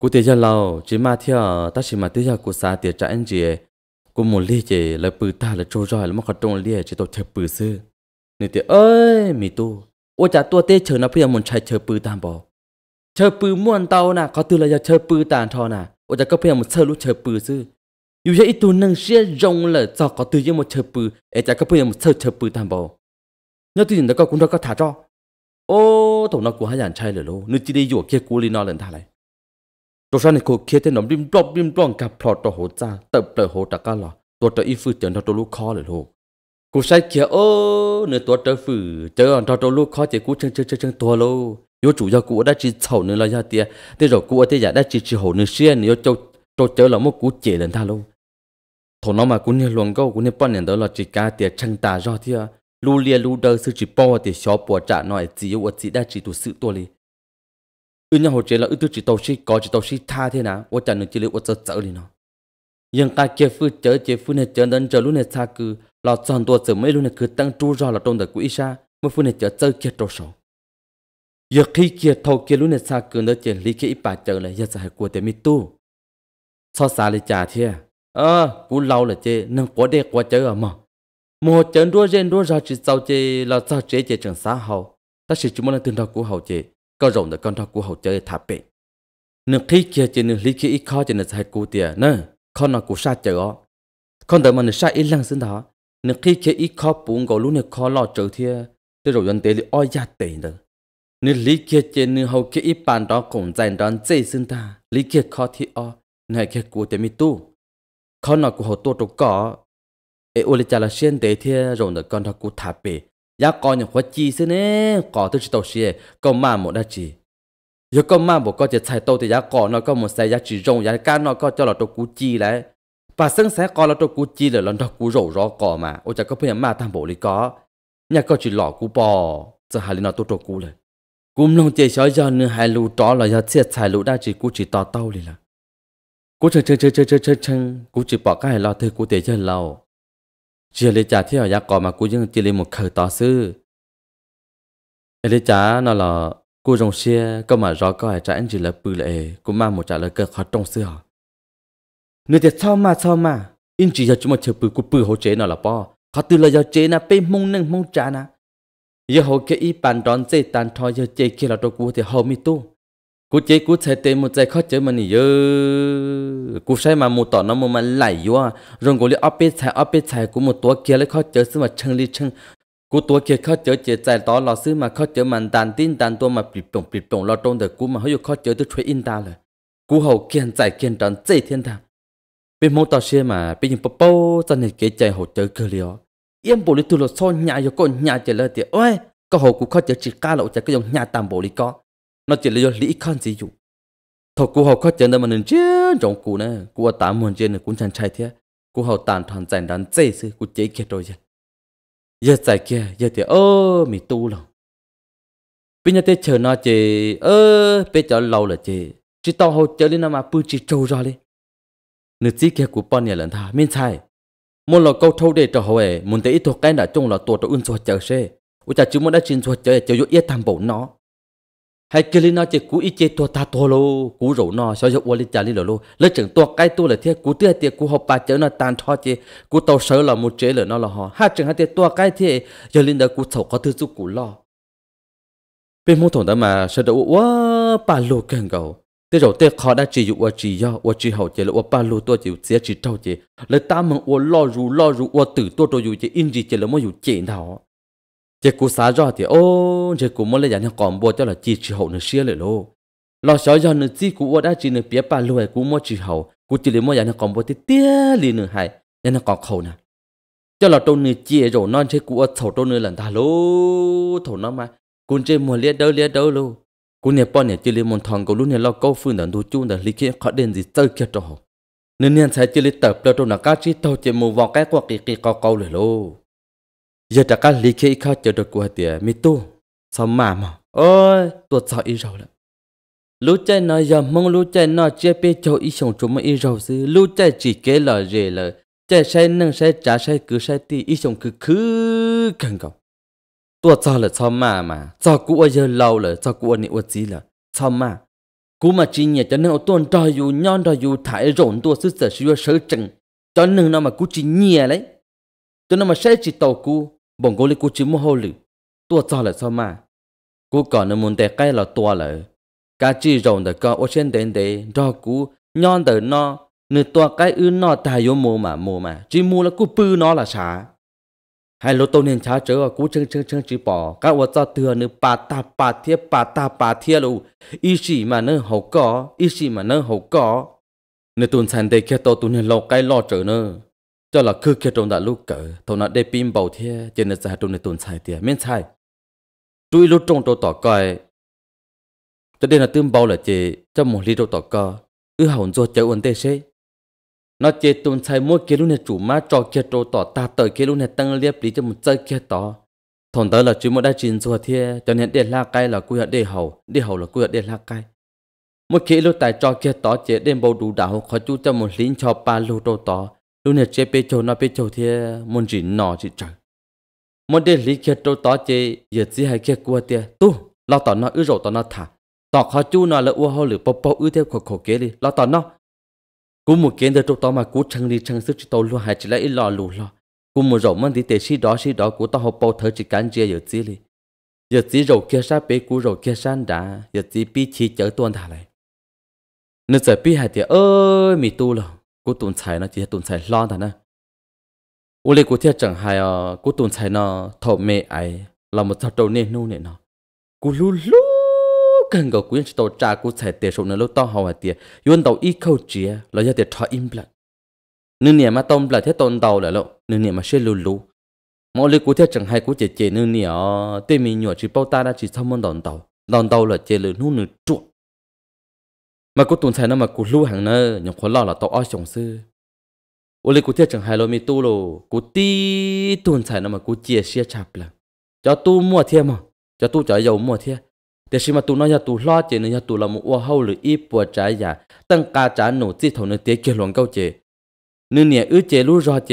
กูเตียจเราจีมาเที่ยวตัดสิมาเตียกูสาเตียจะเอ็นเจกูมุลลี่เจแล้วปืนตาแล้วโจรอยแล้วมันขัดตรงเลี่ยจีตัวเธอปืนซื้อนี่เตียเอ้ยมีตู้ว่าจะตัวเตเชิญนะเพื่อนมุนชายเชอปืนตามโบอเชอปืนม่วนเตาน่ะเขาตื่นเลยจะเชอปืนตานทอน่ะว่าจะก็เพื่อนมุนเชอรู้เชอปืนซื้ออยู่ใช่อีตัวนั่งเชี่ยยงเลยจอกเขาตื่นยังมันเชอปืนเอจะก็เพื่อมันเชอเชอปืนตามบ nhớ tin đã có cũng đã có thả cho ô tổng nó của hai dàn trai lửa lô nữ chỉ đi dụ kia cú li nó lên thả lại. Tổ sản này cô kia tên nó rim drop rim drop cặp phò tổ hồ cha, tập lửa hồ ta cả lò, tổ trợ y phu chấn cho tổ lú khó lửa lô cú sai kia, ô nửa tổ trợ phu chờ ăn cho tổ lú khó chỉ cú chân chân chân chân tổ lô. Yo chủ do cú đã chỉ sầu nửa là gia tia, thế rồi cú ở thế giả đã chỉ chỉ hồ nửa xuyên yo châu châu chớ là một cú chế lên thả lô. Thằng nó mà cú nè luồng câu cú nè bắn nè đó là chỉ cá tia chân ta do tia lu lia lu đơ sư chỉ bỏ thì xó bỏ trả nói chỉ yêu chỉ đã chỉ tụ sự tôi li ư nhà hồ chế là ư tư chỉ tàu sĩ có chỉ tàu sĩ tha thế nào ô trả nữa chỉ lấy ô chờ chờ đi nó nhưng cái chế phu chớ chế phu này chế đến chế luôn này xa cứ là chọn tua sửa mấy luôn này cứ tăng tru ra là trong đời quỹ xa mới phu này chế chơi kia trâu sầu giờ khi kia thâu kia luôn này xa cứ nó chế lý kia ít bà này, lại giờ giải của để mi tu. Sao xa lại trả thế ờ à, cũng lâu là chế nâng quá đẹp quá chơi à mà một trận đua gen đua ra chỉ sau chế là sao chế chế trường xã hậu ta chỉ chúng là tương đau của hậu chế có rộng được con đau của hậu chế thả bệnh. Nước khi kia chỉ nước lý kia ít khó chỉ nước sai cú tiền nè con nó cú sa chở con đợi mà nước sa ít lăng xin đó. Nước khi kia ít khó bún gầu luôn nước khó lo chở thiệt. tôi rồi dân tế thì oi gia tế nữa Nước lý kia chỉ nước hậu kia ít bàn đó cũng dành đó dây xin ta. Lý kia khó thì o nước kia cú tiền mi tu. Con nó cú hậu tu đâu có ê ô lê chả là xuyên tế thiê rồi được con thật cú thả bể giá có những khóa chi xí nè có tôi chỉ tàu xìa có mà một đa chỉ giờ có mà một có chỉ chạy tàu thì giá có nó có một xe giá chỉ rồng giá cá nó có cho là tôi cú chi lại bà sân sẽ có là tôi cú chi là lần đầu cú rổ rõ có mà ô chả có phải mà tham bộ lý có nhà có chỉ lọ cú bò giờ hai lần nó tôi tôi cú lại cũng lòng chế xóa giờ nữa hai lũ đó là giờ chết xài lũ đa chỉ cú chỉ tỏ tàu liền là cú chân chân chân chân chân chân cú chỉ bỏ cái lo thì cú để chân lâu chỉ lấy trả theo giá cỏ mà cú dưng chỉ lấy một khởi tao sư lấy trả nó là cú rồng xe có mà rõ có ai trả anh chỉ là bự lệ, cũng mang một trả lời cơ khó trong xưa. Người thiệt, sao mà sao mà? In chỉ giờ chúng mà chờ bự cú bự hỗ trợ nó là po. Họ từ lời giờ chế na bê mông nâng mông trả na giờ hỗ cái y bàn đón dây tàn thoi giờ chế kia là đồ cú thì hậu mi tu cú chế cú xe tê một chạy khó chế mà nỉ cú cô mà một tỏ nó một mà lại vô à. rồi cô lấy áp bê chạy áp bê chạy cú một tua kia lấy khó chế xứ mà chân li chân. Cú tua kia khó chế chế chạy đó lò sư mà khó chế mà đàn tin đàn tua mà bịt bổng bịt bổng lo trong được cú mà hơi khó chế tôi chơi in ta rồi cú hậu kiên chạy kiên tròn chạy thiên thang bên mô tao xe mà, bên những bố bố cho nên kế chạy hậu chế cơ liò yên bộ lý tu lo so nhà yo con nhà chế lời thì, ôi, có hậu cú khó chế chỉ ca lộ chạy cái dòng nhà tạm bộ lý có nó chỉ là do lý con gì dụ. Thọ cụ hậu khó chân đâm mà nên chiến trong cụ nè. Cụ ở tám muôn trên cũng chẳng chạy thế. Cụ hậu tàn thằng dành đàn dây sư cụ chế kia rồi vậy giờ giải kia, giờ thì ơ, mì tu lòng bây giờ thế chờ nó chị ơ bây giờ lâu là chị chỉ tao hậu chờ lên nó mà bự chỉ trâu ra đi nữ chỉ kia cụ bao nhiêu lần thà, miên sai. Muốn là câu thâu để cho họ ấy muốn thấy ít thuộc cái đã trông là tuột cho ưn cho chờ xe ủa chả chứ muốn đã chín cho chờ chờ yo yết tham bộ nó hay kia lên nó chỉ cú ít chế tua ta tua lô, cú rủ nó sao cho uali trả li lô. Lỡ chừng tua cái tua là thế cú tia tiệt cú học ba chở nó tan thọ chế cú tàu sợ là một chế là nó là họ. Hai chừng hai tiệt tua cái thế giờ lên đó cú sầu có thứ giúp cú lo. Bên mô thủng đó mà sợ đâu quá ba lô cần cầu thế rồi thế khó đã chỉ dụ qua chỉ do qua chỉ hậu chế là qua ba lô tua chịu sẽ chỉ trâu chế lấy ta mừng quá lo rù lo rù quá tử tua tôi dụ chế in gì chế là mới dụ chế nào chỉ cú xá rõ thì ô chỉ cú mới lấy dạng còn bộ cho là chỉ chỉ hậu nữa xia lại lô. Lo sợ do nữa chỉ cú đã chỉ nữa biết ba lùi cú mới chỉ hậu. Cú chỉ lấy mới dạng còn bộ thì tiếc liền nữa hay dạng còn khẩu nè. Cho là tôi nữa chỉ rồi non chỉ cú ở thầu tôi nữa lần ta lô thầu nó mà. Cú chỉ mua liệt đâu liệt đâu lô. Cú nè bọn nè chỉ lấy một thằng cú lúc nè lo câu phương đàn đồ chung đàn lý kia khó đến gì chơi kia cho họ, nên nên sẽ chỉ lấy tập đâu tôi là cá chỉ tàu chỉ mua vào cái quạt kỳ kỳ câu câu rồi lô giờ đã cả lý khi khó chờ được của tiề mi tu, sao mà mà? Ôi tôi sao ý rồi là lũ chạy nó giờ mong lũ chạy nó chưa biết cho ý sống chúng mới ý rồi chứ lũ chạy chỉ kế là gì là chạy sai nâng sai trả sai cứ sai ti ý sống cứ cứ cần cầu. Tôi sao là sao mà mà? Sao cũ ở giờ lâu là sao cũ ở này ở gì là sao mà? Cú mà chỉ nhẹ cho nên ở tuần trời dù, nhon trời dù, thải rộn tôi sức sở sử sở chừng cho nên nó mà cú chỉ nhẹ đấy cho nên mà sẽ chỉ tàu cú bọn cô lấy cô chỉ mua hồ lử. Tua cho là sao mà. Cô còn nó muốn để cái là tua lử, cá chỉ rồng được có ở trên đến để cho cú nhon đời nó. Nửa tua cái ư nó tài yếu mua mà mua mà. Chỉ mua là cô bư nó Hai lô tô nên trả trở cú chân chân chân chỉ bỏ. Cá ô cho thừa nửa bà ta bà thiê bà ta bà thiê luôn ý gì mà nó hậu có ý gì mà nó hậu có nửa tuần sản đây kia tôi tuần lâu cái lo trở nữa cho là cứ kia trong đã lúc cỡ, thầu nó để pin bầu thế cho nên sẽ trong này tồn sai tiền miễn sai. Chui lúc trong tôi tỏ coi. Cho nên là tương bao là chị cho một ly đâu tỏ co. Ư hỏng rồi chơi ổn tê xe nó chế tồn sai mua kia lúc này chủ má cho kia trâu tỏ ta tới kia lúc này tăng liếp lý cho một chơi kia tỏ. Thằng đó là chỉ một đại chiến rồi thế cho nên để la cay là quy hoạch để hậu để hậu là quy hoạch để la cay. Một khi lúc tại cho kia tỏ chế đem bầu đủ đạo, khó chú cho một lính cho ba lô trâu tỏ lúc này chế bê châu nó bê châu thì muốn chỉ nọ chỉ trời muốn để lý kia trâu tỏ chế giờ chỉ hay kia qua tiền tu lo tỏ nó ư rồi tỏ nó thả. Tỏ khó chú nó là u hoa lửa bầu bầu ư theo khổ khổ kế đi. Lo tỏ nó. Cú một kiến được trâu tỏ mà cú chăng đi chăng sức chỉ tàu luôn hay chỉ lấy ít lo lù lo cú một rồi mang đi để xí đó xí đó, cú tao học bầu thở chỉ cán chia giờ chỉ đi giờ chỉ rồi kia sát bê cú rồi kia san đã giờ chỉ pi chỉ chở tuôn thả lại. Nữa giờ pi hai thì ơi mì tu lòng cú tuần chạy nó chỉ tuần chạy lo thôi nè u lê cú thiết chẳng hay à cú tuần chạy nó thọ mẹ ai làm một thằng đầu nên nu này nó cú lú lú, cần gấu cú chỉ tàu trà cú chạy tiền số nó lúc to hậu hạt tiền yun tàu ít câu chia là do tiền thọ im lặng nương nhà mà tôm là thế tôn tàu lại lộ nương nhà mà xe lú lú, mỗi lúc cú thiết chẳng hay cú chỉ chỉ nương nhà tên mình nhỏ chỉ bao ta đã chỉ xong món đòn tàu đòn tàu là chỉ lừa nu nửa chuột มากูตุน cô tuần sai nó mà cô lưu hàng nơ nhung khó lo là tao oi chồng sư ô lê cô tiết chẳng hài lo mi tu lô cô tí tuần sai nó mà cô chia sẻ chạp là cho tu mua thiê mà cho tu cho ามั่วเที่ยแต่ชิมาตูน้อยตูลอเจนึงตูละมัวเฮาหรืออีปวดใจอยาตั้งกาจานหนูจีถนึอเตียเกลวงเก้าเจนึงเนี่ยอื้อเจรู้รอเจ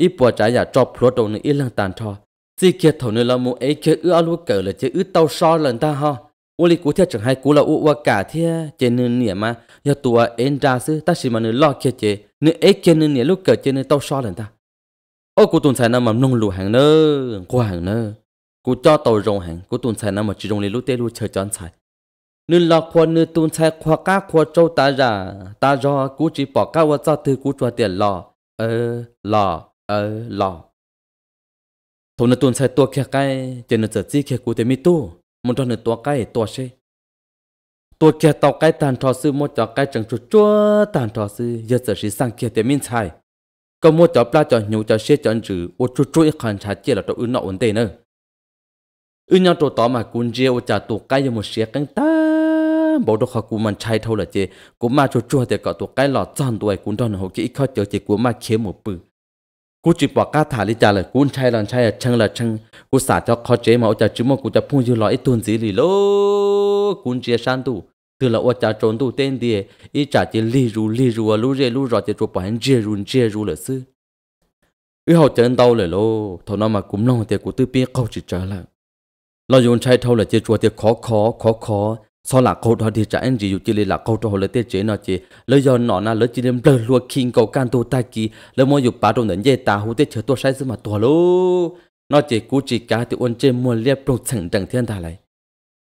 อีปวดใจอยาจอบพลวตรงนึงอีหลังตานทอจีเกีเถนึงละมัวเอเกอื้อลูกเกิดเลยเจอื้อเต้าซอหลังตาฮะ u li cú thiệt chẳng hay cú là u qua cả thiệt chế nửa nĩa mà giờ tua em ra sư ta chỉ mà nửa lo kia chế nửa ấy kia nửa nĩa lúc cỡ chế nửa tao so lần ta. Ô, cú tuần sai nằm mầm nông lù hàng nơ cú hàng nơ. Cú cho tàu rồng hàng, cú tuần sai nằm mà chỉ rồng lì lúc tê lúc chờ chọn sai nửa lo khoa nửa tuần sai khoa cá khoa trâu ta ra ta do cú chỉ bỏ cá qua cho thứ cú cho tiền lò. Ờ lò ờ lò. Thầu nửa tuần sai tua kia cái chế nửa giờ chỉ kia cú tê mi tu một trong nửa tua cái tua xe tua kia tàu cái tàn trò sư, một cho cái chẳng chút chúa tàn trò sư. Giờ giờ sĩ sang kia tiền minh xài có một cho pla cho nhiều cho xe trò chữ, ô chút chút ít khăn chả chia là cho ư nọ ổn đề nữa. Ư nhau tổ tỏ mà cún chia ô chả tua cái một xe căng ta bộ đồ khó cú mình chạy thâu là chế cú mà chút chút thì có tua cái lọ tròn tuổi cún đó nó hậu kỹ khó chờ chế cú mà kiếm một bự cú chỉ bỏ cá thả đi trả lời cú chạy lần chạy à, chân là chân. Cú xả cho khó chế mà cho chứ mà cú cho phun dư lõi tuần gì lì lô. Cú chia san tu từ là ô cha trốn tu tên đi ý trả chỉ lì ru lì ru à, lú rê, lú rõ chỉ chụp bản chia ru chia ru là sư ý họ chân đau lời lô thằng nào mà cũng lòng thì cú tư biết câu chỉ trả lại. Lo dùng chạy thâu là chỉ chùa thì khó khó khó khó sau là câu đó thì trả anh chỉ chỉ là câu đó là tiết chế nó chỉ. Lấy do nó là lấy chỉ đem lời lúa kinh cầu can tu ta kỳ lấy mua dục ba trong đến dây ta hú tiết chế tôi sai mà tua lô. Nó chỉ cú chỉ cá thì ôn trên mua liệp trong chẳng chẳng thiên ta lại.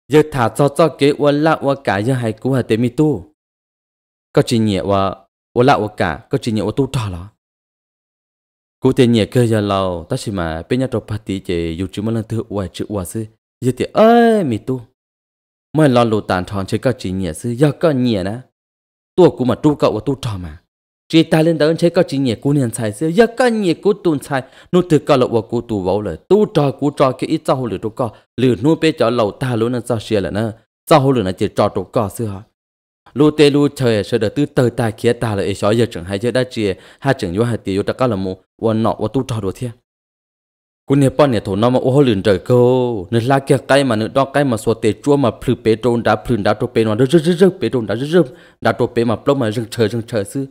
Giờ thả cho cho kế ôn lạ ôn cả, giờ hay cú hay tế mi tu. Có chỉ nhẹ và ôn lạ ôn cả, có chỉ nhẹ ôn tu trò đó cú tiền nhẹ cơ giờ lâu ta chỉ mà bên nhà trò party chỉ dù chỉ một lần thứ ngoài chữ ôn sư giờ thì ơi, mi tu mới lo lù tàn tròn chơi cái chỉ nhẹ sư giờ cái nhẹ nè. Tua cú mà tu cậu và tu trò mà. Chỉ ta lên đó chơi cái chỉ nhẹ cú nên sai. Sư giờ cái nhẹ cú tuôn sai. Nô từ cái lộ và cú tu vào rồi, tu trò cú trò cái ít sau lửa tu cao lửa nô bé cho lầu ta luôn nó sao xia là nó sau lửa nó chỉ trò tu cao sư hả lu tê lu chơi, sợ được tư tờ ta kia ta là ấy sợ giờ chẳng hay giờ đã chia hai chẳng vô hai tỷ vô ta cao là mu và nọ và tu trò đồ thiên วันnọวันtu trò đồ thiệt cú nè bọn nè thổ nó mà ô lươn trời cô nè la kia cái mà nè đó cái mà số tê chua mà phử bê trôn đã phử đã trô bê nó rớt rớt rớt bê trôn đã rớt rớt đã trô bê mà plong mà rừng chờ rừng chờ sư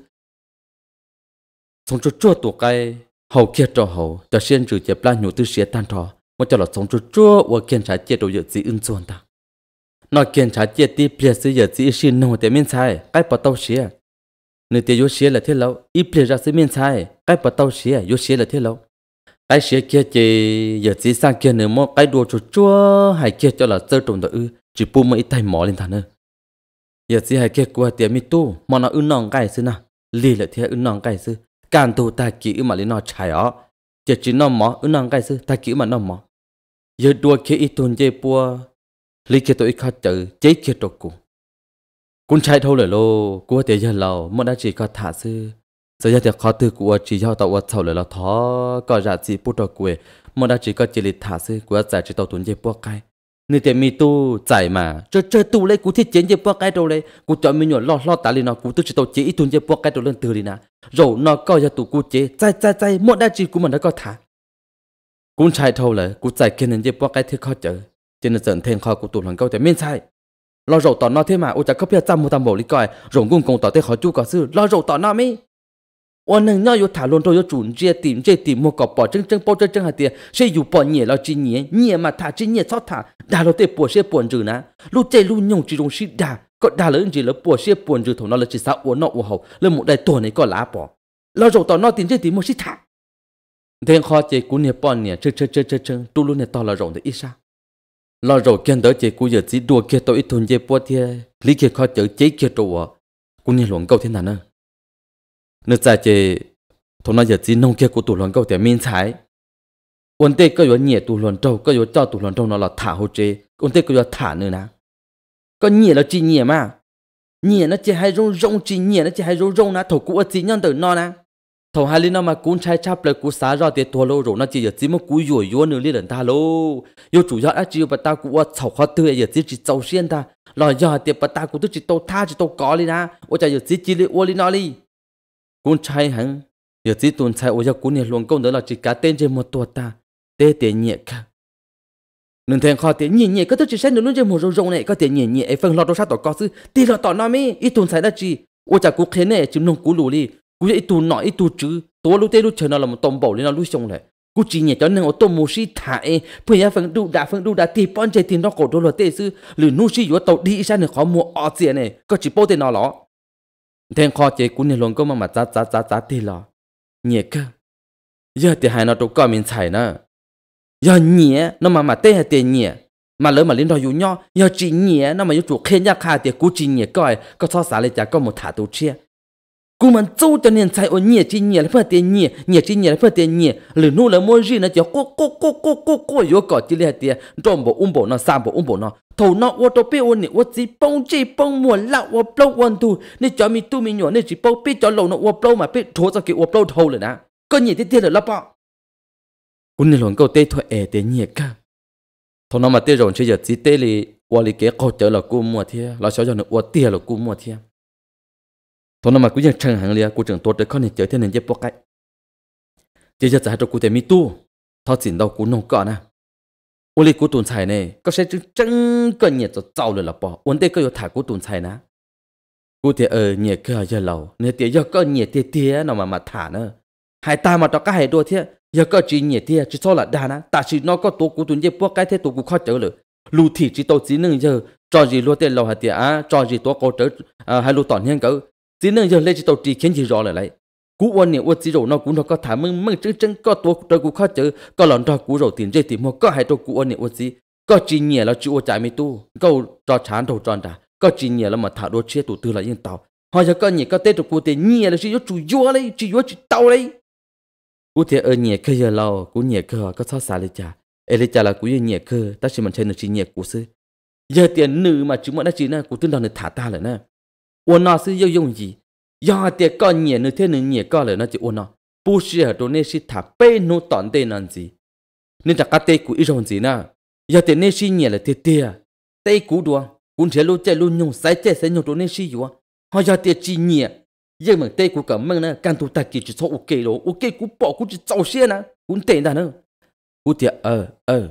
sống chua chua tổ cái hậu kia trò hậu cho xuyên trừ chép la nhủ tư xía tan trò mà cho là sống chua chua và kiên trả chia đồ dự gì ưng chuồn ta nó kiên trả chia tí bia sư dự gì xin nô để miên sai cái bắt tàu xía nè tiêu yếu xía là thế lâu ít bia ra sư miên sai cái bắt tàu xía yếu xía là thế lâu cái xe kia chỉ giờ chỉ sang kia nữa mà cái đồ chua chua hay kia cho là sơ trồng đó ư. Chỉ bù mấy ít tay mỏ lên thằng nữa giờ chỉ hay kia qua tiệm mi tu, mà nó ư nòng cái xưa na lì lại thế ư nòng cái xưa càng tu ta kỹ mà lên nó chạy ó. Giờ chỉ nó mỏ, ư nòng cái xưa ta kỹ mà nó mỏ. Giờ đua kia ít tuần chơi bùa lì kia tôi ít khó chữ chế kia đồ cụ cũng chạy thâu lời lô qua tiệm giờ lâu mà đã chỉ có thả xưa giờ giờ thì khó từ của chỉ cho tàu tàu lại là thó, có giá trị bút đầu quê. Mà đã chỉ có chỉ lịch thả sư của giá trị tàu tuấn dây bua cái. Nơi tiền mi tu giải mà. Chơi chơi tu lấy cú thiết chiến dây bóc cái đâu lấy cú chọn mi nhỏ lo lo tả lên nó, cú tức chỉ tàu chế ít dây chơi bóc cái đâu lên từ đi nè rồi nó coi ra tụ cú chế chạy chạy chạy một đại chỉ cú mà nó có thả. Cú chạy thâu lại cú giải kia nên dây bóc cái thiết khó chơi cho nên dẫn thêm khó cú tụ lần câu thì miên sai. Lo rồi tỏ nó thế mà, ôi chả có biết trăm một tam bộ lý coi. Rồi cũng cùng tỏ thế khó chú có sư lo rồi tỏ nó mi. 我能要有谈论都有主这点这点莫搞保证真保证真下点，谁有保年了今年年嘛他今年操他，打了对保些本质呢，路在路用这种是打，个打了人了保些本质头那了至少我那我好，了莫在多那个拉保，了肉到那点这点莫是他。天khó chế cú nè bọn nè chơi chơi chơi chơi chơi tu luôn nè to là rộng được ít sao lo rồi kiên đỡ chế cú giờ chỉ đùa kia tôi ít thun chế bữa thì lý kia khó chở chế kia đồ cú nè luận câu thế nào nữa nữa ra chế thôn nó giờ chỉ nông kia của tụ luận câu thì miên thái quân tê có yếu nhẹ tụ luận trâu, có yếu cho tụ luận trâu nó là thả hồ chế quân tê có yếu thả nữa nè có nhẹ là chỉ nhẹ mà. Nhẹ nó chỉ hay rong rong chỉ nhẹ nó chỉ hay rong rong nè thầu cũ ở chỉ nhân tử nó nè thầu hai linh nó mà cuốn trái chắp lại cú xá ra thì thua lâu rồi nó chỉ giờ chỉ một cú dồi dồi nữa liên lần ta lâu yếu chủ yếu á chỉ bắt ta cú ở sầu khó tươi giờ chỉ chỉ sầu xiên ta. Lo giờ thì bắt ta cú tức chỉ tàu tha, chỉ tàu có đi nè ôi trời giờ chỉ chỉ đi ôi đi nó đi cũng trai hắn, giờ chỉ tuần trai ôi, giờ cũng nhiều luôn câu nữa là chỉ cả tên trên một tuột ta. Tê tê nhẹ cả. Nên thèn khó tiền nhẹ nhẹ có tôi chỉ xem được luôn trên một rồng rồng này. Có tiền nhẹ nhẹ, phần lo đâu sao tỏ có sư tiền lo tỏ nó mi ít tuần trai đó chỉ ôi chả cũng khen này chúng nông cú lù đi. Cú ít tuần nọ, ít tuần chứ tôi lúc tê lúc chờ nó là một tôm bầu lên nó lúc xong này cú chỉ nhẹ cho nên ô tô mồi xí thả e. Bây giờ phần đủ đã phần đủ đã thì bọn chơi tiền nó cổ đô là tê sư lử nu xí yếu tàu đi ra nữa khó mua ở tiền này có chỉ bao tiền nó lọ thế kho chế cũng nên luôn có mà mà giá giá giá giá thì lo nhẹ cơ. Giờ thì hai nó đâu có mình xài nữa giờ nhẹ, nó mà mà tê hay tê nhẹ. Mà lỡ mà lên đó dùng nhau giờ chỉ nhẹ, nó mà yêu chủ khen nhắc khai thì cú chỉ nhẹ coi, có so sánh lại chả có một thả đồ chia cú mình châu cho nên xài ở nhẹ chi nhẹ là phải tê nhẹ nhẹ chi nhẹ là phải tê nhẹ. Lỡ nô là mua gì nó chỉ cố cố cố cố cố cố có chỉ là tê trộm bộ um bộ nó xả bộ um bộ nó. Thầu nó ô tô bê ô nè. Ô chỉ bông ตอนนั้นมากูยังเชิงหังเลียกูจึงตัวเด็กคนนี้เจอเท่านั้นเย็บปกไก่เจ๊จะจ่ายตัวกูแต่มีตู้ทอดสินเรากูนงก่อนนะอุลิกูตุนใส่เนี่ยก็ใช้จึงจังก็เหนียจะเจ้าเลยละปอวันเด็กก็อยู่ถ่ายกูตุนใส่นะกูเตะเออเหนียก็เยอะเราเนี่ยเตะเยอะก็เหนียเตะเตะเนาะมามาถ่านเนอะหายตามาตอก็หายด้วยเทียเยอะก็จีเหนียเตะจีโซละดานะแต่ชีนอก็ตัวกูตุนเย็บปกไก่เทตัวกูข้อเจอเลยลูที่จีโตจีหนึ่งเยอะจอจีรัวเตะเราหายเตะอ่ะจอจีตัวกูเจออ่าหายลูต่อเนื่องก็ chỉ nên giờ lên chỉ tàu chỉ khiến gì rõ lại lại cú quan niệm quan chỉ rồi nó cũng nó có thả mưng mưng chân chân có tổ trời cú khó chữ, có lần cho cú rồi tiền dây thì mua, có hai cho cú quan niệm quan chỉ có chỉ nhẹ là chịu chạy mi tu, câu cho chán đầu tròn đã có chỉ nhẹ là mà thả đôi chia tụ tư là yên tàu. Họ giờ có nhẹ có tết được cú tiền nhẹ là chỉ có chủ yếu đấy chỉ yếu chỉ tàu đấy cú tiền ở nhẹ khơi giờ lâu, cú nhẹ khơi có sao xả lấy cha. Ấy lấy cha là cú nhẹ khơi ta chỉ mình chơi được chỉ nhẹ cú sư giờ tiền nữ mà chúng mình đã chỉ là cú tin đương được thả ta lại nè. 我那是要用意。ya te có nhẹ nữa thế nữa nhẹ có lại nó chỉ ôn nó bu sĩ ở chỗ này sĩ thả bê nô tòn tê năn gì nên chắc cái tê của ít rồi gì nè ya te nên sĩ nhẹ là tê tê tê cú đua cũng chỉ lu chạy lu nhung sai chạy sai nhung chỗ này sĩ yếu họ ya te chỉ nhẹ nhưng mà tê của cả mông nè càng tu ta chỉ chỉ số ok rồi ok cú bỏ cú chỉ trâu xe nè cũng tệ nè nữa cú tiệt ờ ờ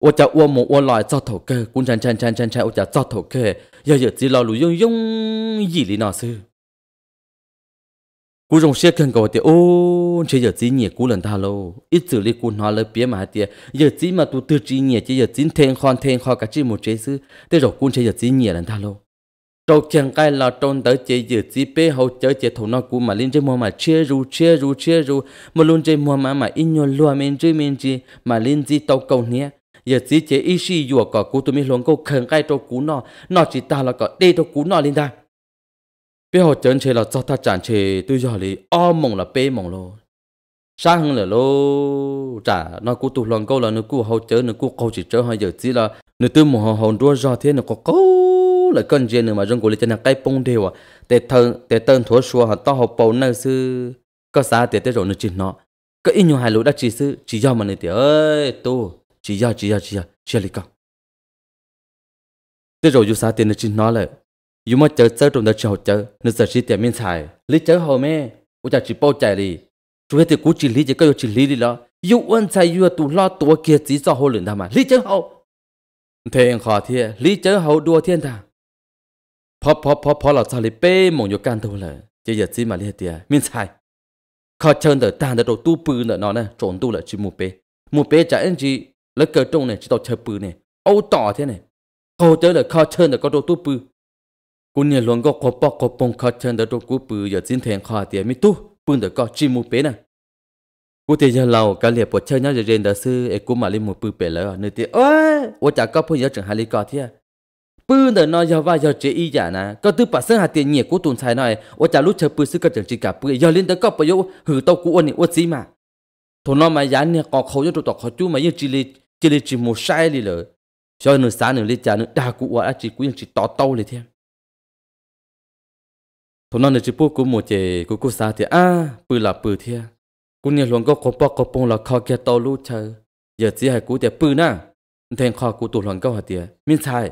我家我冇我来做头个，工厂厂厂厂厂，我家做头个， giờ giờ chỉ lo lũ Yong Yong gì lý nào sư? Cú rồng xe cần cầu thì, ô chỉ giờ chỉ nhẹ cú lần tha lâu. Ít xử lý cú nói lời bía mà tiệt giờ chỉ mà tu tư chỉ nhẹ chỉ giờ chỉ thèn khoan, thèn khoa cả chỉ một chế sư. Thế rồi cú chỉ giờ chỉ nhẹ lần tha lâu. Trâu chẳng cái là trôn tới chế, giờ chỉ bé hậu chơi chế thủ nó cú mà lên trên mua mà chia ru chia ru chia ru. Mà luôn trên mua mà mà in nhau luôn mình chơi mình chơi mà lên gì tàu cầu nhé giờ chỉ chế ít xí dùa có cú tụi mình luôn câu khẩn cái cho cú nó nó chỉ ta là có đây cho cú nó lên ta. Bây giờ chân chế là cho ta chẳng chế tôi giờ li o mong là bê mong lo sáng hơn là lo trả nó cú tụi luôn câu là nó cú hậu chơi nó cú câu chỉ chơi hai giờ chỉ là nó tư mồ hậu đua ra thế, nó có câu là con gì nữa mà rong cổ lên chân cái bông đều à. Để thân để tân thua xua hả to học bầu nơi sư. Có sao để tới rồi nó chỉ nó cái ý nhau hai lũ đã chỉ sư, chỉ do mà này thì ơi, tu chỉ ya chỉ ya chỉ ya chỉ là cao thế rồi dù sao tiền nó chỉ nói là, dù mà chờ chờ trong đó chờ chờ nó giờ chỉ tiền miếng xài. Lý chờ hồ mẹ. U chả chỉ bao chạy đi chú hết thì cú chỉ lý, chỉ có chỉ lý đi đó. Dù ơn xài dù tụ lo tụ kia, chỉ cho hồ lượng mà. Lý chờ hồ thế anh khó thì lý chờ hồ đua thiên thà. Phó lỡ cờ trông này chỉ tao chơi bự này âu tỏ thế này câu tới là khó chơi là có đồ tu bự cún nhà luôn có cọp bọc cọp bông khó chơi là đồ cú bự giờ xin thèn khó tiền mi tu bự được có chim mu bể nè, cú thì nhà lâu cả liệp bỏ chơi nhá, giờ rèn đã sư ấy cú mà lên một bự bể lỡ nơi thì ơi ôi chả có phun giờ chẳng hai lý có thế bự được nó giờ vay giờ chơi y giả nè có tư bà sơn hạt tiền nhiệt cú tồn sai này ôi chả lúc chơi bự sư cả chẳng chỉ cả bự giờ lên tới có bây giờ hử tao cú ôn này ôi gì mà thôn nó mà giá nè có khâu cho tụt tao khó chú mà như chỉ chỉ li chỉ một sai đi rồi cho nên sáng nữa lên cha nữa đa cụ quá chỉ cũng chỉ to tao lên thêm. Thôi nó nữa chỉ bố của một chế của cô sáng thì à bự là bự thế, cũng nhà luôn có có bao có bông là khó kia to lúc chờ. Giờ chỉ hay cụ tiệt bự nè thèn khó cụ tụi luôn có hạt tiệt miễn sai.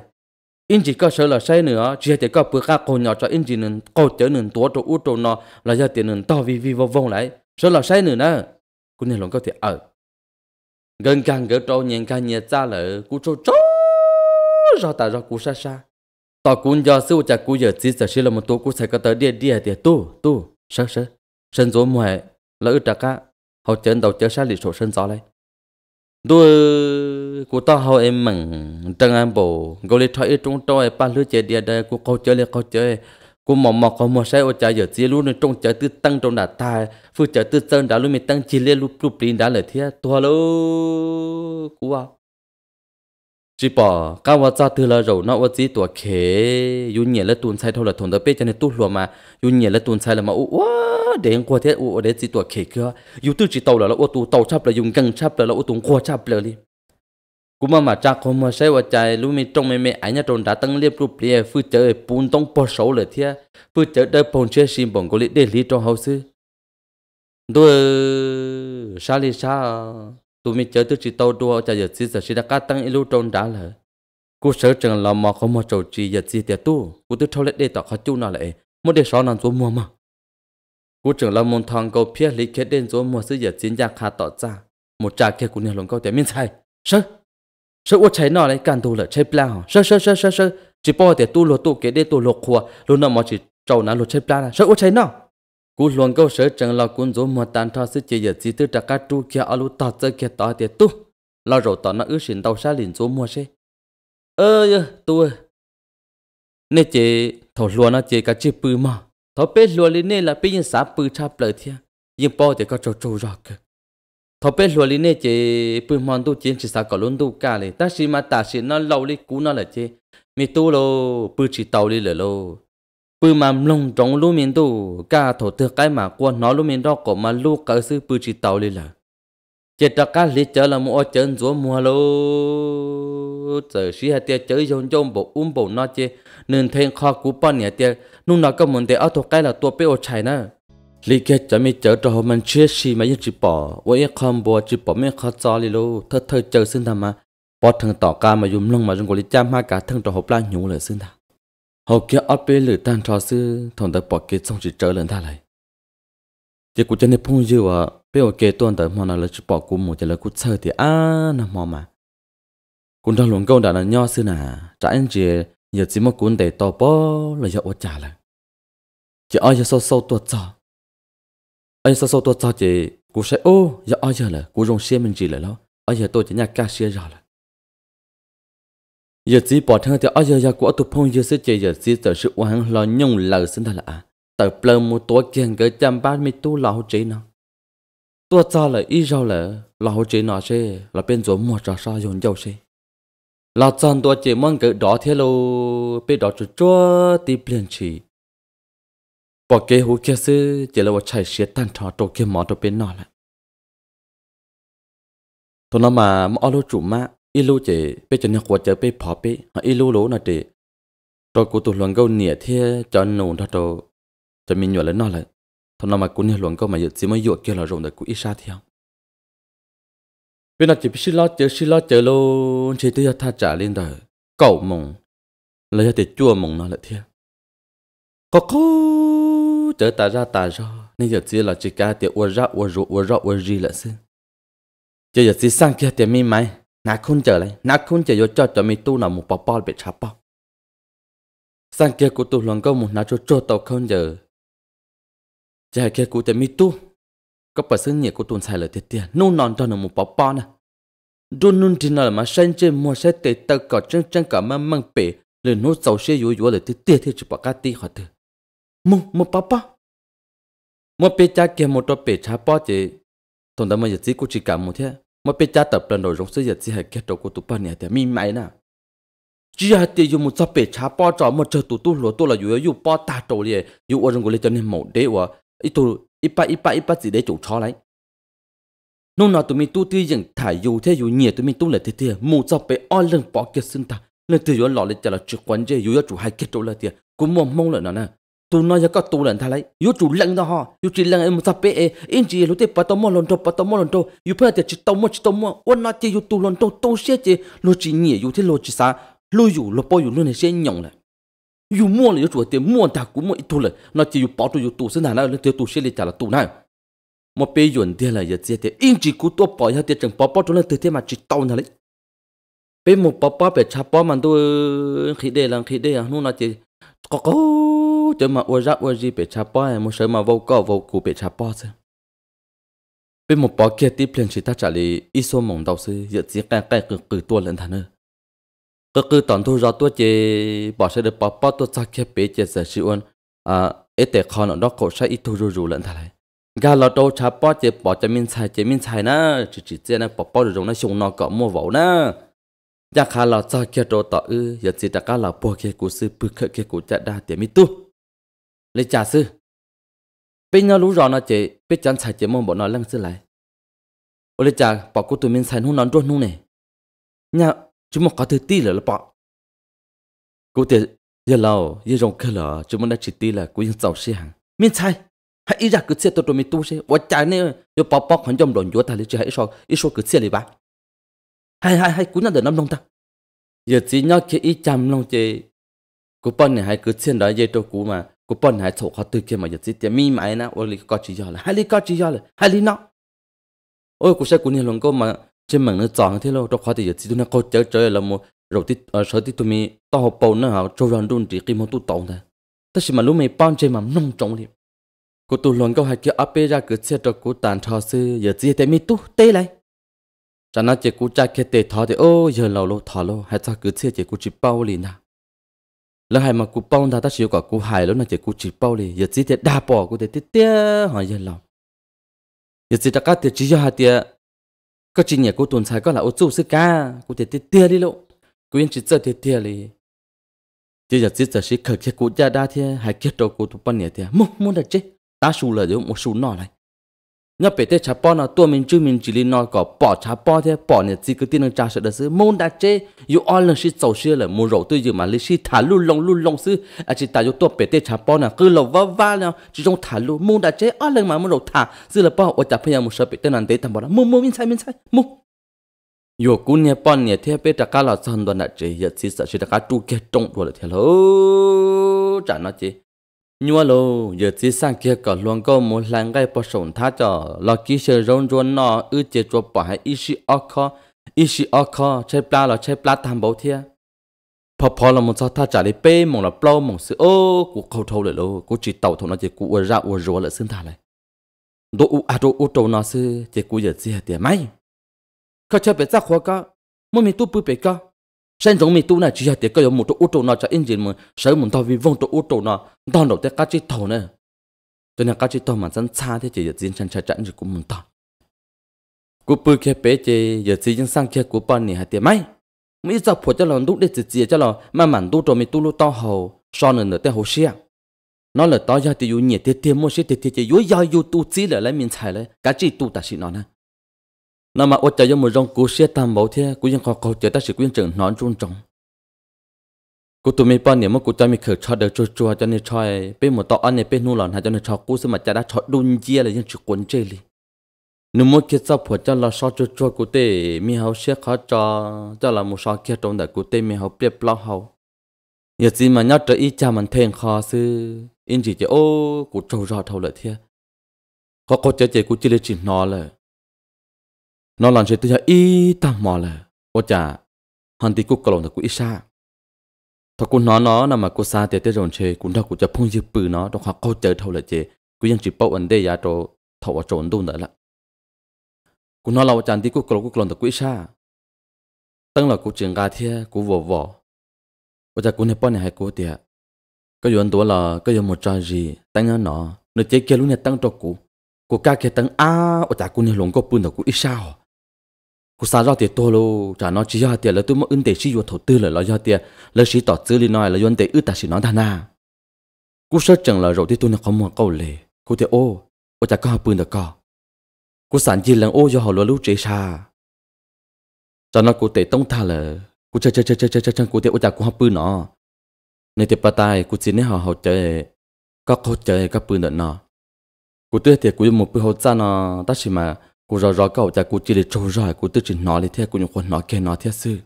In chỉ có sợ là sai nữa. Chỉ để có bự khác còn nhỏ cho in chỉ nên có chở nên tua cho út cho nó là giờ tiền nên to vi vi vô vong lại. Sợ là sai nữa nè cũng nhà lòng có thể ở ờ gần càng gỡ trâu, nhìn càng nhẹ ra lỡ, cú trâu trâu rồi tại ra cú xa xa tao cũng do sư cha cú giờ chỉ sợ là một tổ cú sẽ có tới địa địa địa tu tu sợ sợ sân gió mùa lỡ trả cả họ chân đầu chơi xa lịch sổ sân gió lại đôi cú tao hậu em mừng trăng an bộ gọi lên thoại trong tôi ba e lứa chơi địa đây cú câu chơi lên câu chơi e. กูหมอมอเขาหมอใช้โอใจเย่อเจียรู้ในตรงใจตื้อตั้งตรงหน้าตายฟื้นใจตื้อเซินดารู้มตั้งจีเลียรู้ปรูกปลีนดาเลยเทียตัวลูกูว่าจีปอก้าวจ้าตือละเราเนาะว่าจีตัวเขยุ่นเหยียและตูนใช้เท่าละทนตะเป้จะในตู้หลัวมายุ่นเหยียและตูนใช้ละมาอู้ว้าเด้งกว่าเทียอู้เด็ดจีตัวเขก็อยู่ตื้อจีเต่าละแล้วว่าตูเต่าชับเละยุ่งกังชับเละแล้วว่าตุงขวชับเลย cú mà mà cha không mà say vào chạy lúc mình trong mẹ mẹ, anh nhà trốn đã tăng liệp lúc liệp phu chở bún tông bỏ sầu là thia. Phu chở đợi bồn chơi sim bồn có lý để lý trong hậu sư. Đôi sao lý sao tụi mình chở tôi chỉ tàu đua cho giờ chỉ giờ chỉ đã cá tăng ilu trốn đã là cú sợ chừng là mà không mà trầu chỉ giờ chỉ tiệt tu, cú tôi thâu lết để tao khó chú nào lại một để sáu nằm xuống mua mà. Cú chừng là môn thằng cầu phía lý kết đến xuống mua sư giờ chiến gia khá tỏ ra một trà kia cú nhà lòng câu tiền miên sai. Sơ sơ uất cháy nọ lại càng tu lợ cháy plan sơ sơ sơ sơ sơ. Chỉ bỏ để tu lột tu kế để tu lột khua luôn nằm mà chỉ trâu nào lột cháy plan sơ uất cháy nọ. Cú luôn câu sợ chẳng là cuốn dỗ mà tàn thao sự chỉ giật chỉ tư đặc cá tu kia alu tọ chơi kia tọ để tu. Lo rồi tao nó ước xin tàu xa liền dỗ mua xe ơ tu ơi nè chị thầu luôn nó chị cả chị bự mà thầu bé luôn lên nè là bé nhân xã bự cha bự thiệt nhưng bỏ để có trâu trâu rõ thọ bé lúa lì nè chị bùn mòn tu chiến chỉ sao có luôn tu cả lì ta chỉ mà ta chỉ nó lâu lì cú nó là chị mi tu lô bùn chỉ tàu đi lờ lô bùn mà lông trống lú miền tu cả thổ thực cái mà qua nó lú miền đó có mà lú cái sư bùn chỉ tàu đi lờ chị ta cả lì chở là mua chân rúa mua lô giờ xí hạt tiền chơi dùng trong bộ um bộ nó chị nên thêm kho cú bò nè tiền. nung nó có muốn để ở thuộc cái là tua bé ở chạy nữa lý kia cho mình chờ cho mình chia sẻ mà chỉ bỏ. Với không bỏ chỉ bỏ mình khó cho đi lô. Thơ thơ chờ xin thầm mà. Bỏ thằng tỏ ca mà dùng lông mà dùng của lý cha hai cả thằng cho hộp la nhủ lời xin thầm hậu kia ở bên lửa tan trò sư thằng đã bỏ kia xong chỉ trở lên ta lại chỉ cũng chân này phong dư à bây giờ kế tuần tới mà nó là chỉ bỏ cụ một chỉ là cụ chơi thì à nó mò mà. Cũng đang luận câu đã là nho sư nà, trả anh chị giờ chỉ một cuốn để to bó là giờ quá trả lại chỉ ai giờ sâu sâu tuột cho anh sao sao tôi cho chị, cô sẽ, ô, giờ ai giờ là? Cô rong xe mình chỉ là nó ai giờ tôi chỉ nhà ca xe rồi là. Giờ chỉ bỏ thằng thì ở giờ giờ của tôi phong giờ sẽ chơi giờ chỉ giờ sự oan lo nhung lờ xin thật là à tờ plơ một tuổi kiên cái trăm ba mươi tu lão chế nó. Tôi cho là ít rau là lão chế nó sẽ, là bên chỗ mua trà sao dùng dầu xe là chọn tôi chỉ mong cái đó thế lô, bên đó cho chúa thì biển chỉ bỏ kế hú kia sư chỉ là một chạy xe tan trò đồ kia mỏ đồ bên nọ lại. Thôi nó mà mà alo chủ mà ilu chỉ bây giờ nhà khoa chơi bây bỏ bây họ ilu lố là để rồi cụ tụ luận câu nhẹ thế cho nụ thọ đồ cho mình nhớ lên nó lại. Thôi nó mà cụ nhà luận câu mà giờ chỉ mới dụ kia là rồi để cụ ít xa theo bên nào chỉ biết lo chơi xí lo chơi luôn chỉ tôi tha trả lên đời. Cậu mong lấy thì chua mong nó là thiệt có có chờ ta ra ta ra nên giờ chỉ là chỉ cả tiệt uo ra uo ru uo ra uo gì là xin. Giờ giờ chỉ sang kia tiệt mi mai. Nà khôn chờ lại. Nà khôn chờ vô cho cho mi tu nào một bao bao bị chắp bao sang kia của tu lần câu một nà cho cho tàu khôn giờ. Giờ kia của tiệt mi tu. Có bà sinh nhiệt của tuần sai là tiệt tiệt nôn non cho nó một bao bao nè. Đun nôn thì nào mà sinh trên mua sẽ tệ tao cả chân chân cả mang mang bể. Lên nốt sau xe yếu yếu là tiệt tiệt thì chỉ bỏ cá ti họ một một bao bao một bê cha kia một đôi bê cha bao thì thằng đó mà giờ chỉ chỉ cả một thế mà bê cha tập lần đầu giống sự chỉ hay kết đầu cú tụi này thì mi mày nè chỉ là tiền dùng một trăm bê cha bao trò một chờ tụi tụi lúa là dùng dùng bao ta trâu liền dùng ở trong cái cho nên mẫu đế và ít tụi ít ba ít ba ít ba gì để chủ cho lại nông nào tụi mình tu tuy rằng thải dùng thế dùng nhiều tụi mình tu là thế thế một trăm bể on lưng bỏ cái sinh ta. Lần từ dùng lọ lên cho là chủ quan chơi dùng chủ hai kết đầu là tiền cũng mong mong là nó tu nói cho các tu lần thay lấy. Yếu chủ lăng đó ha yếu chỉ lăng em sắp bể in chỉ lúc tiếp bắt đầu mua lần đầu bắt đầu mua lần đầu yếu phải chỉ tao mua chỉ tao mua ôn nói chỉ yếu tu lon đầu tu sẽ chỉ lúc chỉ nhẹ yếu thế lúc chỉ sa lúc yếu lúc bao yếu lúc này sẽ nhộng lại. Yếu mua là yếu chủ tiền mua ta cũng mua ít tu lần nó chỉ yếu bảo tu yếu tu sẽ nào nó tiêu tu sẽ lấy trả là tu này một bây giờ tiền là yếu chỉ tiền in chỉ cú tu bảo yếu tiền chẳng bảo bảo tu lần từ thế mà chỉ tao này lấy. Bây một bảo bảo bị cha bảo mà tu khi đây là khi đây à nó chỉ có có cho mà ua ra ua gì bị chà bò em, muốn sớm mà vô có vô cụ bị chà bò chứ. Bên một bao kia tiếp liền chỉ ta trả lời ít số mong đầu sư giờ chỉ cái cái cực cực tua lên thằng nữa cực cực tận thu ra tua chế bỏ sẽ được bỏ bỏ tua chắc kia bị chế giờ sư ơn à ít để khó nó đó cổ sẽ ít thu rù rù lên thằng này gà lò đâu chà bò chế bỏ cho mình xài chế mình xài nè chỉ chỉ chế nó bỏ bỏ rồi nó xuống nó có mua vẩu nè ya khá là cho kia đồ tỏ ư, giờ chỉ đã cá là bùa kia của sư bự khởi kia của cha đa tiền mi tu. Lấy trả sư. Bên nhau lú rõ nó chị biết chán xài chị mong bọn nó lăng sư lại. Ô lấy trả bỏ cô tụi mình xài hôn nón đuôn hôn này. Nhà chúng một có thứ tí là bỏ. Cô tiền giờ lâu giờ rong kia là chúng mình đã chỉ tí là cô yên giàu xe hàng mình xài hãy ý ra cứ xe tôi tôi mình tu xe. Và trả này yo bỏ bỏ khoản trong đồn chúa ta lấy chỉ hãy so ít số cứ xe đi ba hai hai hai cũng là được năm long ta. Giờ chỉ nhớ kia ít trăm long chị. Cú bọn này hai cứ xe đó, dây tôi cú mà. Cú bọn này chụp khó tư kia mà giờ chỉ tiền mi mãi na ôi, lý có chỉ do là. Hai lý có chỉ do là. Hai lý nó. Ôi, cô sẽ cú nhiều lần cô mà trên mạng nó chọn thế lo đâu khó thì giờ chỉ tôi nó có chơi chơi là một rồi thì ở ờ, sở thì tôi mi to học bầu nó họ cho rằng đun chỉ kim một tu tổng thôi tất nhiên mà lúc mày bao chơi mà nông trọng đi cô tu lần cô hai kia áp ra cứ xe cho cú tàn thọ sư. Giờ chỉ để mi tu tê lại cho nó chỉ cú cha kia tê thọ thì ô giờ lâu lâu thọ lâu hay sao cứ thế chỉ cú chỉ bao liền nà. Lỡ hai mà cú bao ta ta chịu cả cú hài lúc này chỉ cú chỉ bao lì, giờ chỉ để đa bỏ cú để tiếc tiếc hỏi giờ lòng giờ chỉ ta cá tiết chỉ cho hai tiếc có chỉ nhẹ cú tuần sai có là ô chú sức ca cú để tiếc tiếc đi lộ cú yên chỉ chơi tiếc tiếc đi, chỉ giờ chỉ giờ chỉ khởi cái cú cha đa thế hay kết đầu cú tụ bao nhiêu tiết muốn muốn được chứ ta sù là giống một sù nọ này nhớ bé thế chả bỏ nó tua mình chú mình chỉ lên nói có bỏ chả bỏ thế bỏ nhà chỉ cứ tin trả sự đó sư môn đã chế yêu all là sĩ sầu xe là mua rượu tôi giờ mà lấy sĩ thả lu lông lu lông sư à chỉ tại yêu tua bé thế chả bỏ nào cứ lầu vá vá nào chỉ trong thả lu. Môn đã chế all lần mà mua rượu thả sư là bỏ ở chả phải một sợ bé tê nan tê thằng bỏ bảo mua mua mình sai mình sai mua yo cú nhẹ bỏ nhẹ thế bé trả là sân đoàn đã chế giờ chỉ sợ chỉ trả tu kia trong rồi là thế lo. Chả nó chế nhua lô giờ chỉ sang kia cả luôn có một lần gây bỏ sổn thá cho. Lo kỹ sư rong rong nó ư chế cho bỏ hay ishi oko ishi oko chơi pla là chơi pla tham bảo thia. Phò là sao trả là khâu chỉ đồ đồ sư, chỉ giờ chơi bự sen giống mi tu này chỉ là để có một chỗ ô tô nào cho engine mà sớm một tàu vì vong chỗ ô tô nào đòn đầu tới cá chỉ to này. Cho nên cá chỉ to mà chân xa thế chỉ là diễn chân chạy chạy cũng muốn ta, cú bự kia bé chỉ giờ chỉ những sang kia cú bao này hạt tiền mấy mấy giờ phụ cho lòng đúc để chỉ chỉ cho lòng mà mặn tu cho mi tu lúc to hầu so nữa nữa tới hầu xia. Nó là to giờ thì yêu nhiệt thì tiền mua xe thì thì chỉ yêu yêu yêu tu chỉ là lấy miếng xài lấy cá chỉ tu ta xí nó nè nó mà ô chạy cho một rong cú xe tam bảo thế, cú ยัง khó khó chạy ta sự quyên trưởng nón run trọng cú tụi mình bao niệm mà cú cho mình khởi cho được chua chua cho nên cho bên một tọ anh này, bên nu lòn hay cho nên cho cú xem mà cha đã cho đun chia là dân chịu cuốn chơi đi nếu muốn kết sao phải cho là so chua chua cú tê, mi hậu xe khó cho cho là một so kia trong đời cú tê mi hậu biết lo hậu giờ gì mà nhớ trở ý cha mình thèn khó sư in chỉ chỉ ô, cú trâu rò thâu lợi thiệt có có chơi chơi cú chỉ lấy chỉ nó là nó làm gì tôi cho ít ta mò là ô chả hắn thì cô còn là cô ít xa thật cô nói nó nằm mà cô xa thì tới rồi chơi cũng đâu cũng cho phun dư bự nó trong hoặc cô chờ thâu là chế cô vẫn chỉ bảo anh đây ya cho thâu ở trốn đun nữa là cô nó là ô chả thì cô còn cô còn là cô xa tăng là cô trường ga thia cô vò vò. Ô chả cô này bao này hay cô tiệt cái chuyện đó là cái chuyện một trò gì tăng nó. Nó chế kia luôn này tăng cho cô cô ca kia tăng à, ô chả cô này lồng có bự nó cô ít sao cú sao ra tiền to lo trả nó chỉ ra tiền là tôi mới ứng để sử dụng thổ tư là lo ra tiền là chỉ tỏ tư li nói là dân để ư ta chỉ nói thana, cú sợ chừng là rồi thì tôi nó không muốn câu lệ cú thì ô ô chả có học bươn được co. Cú sản chỉ là ô do họ lo lú chế xa. Cho nó cú tệ tông tha là cú chơi chơi chơi chơi chơi chơi cú thì ô chả có học bươn nó. Nên thì bắt tai cú xin nên họ học chơi có học chơi có bươn được nó. Cú tuyệt thì cú một bữa học ra nó ta chỉ mà cô rõ rõ cậu cha cô chỉ để trâu rồi cô tự trình nói lấy thế cô những quân nói kia nói thế sư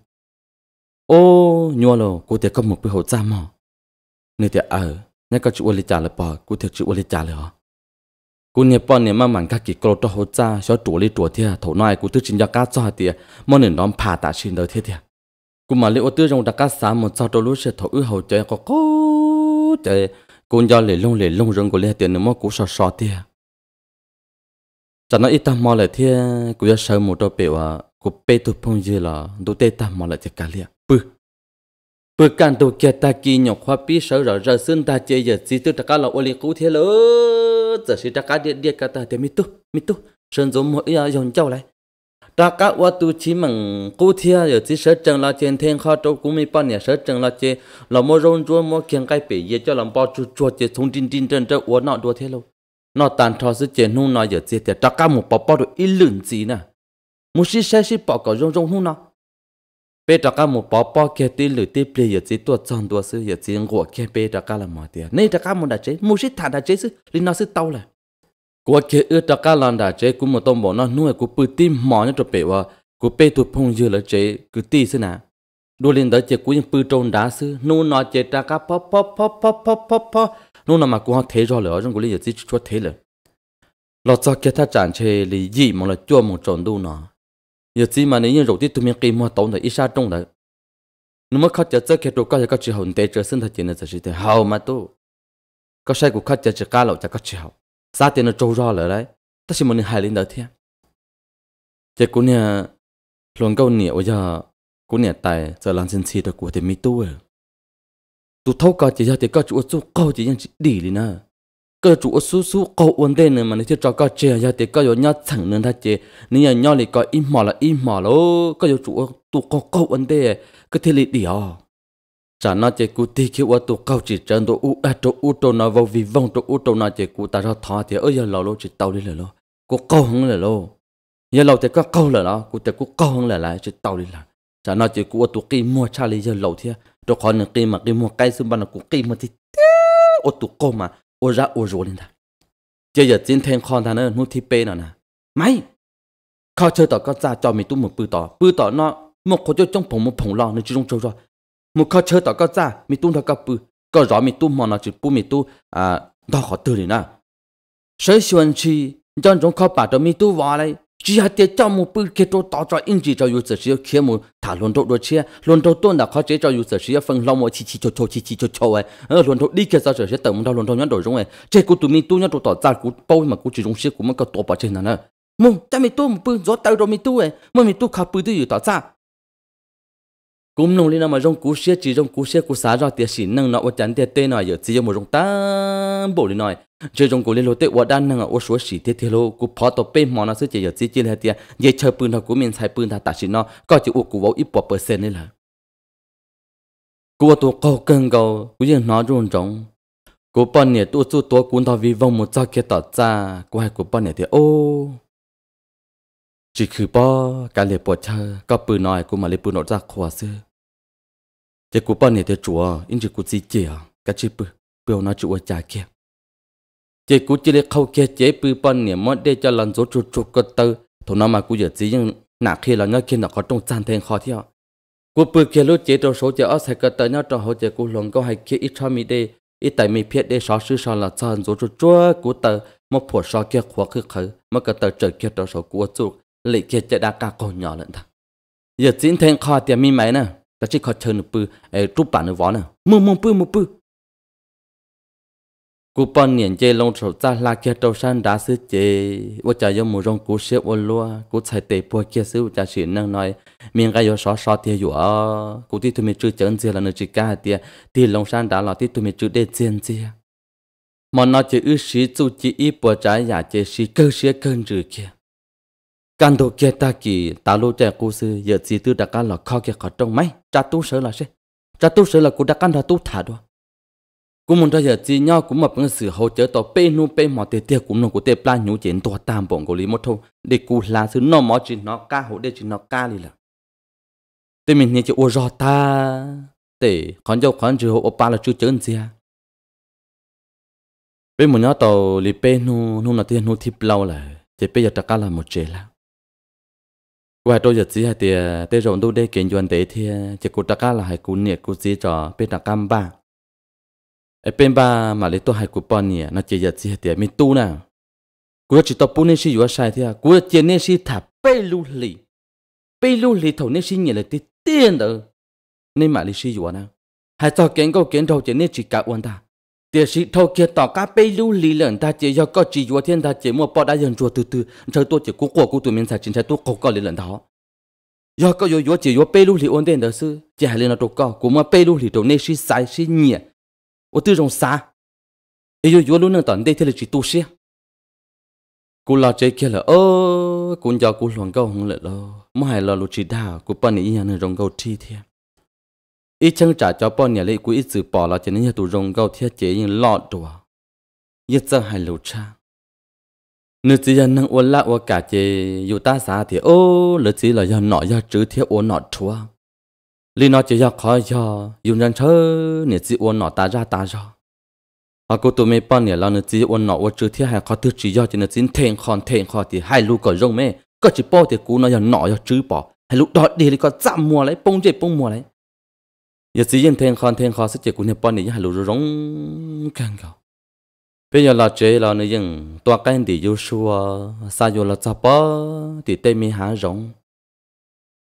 ô, nhua lô cô tiệt có một bữa hậu cha mò. Nơi tiệt ở, nhắc các chú ơi trả lời bỏ cô tiệt chú ơi trả lời hả? cô nhớ bọn nhớ mà mặn các kỳ cô cho hậu cha, cho chủ lấy chủ thế thổ nói cô tự trình cho cá cho tiệt mò nên đón phá tạ xin đời thế tiệt cô mà lấy ô tư trong đặc cá xã một sao trâu lúa sẽ thổ ư hậu chơi có có chơi cô cho lấy lông lấy lông rừng của lê tiền nữa mà cô sợ sợ tiệt cho nó ít tâm mò lại thế cũng sợ một đôi biểu à cũng bê tu phong dư là đủ tê tâm mò lại thế cả liền bự bự can tu kia ta kỳ nhọc khoa bí sợ rồi rồi xin ta chơi giờ chỉ tu tất cả là ô li cũ thế lỡ giờ chỉ tất cả điện điện cả ta thì mi tu mi tu, sơn giống mỗi à, giờ dùng châu lại. Ta cả ô tu chỉ mừng cũ thế giờ chỉ sợ chẳng là trên thiên khó châu cũng mi bao nhà sợ chẳng là chơi là mua rong chúa mua kiêng cái bể giờ cho làm bao chu chu chơi thông tin tin trên châu ô nọ đua thế lâu nó tàn thọ sự chơi nung nó giờ chết thì ta cả một bao bao được ít lượng gì nè. Một sĩ sẽ sĩ bảo có rong rong nung nó. Bé trà cả một bó bó kia tí lử tí bì giờ chỉ tua chọn tua sư giờ chỉ ngộ kia bé trà cả là mỏ tiền nay trà cả một đại chế, một xít thản đại chế sư linh nó sư tàu là của kia ưa trà cả lần đại chế cũng một tông bộ nó nuôi, của bự tim mỏ nhất cho bé và của bé tụt phong dưa là chế, cứ tí sư nào đua lên đó chế cũng những bự trôn đá sư. Nô nó chế ta cá pop pop pop pop pop pop pop nô nó mà cũng họ thế rồi lỡ, trong cái lý giờ chỉ cho thế lỡ. Lọt cho kia ta chẳng chế lý gì mà là chua một tròn đu nó giờ chỉ mà nếu như đầu tiên tụi mình kiếm mà tốn được ít sao trong đấy nếu mà khách chơi cái đồ có cái chỉ hồn tệ chơi sinh thật tiền là chỉ thế hào mà tu. Có sai của khách chơi cá lẩu cho cái chỉ hào sao tiền nó trâu ra lỡ đấy. Ta chỉ muốn hai lên đó thế chỉ cũng nè luôn câu nhiều bây giờ cú nè tài, giờ làm sinh chi được của thì mi tu à? Tu thâu cả chỉ ra thì có chủ số câu chỉ những đi đi nè cái chủ số số câu vấn đề nữa mà nếu cho có chơi ra thì có 有 nhau chẳng nên ta chơi nếu như nhau thì có im mỏ là im mỏ lố. Chủ tu có câu vấn đề cái thế đi à? Chả nó chơi cụ ti khi qua tu câu chỉ chân tu u, a tu u tu nó vào vì vong tu u tu nó chơi cụ ta ra thọ thì ở giờ lò lô chỉ tàu đi lò lô. Cụ câu không lò lô. Giờ lò thì có câu lò nó cụ thì cụ câu không lò lại chỉ tàu đi lại cha nó chỉ của tụ kỳ mua cha lý giờ lâu thế cho con cái mà cái mua cái xung ban nó cũng kỳ mà thì ô tụ cô mà ô ra ô rồi lên ta. Giờ giờ trên thang con ta nó nút thi pe nè. Mày! Khó chơi tỏ có ra cho mình tụi một bự tỏ. Bự tỏ nó, một khó chơi trong phòng, một phòng lò nên chỉ trong chơi rồi. Một khó chơi tỏ có ra mình tụi nó có bự. Có rõ mình tụi mà nó chỉ bự mình tụi à đó khó từ này nè. Sớm xuân chi cho chúng kho bà cho mình tụi vào đây chỉ hạt tiền cho một bữa kia tôi tạo ra in chỉ cho yêu sở sĩ kia một thả luận độ đôi chia luận độ tôi đã khó chế cho yêu sở sĩ phần lâu mỗi chỉ chỉ cho cho chỉ chỉ cho cho ấy. Ờ luận độ đi kia sao sở sĩ tầm đâu luận độ nhẫn đổi giống ấy chế của tụi mình tôi nhẫn độ tạo ra của tôi mà của chỉ dùng sĩ của mình cái tổ bảo trên này nè. Mông ta mình tôi một bữa gió tay rồi mình tôi ấy, mà mình tôi khá bữa tôi yêu tạo ra cúm nông lý nào mà rong cú xia chỉ rong cú xia cú xá rồi tiệt xỉ, năng nọ chắn tiệt tê nọ giờ chỉ cho một rong tam bộ đi nọ chơi rong cú lên lô tê quá đan, năng ở số xỉ tiệt tiệt lô, cú phá tổ bê mò nó sẽ chỉ giờ chỉ chỉ là tiệt. Giờ chơi bươn thằng cú miền sai bươn thằng tạ xỉ nọ, có chỉ u cú vào ít bỏ percent đấy là. Cú ở tổ cao cần cầu cú giờ nó rong rong cú bọn nè tu tu tu cú thằng vi vong, một cha kia tỏ cha, cú hai cú bọn nè tiệt ô. Chỉ cứ bỏ cái lệ bỏ chơi có bươn nọ cú mà lệ bươn nọ ra khóa xưa chỉ cú bao nhiêu thì chúa in chỉ cú chỉ chè, à cái chỉ bự biểu nó chúa trả kia. Chỉ cú chỉ để khâu kia chế bự bao nhiêu mất để cho lần số chuột chuột cái tơ. Thôi nó mà cú giờ chỉ nhưng nã khi là nhớ khi nó có trong gian thêm khó theo cú bự kia lúc chế trong số chế ở sài cái tới nhớ trong hồ chế cú lòng có hay kia ít cho mi đây ít tại mi phiết đây sáu sư sáu là chân số chuột chúa cú tờ một phổ sáu kia khóa khứ khứ mà cái tờ trời kia trong số cú chụp lệ kia chế đã cả con nhỏ lần thằng giờ chính thêm kho tiền mi mấy nè ta chỉ có chân bự ấy chụp bản võ nè mông mông bự mông bự cú bọn niên chơi lông sầu ra là kia đầu san đá sứ chế tôi cha cho một rong cú xếp ô lúa cú chạy tệ bùa kia sư cha chỉ năng nói miệng cái yo sọ xó tiền yo cú tí tụi mình chưa chấn gì là nơi chỉ cả tiền thì lông san đá là tí tụi mình chưa để tiền gì mà nó chỉ ư sĩ chú chỉ ít bùa trái giả chế sĩ cơ sĩ cơn rử kia căn đồ kia ta kỳ ta lô trẻ cô sư, giờ chỉ tư đã đặc là khó kia khó trong máy trả tu sở là sao trả tu sở là cô đã căn là tu thả đó cô muốn ra giờ chỉ nhau cũng mập bằng sự hỗ trợ tàu bê nu bê mò tê tê cũng nó cũng tê plan nhũ chuyện tổ tam bọn của lý một thôi để cô là sự nó mò chỉ nó ca hỗ để chỉ nó ca đi là tê mình nghe chỉ ô rò ta. Tê con dâu con chữ ô ba là chưa chấn gì à bên một nhóm tàu lý bê nu nu là tiền nu thịt lâu là chỉ bây giờ tất cả là một chế là và tôi giờ chỉ hay thì tê rộn tôi đây kiện chuẩn tế thì chỉ cụ tất cả là hay cụ nhiệt cụ chỉ cho bên đặc cam ba. Ở bên ba mà lấy tôi hay cụ bò nhỉ nó chỉ giờ chỉ thì mình tu nè. Cú chỉ tập bún nên chỉ vừa sai thì à cú chỉ nên chỉ thả bê lu lì. Bê lu lì thầu nên chỉ nhiệt là tí tiền đó nên mà lấy chỉ vừa nè. Hay cho kiến câu kiến đầu chỉ nên chỉ cả quan ta địa sĩ thâu kia tỏ cá bê lưu lý lợn ta chỉ do có chỉ chúa thiên ta chỉ mua bò đã dần chúa từ từ. Chờ tôi chỉ cũng của cũng tụi mình sạch chính sẽ tôi cố có lý lợn đó. Do có yếu yếu chỉ yếu bê lưu lý ổn định đó sư, chỉ hai lần nó trục cao cũng bê lưu lý đầu này sĩ sai sĩ nhẹ ô tư rồng xa. Yếu yếu luôn nâng tận đây thì là chỉ tu sĩ cú lo chơi kia là, ơ cũng do cú luồng câu không lệ lo mỗi hai lo lụt chỉ đào cú bận ý nhà này rồng câu chi thiệt ít chân trả cho bọn nhà lấy của ít sự bỏ là cho nên nhà tù rồng gạo thiết chế những lọ đùa. Nhất giờ hai lầu cha. Nữ chỉ dân năng uốn lạ uốn cả chế dù ta xa thì ô, lỡ chỉ là do nọ do chữ thiết uốn nọ chua lý nó chỉ do khó do dùng dân thơ nữ chỉ uốn nọ ta ra ta ra họ cô tụi mấy bọn nhà là nữ chỉ uốn nọ uốn chữ thiết hay khó thứ chỉ do cho nữ chỉ thèn khòn thèn khòn thì hai lũ còn rồng mê. Có chỉ bỏ thì cú nó do nọ do chữ bỏ. Hai lũ đó đi thì có giảm mua lấy, bông chế bông mua lấy giờ chỉ dùng thèn khòn thèn khó sẽ chỉ cú này bọn này hà lũ rong càng cao bây giờ là chế là nó dùng toa cái thì yêu xua sao yêu là chắp thì tây mình há rong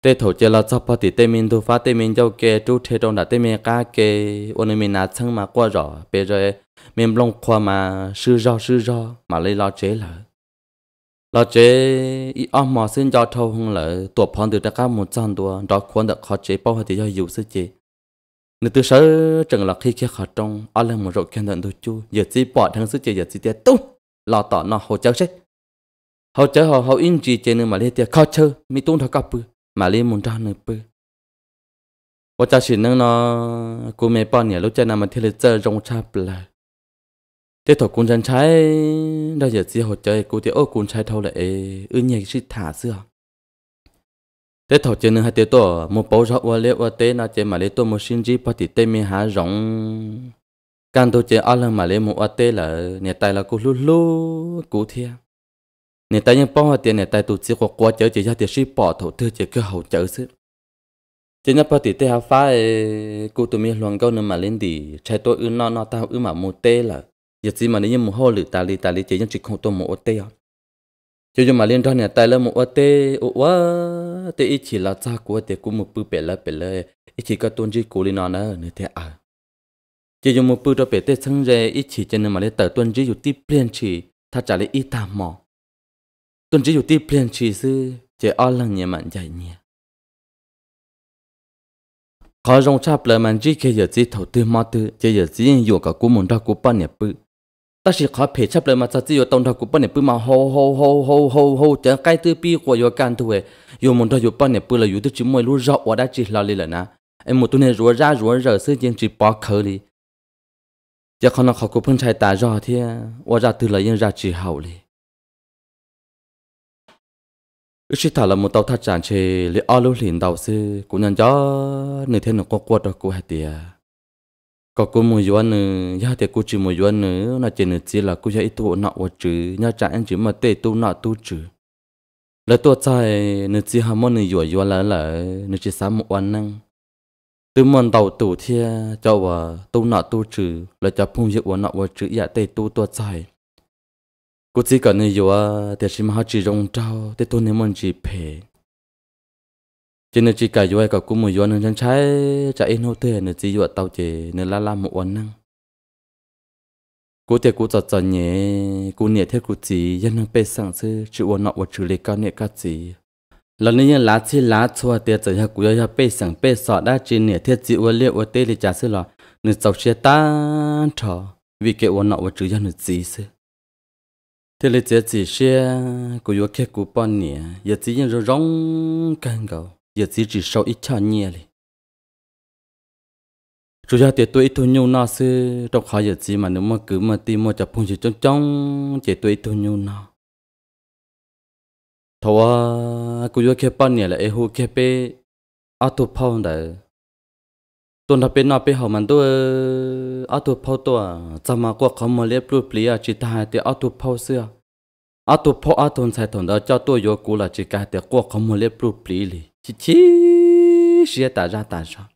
tê thổ chế là cho bao thì tây mình thu phát tây mình cho kê chú thế trong đã, tây mình cá kê ôn mình nát chân mà qua rõ. Bây giờ mình long khoa mà sư do sư do mà lấy lo chế là lo chế ý ông mà xin cho thâu không là tuột phong từ các một trăm tuổi đó quan được khó chế bao hết thì do dù sức chế nếu tôi sợ chẳng là khi kia khó trong ở lần một rộng khen thận tôi chú, giờ chỉ bỏ thằng sức chơi giờ chỉ tiệt tung, lo tỏ nó hỗ trợ sách hỗ trợ họ họ in gì chơi nữa mà lấy tiệt khó chơi mi tung thằng cặp bự, mà li muốn ra nữa bự. Và cha xin năng nó, cô mẹ bỏ nhiêu lúc cha nằm thì lấy chơi trong cha bự thế thọ cũng chân trái, đó giờ chỉ hỗ trợ, cô thì ô cũng trái thâu lại, ư nhảy sĩ thả xưa thế thầu chơi nữa hai tiêu tổ, một bầu rau qua liệu qua tế nó chơi mà lấy tôi một sinh chỉ bắt thì tê mình há rộng càng tôi chơi ăn lần mà lấy một tế là nhà tài là cú lú lú, cú thia. Nhà tay nhưng bao tiền nhà tay tụt chỉ có quá chơi chỉ ra tiền ship bỏ thầu thư chỉ cứ hậu chở xứ. Chơi nhớ bao tiền tê hà phá cú tụi mi luồng câu nữa mà lên đi chạy tôi ư nó nó tao ư mà một tê là. Giờ gì mà nếu một hồ lử ta li ta li chỉ những chỉ không tôi một tê chú chú mà liên đoàn nhà tài là một ô tê ô ô tê ít chỉ là cha của tê cũng một bự bể là bể là ít chỉ có tôn chỉ cố lên nó nữa thế à. Chú chú một bự đó bể tê sang rè ít chỉ cho nên mà liên tờ tôn chỉ dù ti liền chỉ thà trả lại ít tạm mỏ. tôn chỉ dù ti liền chỉ sư chỉ o lăng nhà mạnh dài nhẹ. Khó rong cha bể mạnh chỉ khi giờ chỉ thầu tư mò tư chỉ giờ chỉ dùng cả cú muốn ra cú bao nhiêu bự ta chỉ khó phê chấp lời mà ta chỉ có tông ra cú bao nhiêu bự mà hô hô hô hô hô hô chẳng cái thứ bi của yo can thôi yo muốn ra dùng bao nhiêu bự là yo thứ chỉ mới lúc rõ và đã chỉ là lì là na em một tuần này rùa ra rùa rờ sư chỉ chỉ bỏ khờ đi giờ con nó khó cú phân chạy ta rõ thì và ra từ là yên ra chỉ hậu đi ước chỉ thảo là một tàu thắt chán chê lệ o lưu liền đầu sư cũng nhận cho nửa thiên nó có quật rồi cũng hay tiệt có cô mùi yuan nữ ya thì cô chỉ mùi yuan nữ nó chỉ nữ chỉ là cô ya ít tu nọ và chữ nhà trả anh chỉ mà tê tu nọ tu chữ là tu trai nữ chỉ ham muốn nữ yuan yuan là là nữ chỉ sáu năng. Từ mòn đầu tủ thia, cho và tu nọ tu chữ là cho phun dự và nọ và chữ ya tê tu tu trai cô chỉ cần nữ yuan thì chỉ mà chỉ rong trao tê tu nên muốn chỉ phê chỉ nên chỉ cả vui cả cũng một vui nên chẳng trái, chả in hô thế nên chỉ vui tàu chè nên la la một uốn năng. Cú tiệt cú giật giật nhé cú nhẹ thế cú chỉ dân năng bê sang sư, chữ uốn nọ uốn chữ lê cao nhẹ cá chỉ lần này lá chỉ lá chua tiệt chỉ hạt cú yêu hạt bê sang bê sọ đã chỉ nhẹ thế chỉ uốn lê uốn tê lê chả sư lọ nên sau chia tan trò, vì cái uốn nọ uốn chữ dân nên chỉ sư. Thế lê chỉ chỉ xe cú yêu khét cú bón nhẹ giờ chỉ dân rong càng cầu giờ chỉ chỉ sau ít cho nhẹ li chủ gia tiệt tuổi thôi nhau na sư trong khó giờ chỉ mà nếu mà cứ mà tìm mà chập phun chỉ trong trong chỉ tuổi thôi nhau na thua cứ vô ke pan nhẹ là ai hú ke bé à tu phao đấy tuần thập bên nào bên họ mình tôi à tu phao tôi chăm mà qua không mà lép lút plia chỉ ta thì a tu phao xưa a tu phao a tuần sai tuần đó cho tôi yo cú là chỉ cái thì qua không mà lép lút pli chi chi chỉ ta ra ta ra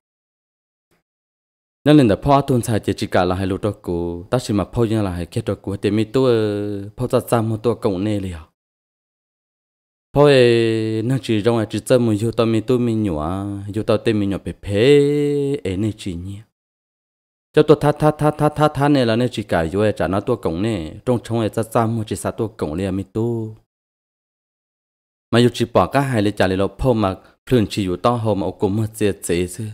nên là phao a tuần sai chỉ chỉ cả là hai lút đó cú ta chỉ mà phao như là hai kết đó cú thì mi tôi phao ra chăm một tôi cộng nè liền thôi nó chỉ trong chỉ chơi một yêu tao mình tôi mình nhỏ yêu tao tên mình nhỏ bé bé ấy này chỉ nhỉ cho tôi tha tha tha tha tha tha này là nên chỉ cả yêu trả nó tôi công này trong trong ấy ra ra một chỉ sát tôi công liền mình tu mà yêu chỉ bỏ cả hai lấy trả lấy lo phô mà thường chỉ yêu tao hôm mà cũng mà dễ dễ chứ.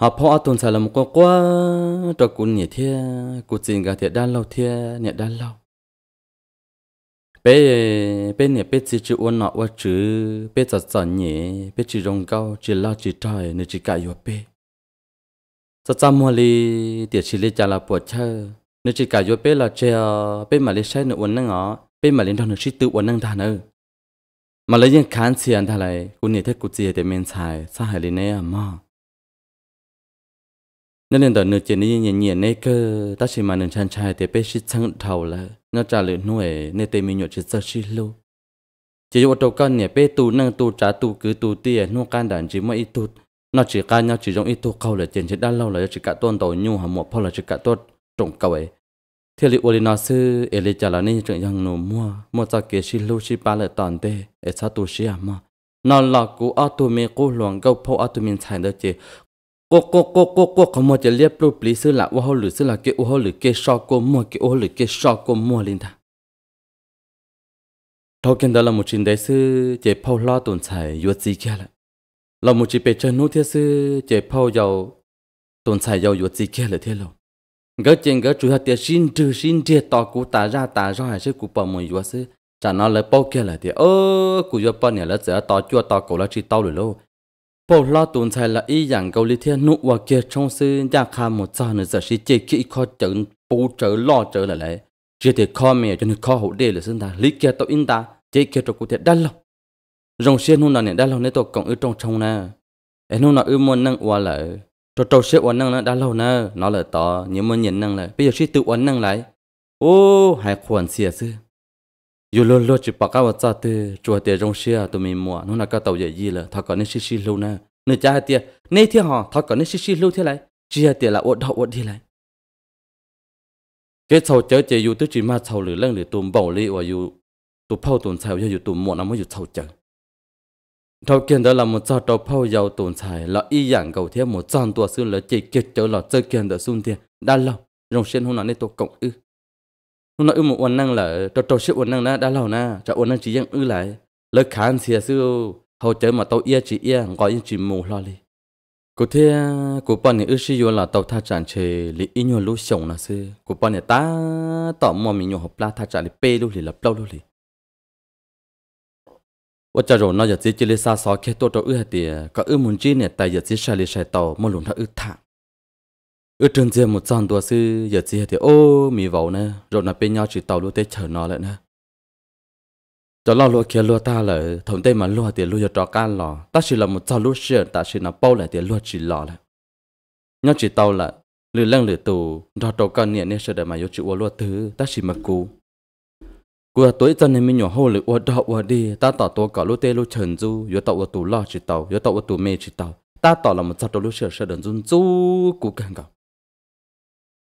Họ phô ở tuần sau là một con quá cho nhẹ thế cũng cả thiệt đan lâu thế nhẹ đan lâu. Bé bé nè bé chỉ chịu ôn nọ quá chứ, bé giật giật nhẹ bé chỉ rong cao chỉ lo chỉ trời nên chỉ cài yếu bé. Sa cha mua li tiệt chỉ lấy cha là bùa chơi nên chỉ cài yếu bé là chơi bé mà li sai nữa bé mà lên thằng nữa chỉ tự thà nữa mà lấy những khán tiền thà lại cũng nhẹ thế cô chỉ để men xài sa hải lên này mà nên nên đợt nửa chuyện này nhẹ nhẹ này cơ, ta chỉ mà nên chăn chai để bé chỉ chẳng thầu là, nó trả lời nuôi, nên tây mình nhọ chỉ sợ xí lâu chỉ có đầu con nhẹ bé tu, năng tu, trả tu, cứ tu tia nó can đàn chỉ mới ít tu nó chỉ can nhau, chỉ giống ít tu câu là chuyện chỉ đã lâu là chỉ cả tuần đầu nhu hàm một phần là chỉ cả tuần trồng cầu ấy thì li uli nói sư ele trả lời nên chuyện yang nô mua mua cho kia xin lưu xin ba lời toàn tê ở sao tu sĩ à mà nó là cú ở tu mi cú luồng câu phô ở tu mi xài được chứ? cô cô cô cô cô không mua chỉ liệp lưu lý sư là u hậu lử sư là cái u hậu lử cái so cô mua cái u hậu lử cái so cô mua lên ta. Thôi kiến đó là một chuyện đấy sư chỉ phô lo tồn tại yuột gì kia là là một chuyện bề trên nút thế sư chỉ phô giàu tồn tại giàu yuột gì kia là thế lâu gỡ chuyện gỡ chủ hạt tiền xin trừ, xin chia tỏ cú tà ra tà ra hay sư cú bỏ mồi yuột sư. Chả nó lấy bao kia là thì ơ cú yuột bao này là giờ tỏ chua, tỏ cổ là chỉ tao rồi lâu. Bao lo tuần sai là ý dạng câu lý thiên nụ và kia trong sư gia kha một giờ nữa giờ chỉ chỉ kỹ khó chở bù chở lo chở lại lại chỉ để khó mẹ cho nên khó hậu đề là sinh ta. Lý kia tao in ta chỉ kia cho cụ thể đắt lâu rồng xuyên hôm nào này đắt lâu nên tôi cộng ở trong trong nè em hôm nào ư muốn năng qua lại tao tao sẽ uốn năng nó đắt lâu nè nó là tao nhưng mà nhìn năng lại bây giờ chỉ tự uốn năng lại ô hay khoản xìa sư dù lo lo chỉ bảo các vật chất từ chùa tiền trong xe tụi mình mua nó là cái tàu gì là thằng còn nên xí xí lâu nè nên cha tiền nên thiên họ thằng còn nên xí xí lâu thế này chỉ tiền là ổn đau ổn đi lại cái sầu chớ chỉ dù tôi chỉ mà sầu lửa lần lửa tụm bảo lý và dù tụm phao tụm xài dù tụm muộn nó mới dù sầu chớ thầu kiện đó là một trò tàu phao giàu tồn xài là y dạng cầu thiết một tròn tua xương là chỉ kết chớ là chơi kiện đó xung thiên. Đa lâu, rồng xuyên hôm nào nên tôi cộng ư. Hôm nào ư một uốn năng là trò trò xếp uốn năng na đã lâu na cho uốn năng chỉ dạng ư lại. Lời khán xìa sư, hầu chơi mà tàu ia chỉ ia gọi yên chỉ mù lo li cụ thế cụ bọn này ư sử là tàu tha tràn chế li in nhiều lú sống là sư. Cụ bọn này ta tỏ mò mình nhiều học la tha chán li bê lú li là lâu lú li ว่าจะรู้นอกจากที่จิลิซาสอแค่ตัวตัวเอื้อเตียก็เอื้อมุนจีเนี่ยแต่อย่าจิชาลิชายต่อมา หลุนถ้าอึดถา ở trên kia một trăm tua sư giờ chỉ thì ô mì vào nè rồi là bên nhau chỉ tàu luôn tới chờ nó lại nè cho lo luôn kia luôn ta là thằng tây mà luôn thì luôn cho can lò ta chỉ là một trăm lúc xưa ta chỉ là bao lại thì luôn chỉ lò lại nhau chỉ tàu là lừa lăng lừa tù đó đầu con nhện nên sẽ để mà yêu chịu luôn thứ ta chỉ mà cú cú tối chân này mình nhỏ hô lừa ô đọ ô đi ta tỏ tôi cả lúc tây lúc trần du yêu tàu ô tù lo chỉ tàu yêu tàu ô tù mê chỉ tàu ta tỏ là một sao lúc sợ sợ đần run chú cú càng cầu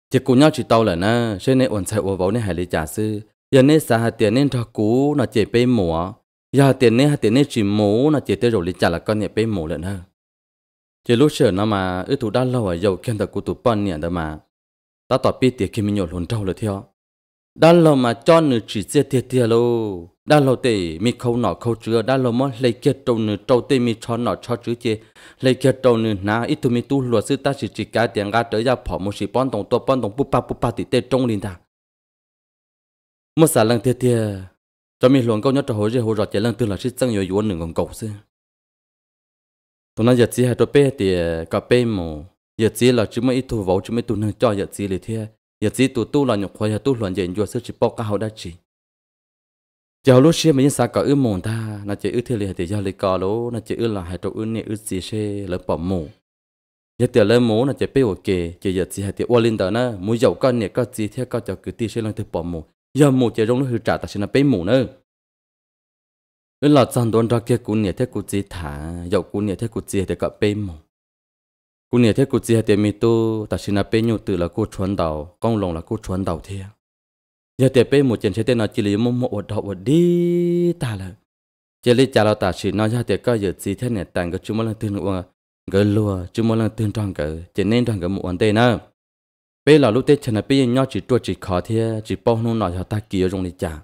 chỉ cú nhau chỉ tàu là nè sẽ nên ổn chạy ổn vốn nên hải lý trả sư giờ nên xã hạt tiền nên cho cú nó chỉ bê mùa giờ tiền nên hạt tiền nên chỉ mù nó chỉ tới rồi lý trả là con nhẹ bê mù lần hơn chỉ lúc sợ nó mà ư thủ đã lâu ở dầu khen thật cú tụ bọn nhẹ đó mà ta tỏ biết tiền khi mình nhột hồn trâu là theo đã lâu mà cho nữ chỉ chia thiệt thiệt lô. Đã lâu tệ mi khâu nọ khâu chứa đã lâu mà lấy kia trâu nữ, trâu tệ mi cho nọ cho chữ chê. Lấy kia trâu nữ na ít tu mi tu luật sư ta chỉ chỉ cả tiền ga tới ra phỏ một sĩ bón đồng tổ bón đồng bút ba bút ba thì tê trông linh ta một xả lần thiệt thiệt cho mi luồng câu nhớ cho hồ dê hồ rọt chỉ lần tư là sĩ chân yếu yếu nửa còn cầu sư. Tụi nó giờ chỉ hai trâu bé thì à, cả bé mù. Giờ chỉ là chỉ mới ít thu vỗ chỉ mới tu nâng cho giờ chỉ là thiệt giờ chỉ tu tu là nhục khoa tu luận diện vừa sư chỉ bỏ cả hậu đã chỉ giờ lúc xưa mình sao có ư mồm ta nó chỉ ư thiên liệt thì giờ lấy cò lố nó chỉ ư là hai trâu ư nè ư gì xe là bỏ mù giờ tiền lấy mù nó chỉ biết ok giờ giờ chỉ hai tiền qua linh đó nó mua dầu con nè có gì theo có cho cứ tiền xe lên từ bỏ mù giờ mù chỉ rong nó hư trả ta sẽ nó bê mù nữa ư là chăn đón ra kia cú nè theo cú gì thả dầu cú nè theo cú gì thì có bê mù cú nè theo cú chỉ hạt mi tu ta xin áp bê nhu tự là cú chuẩn đầu con lòng là cú chuẩn đầu thế. giờ tiệp bê một chân chế tên nó chỉ lấy một một ổ đậu ổ đi ta là chỉ lấy trả lao ta xin nói ra tiệp có giờ gì thế này tặng cái chúng mình là tiền uống cái lúa chúng mình là tiền trang cái chỉ nên trang cái một vấn đề nữa bê là lúc tết chân là bê nhau chỉ tuột chỉ khó thế chỉ bao nhiêu nói cho ta kia dùng đi trả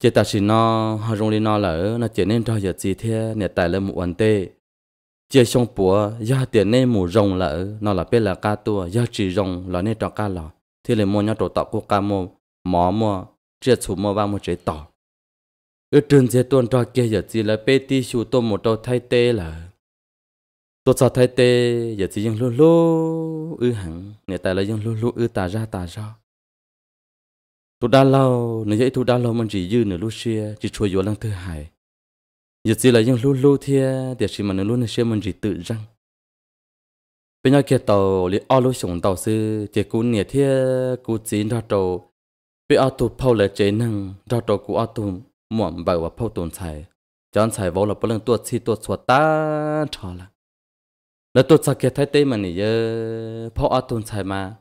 chỉ ta xin nó họ dùng đi nó là nó chỉ nên trang giờ gì thế này tại là một vấn đề chia xong bùa giờ tiền nên mù rồng là nó là bê là ca tua giờ chỉ rồng là nên cho ca lò. Thì là mua nhau tổ tạo của ca mua mỏ mua, chia chủ mua vào một chế tỏ. Ở trên chế tuần cho kia giờ chỉ là bê ti chủ tôm một đầu thay tê là tôi sao thay tê giờ chỉ dùng lô lô ư hẳn, người ta là dùng lô lô ư tà ra tà ra. Tôi đã lâu nếu vậy tôi đã lâu mình chỉ dư nửa lúc xưa chỉ chui vô lần thứ hai giờ chỉ là những lú lú thia, để chỉ mà nó luôn là xem mình chỉ tự răng. Bây giờ kia tàu li ao lú sống tàu sư, chỉ cú nhẹ thia, cú chín ra tàu bây ao tụ phao lại chế năng, ra tàu cú ao tụ muộn bảo và phao tồn xài. Chọn xài vô là bao lần tuột xí tuột xuột ta trò là. Là tuột sao kia thấy tê mà nỉ giờ phao ao tồn xài mà.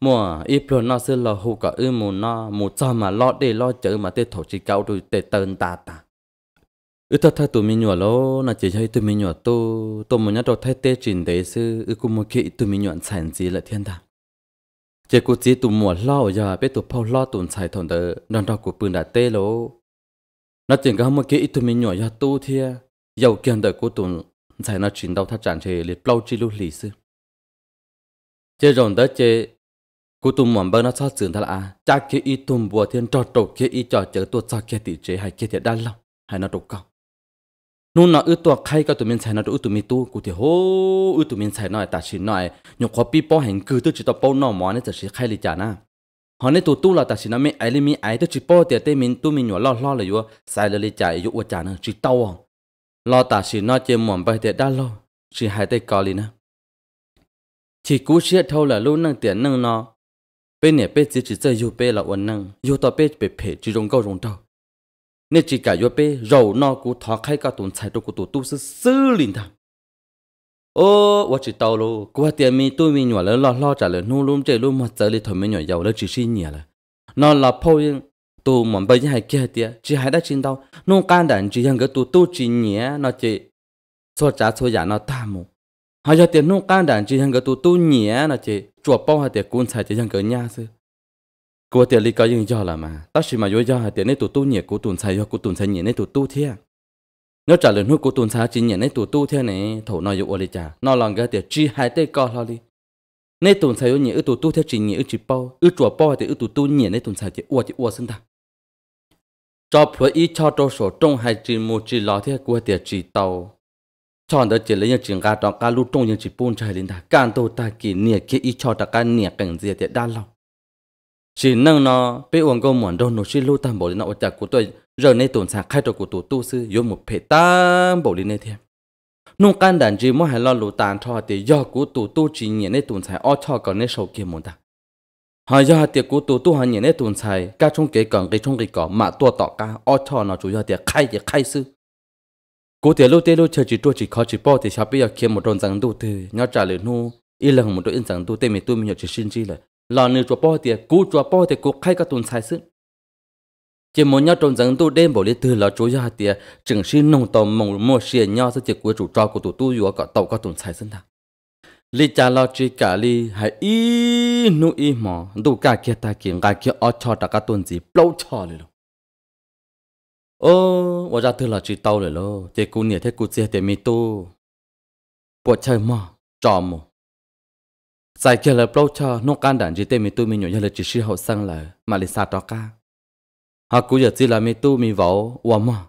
Mùa, ít pro nó sư là hụ cả ư mù nó, mù cho mà lo để lo chở mà tê thổ chỉ cao rồi tê tơn ta ta ư ta thay tụi mình nhỏ lo là chỉ thấy tụi mình nhỏ tu tụi mình đầu thay tê trình đấy sư ư, cũng một khi tụi mình nhỏ sản gì là thiên đàng. Chỉ cố chỉ tụi mùa lo giờ, biết tụi phao lo tụi xài thằng đỡ đòn đó của bươn đã tê lo nó chỉ có một khi tụi mình nhỏ giờ tu thia giàu kiên đời của tụi xài nó trình đầu thắt chặt chế liệt lâu chi lưu lì sư chỉ rồi đó chỉ cụ tụi mòn bơ nó sao sướng thật là à, cha kia ít tụi bùa thiên trò trộn kia ít trò chở tôi sao kia tỷ chế hay kia thiệt đan lòng, hay nó đục cao นู่นน่ะอือตัวใครก็ตัวมินใช่เนาะอือตัวมีตู้กูที่โหอือตัวมินใช่น่อยตัดชิ้นหน่อยหยกขอปีป้อเห็นกือตัวจิตตป้อหน่อหมอเนี่จะชิ้นใครลยจานะหนี่ตัวตู้เราตัดชิ้นนะไม่ไอเลยมีไอ้ตัวจิป้อเตี๋ยเต้มินตู้มีหนวดล่อล่อเลยว่าใส่เลยจ่ายอยู่ว่าจ้านะจิตเต้าลอตัดชิ้นเนาะเจียมหมอนไปเตี๋ยด้านล่อชิ้นหายเต้กอลีนะชีกูเชี่ยเท่าละลู่นั่งเตี๋ยนั่งนาะเป็นเนี่ยเป็ดจิตจิตใจอยู่เป็ดละวันนั่งอยู่ต่อเป็ดเป็ดเพจจิตรงเก้ารงเต่า nên chỉ cả yo bê rầu no cú thọ khai cả tuần chạy đâu cú tụ tu sư sư liền thằng ô tôi chỉ tàu lo cú tiền mi tôi mi nhỏ lớn lo lo trả lời nu luôn chơi luôn mà chơi lên thôi mi nhỏ giàu lớn chỉ xin nhỉ là nó là phô yên tu mà bây giờ hay kia tiệt chỉ hay đã chín đâu nu can đàn chỉ hàng cái tu tu chỉ nhỉ nó chỉ số trả số giả nó ta mù hay giờ tiền nu can đàn chỉ hàng cái tu tu nhỉ nó chỉ chuột bao hay tiền cuốn chạy chỉ hàng cái nhà sư cô tiền lý có những do là mà. Ta chỉ mà do do tiền này tụt tu nhẹ của tuần sai do của tuần sai nhẹ này tụt tu thế nếu trả lời nuôi của tuần sai chỉ nhẹ này tụt tu thế này thổ nói dụ oli trả nó lòng cái tiền chỉ hai tay co lo đi. Này tuần sai nhẹ, ư tụt tu thế chỉ nhẹ, ư chỉ bao ư chùa bao thì ư tụt tu nhẹ này tuần sai chỉ uo chỉ uo sinh ta. Cho phở ý cho trâu sổ trong hai chỉ một chỉ lo thế của tiền chỉ tàu. Chọn được chỉ lấy những chuyện gà đó cá lú trong những chỉ buôn trái lên ta. Càng tô ta kỷ nhẹ khi ý cho ta càng nhẹ cảnh gì thì đa lòng chỉ nâng nó bị uống câu muốn đâu nó chỉ lưu tam bộ nó chặt của tôi giờ này tuần sáng khai cho của tổ tu sư, yếu một phê tam bộ này thêm. Nung can đàn chỉ mỗi hai lo lũ tàn cho thì do của tổ tu chỉ nhẹ này tuần sáng ở cho còn này sầu kia muốn ta họ do thì của tổ tu họ nhẹ này tuần sáng cả trong cái còn cái trong cái cỏ, mà tua tọ cả ở cho nó chủ do thì khai thì khai sư. Cố tiền lúc tê lúc chờ chỉ tua chỉ khó chỉ bỏ thì sao bây giờ kiếm một đồn rằng tu từ, nhớ trả lời nu ít lần một đôi in rằng tu tê mình tu mình nhớ chỉ xin chi là lò nữ chùa bỏ tiền, cú chùa bỏ tiền cú khai các tuần sai sức chỉ muốn nhau trong dân tu đêm bảo lý từ là chúa gia tiền chừng xin nông tàu mong mua xe nhau sẽ chỉ của chủ trò của tụ tu yếu cả tàu các tuần sai sức ta. Lý cha lo chỉ cả lý hay ý nu ý mò đủ cả kia ta kiện cả kia ở cho ta các tuần gì lâu cho rồi ô tôi ra thứ là chỉ tàu rồi lo chỉ cú nhẹ thế cú chia để mi tu. Bộ chơi mò trò mò giải kia là bao cho nông can đản chỉ tên mi tu mi nhỏ là chỉ sĩ hậu sang là mà lên xa đó ca. Họ cũng giờ chỉ là mi tu mi vào, uo mà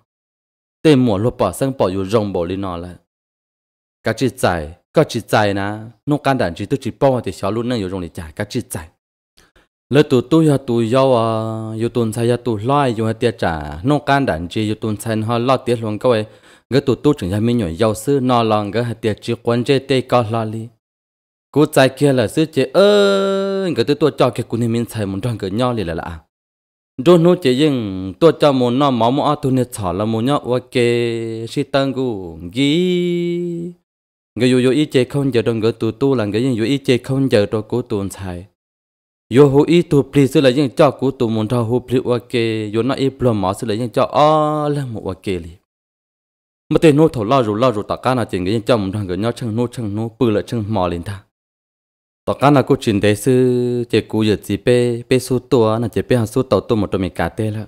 tên mùa lột bỏ sang bỏ dù rồng bỏ lên nó là cái chỉ giải cái chỉ giải na nông can đản chỉ tu chỉ bao thì xóa luôn năng dù rồng để giải các chị giải lỡ tụ tu ya tụ yo à yo tuần sai ya tụ loi yo tiệt trả nông can đản chỉ yo tuần sai họ lo tiệt luôn cái ấy gỡ tụ tu chẳng ra mi nhỏ giàu sư no lòng gỡ tiệt chỉ quan chế tê cao lo li cú trái kia là sư chế, ơ cái tôi tu cho cái cú này mình xài một đoạn cái nhau liền là lạ. Rồi nó chế nhưng tu cho một nó máu máu tu này chả là một nhau ok si tăng cú ghi. Người yêu yêu ý chế không giờ đồng cái tu tu là cái yêu ý chế không giờ đó cú tuần sai yo ho ý tu pli su là yin cho cú tu một tha ho pli ok ke yo na i plo ma su la cho cha là một ok liền. Mà tên nô thổ lo rồi lo rồi tất cả là chuyện cái cho một thằng cái nhau chăng nô chăng nô, bự là chăng mò lên ta tất cả là cô chuyện đấy sư chỉ cú giờ chỉ bé bé số tua là chỉ bé hàng số tàu tua một đôi mình cả tê là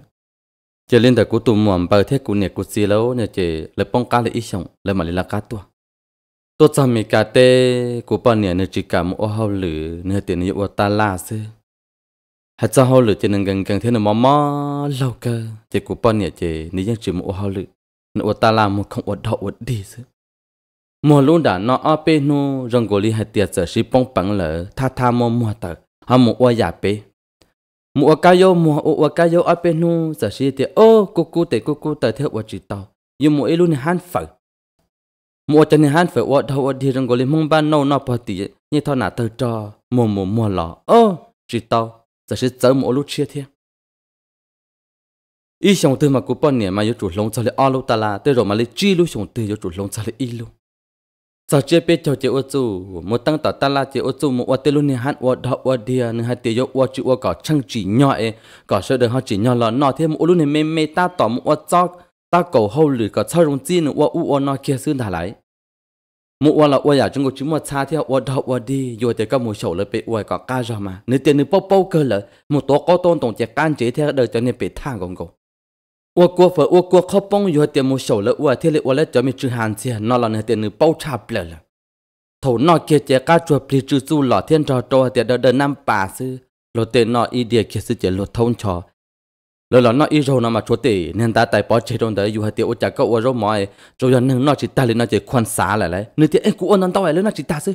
chỉ lên tại cú tụ muộn bờ thế cú nè cú xí lâu, nè chỉ lấy bông cá lấy ít xong lấy mà lấy là cá tua tôi cho mình cả tê của bọn nè chỉ cả một ô hao lử, nè tiền nhiều ta la sư hạt cho hao lử chỉ nên gần gần thế nó mò mò lâu cơ chỉ của bọn nè chỉ nếu chỉ một ô hao lử nó ta la một không ô đậu ô đi sư mùa luôn đã nó ở bên nu rong li hạt tiệt giờ sĩ bông bằng lỡ tha tha mò mò tờ họ mù ô giả bê mùa cá yo mùa ô cá yo ở bên nu, giờ sĩ tiệt ô cô cô tề cô cô tờ theo ô chỉ tàu nhưng mùa ấy luôn hàn phật mùa chân này hàn phải ở đâu ở đi rong gò li mông ban nâu nọ bờ tiệt như thao nà tờ cho mua mua mua lọ ô chỉ tao giờ sĩ chờ một lúc chia thiệt ý xong từ mà cũng bọn nè mà yêu chủ lông cho lại alo ta là tới rồi mà lấy chi lúc xong từ yêu chủ lông cho lại y luôn giờ chế biết cho chế ô chu một tăng tờ ta là chế ô chu một ô tê luôn hắn ô đọ ô đi nên hai tiêu yêu ô chu ô cỏ chăng chỉ nhỏ ấy cỏ sợ được họ chỉ nhỏ lọ nọ thêm một luôn này mê mê, ta tỏ một ô chóc ta cầu hậu lử, cỏ sao rong chi nữa ô u, ô nọ kia xưa thả lại một ô là ô giả chúng có chúng mà xa theo, ô đau ô đi rồi thì có một sầu là bị ô cỏ ca rồi mà. Nếu tiền nếu bao bao cơ là một tổ có tôn tổng chỉ can chế theo đời cho nên bị thang gồng gồng phở, qua phải khóc bông tiền một sầu là wa theo lại wa là cho mình chữ hàn xe nó là nếu tiền nếu bao chạp là là Thổ nó kia chỉ cá chuột bị chữ du lọ thiên trò trò thì đời đời năm bà sư rồi tiền nó ý địa kia sư chỉ lột thông trò lỡ lỡ nó ít rồi nó mà chúa nên ta tại bỏ chế trong đấy dù hai tiêu chả có ở rồi mọi rồi giờ nâng chỉ ta lì nọ chỉ khoan xả lại lấy nếu thì em cũng ôn tao lại lên nó chỉ ta chứ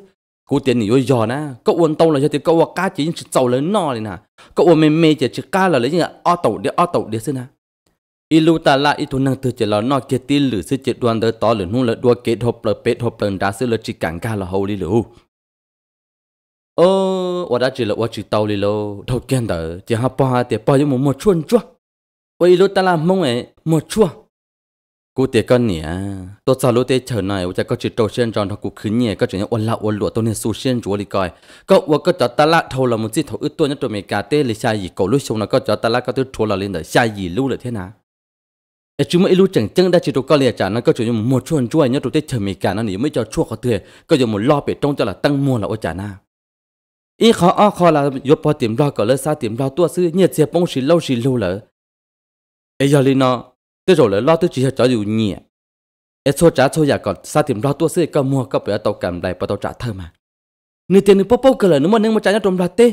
cú tiền nhiều giò nè Cậu ôn tao là cho thì cậu qua cá chỉ chỉ giàu lên nó mê mê chỉ chỉ cá là lấy như ở tàu để ở tàu để xin nè ilu ta la itu nang tu che lo nó ke tin lu se che đoàn de to lu nung là đua kết hợp là bết hợp lần đã sự là chỉ càng ca là hậu đi lử ô, ờ, da đã lo là chi chỉ li đi thau ken da đó ha pa bao thì bao nhiêu mo mo chuan chua. Wa ilu ta la mong e mo chua. Cô tiệt con nhỉ tôi sao lúc tết chờ này tôi có chỉ trâu sen tròn thằng cụ khứ nhỉ có chỉ nhớ ôn lạ ôn lụa tôi nên su sen chúa đi coi có tôi có cho ta lạ thâu là một chiếc thầu ướt tôi nhất tôi mấy cá tê lấy xa gì cậu lúc xong nó có cho ta lạ có thứ thua là lên đời xa gì lưu là thế nào ấy chúng mới lúc chẳng chân đã chỉ tôi có lẽ chả nó có chỉ một chuồn chúa nhất tôi tết chờ mấy cá nó nhỉ mới cho chua có thừa có dùng một lo bể trong cho là tăng mua là ôi chả na. Ý khó ó khó là giúp bao tiệm lo có lỡ xa tiệm lo tua sư nhiệt xe bông xì lâu xì lâu lỡ. Ấy giờ li nó tới rồi lại lo tới chỉ cho dù nhẹ. Ấy số trả số nhà còn sao tìm lo tua sẽ có mua, có bữa tàu cầm lại bắt tàu trả thơ mà. Người tiền người bốc bốc cái là nếu mà nếu mà trả nhá trộm là tê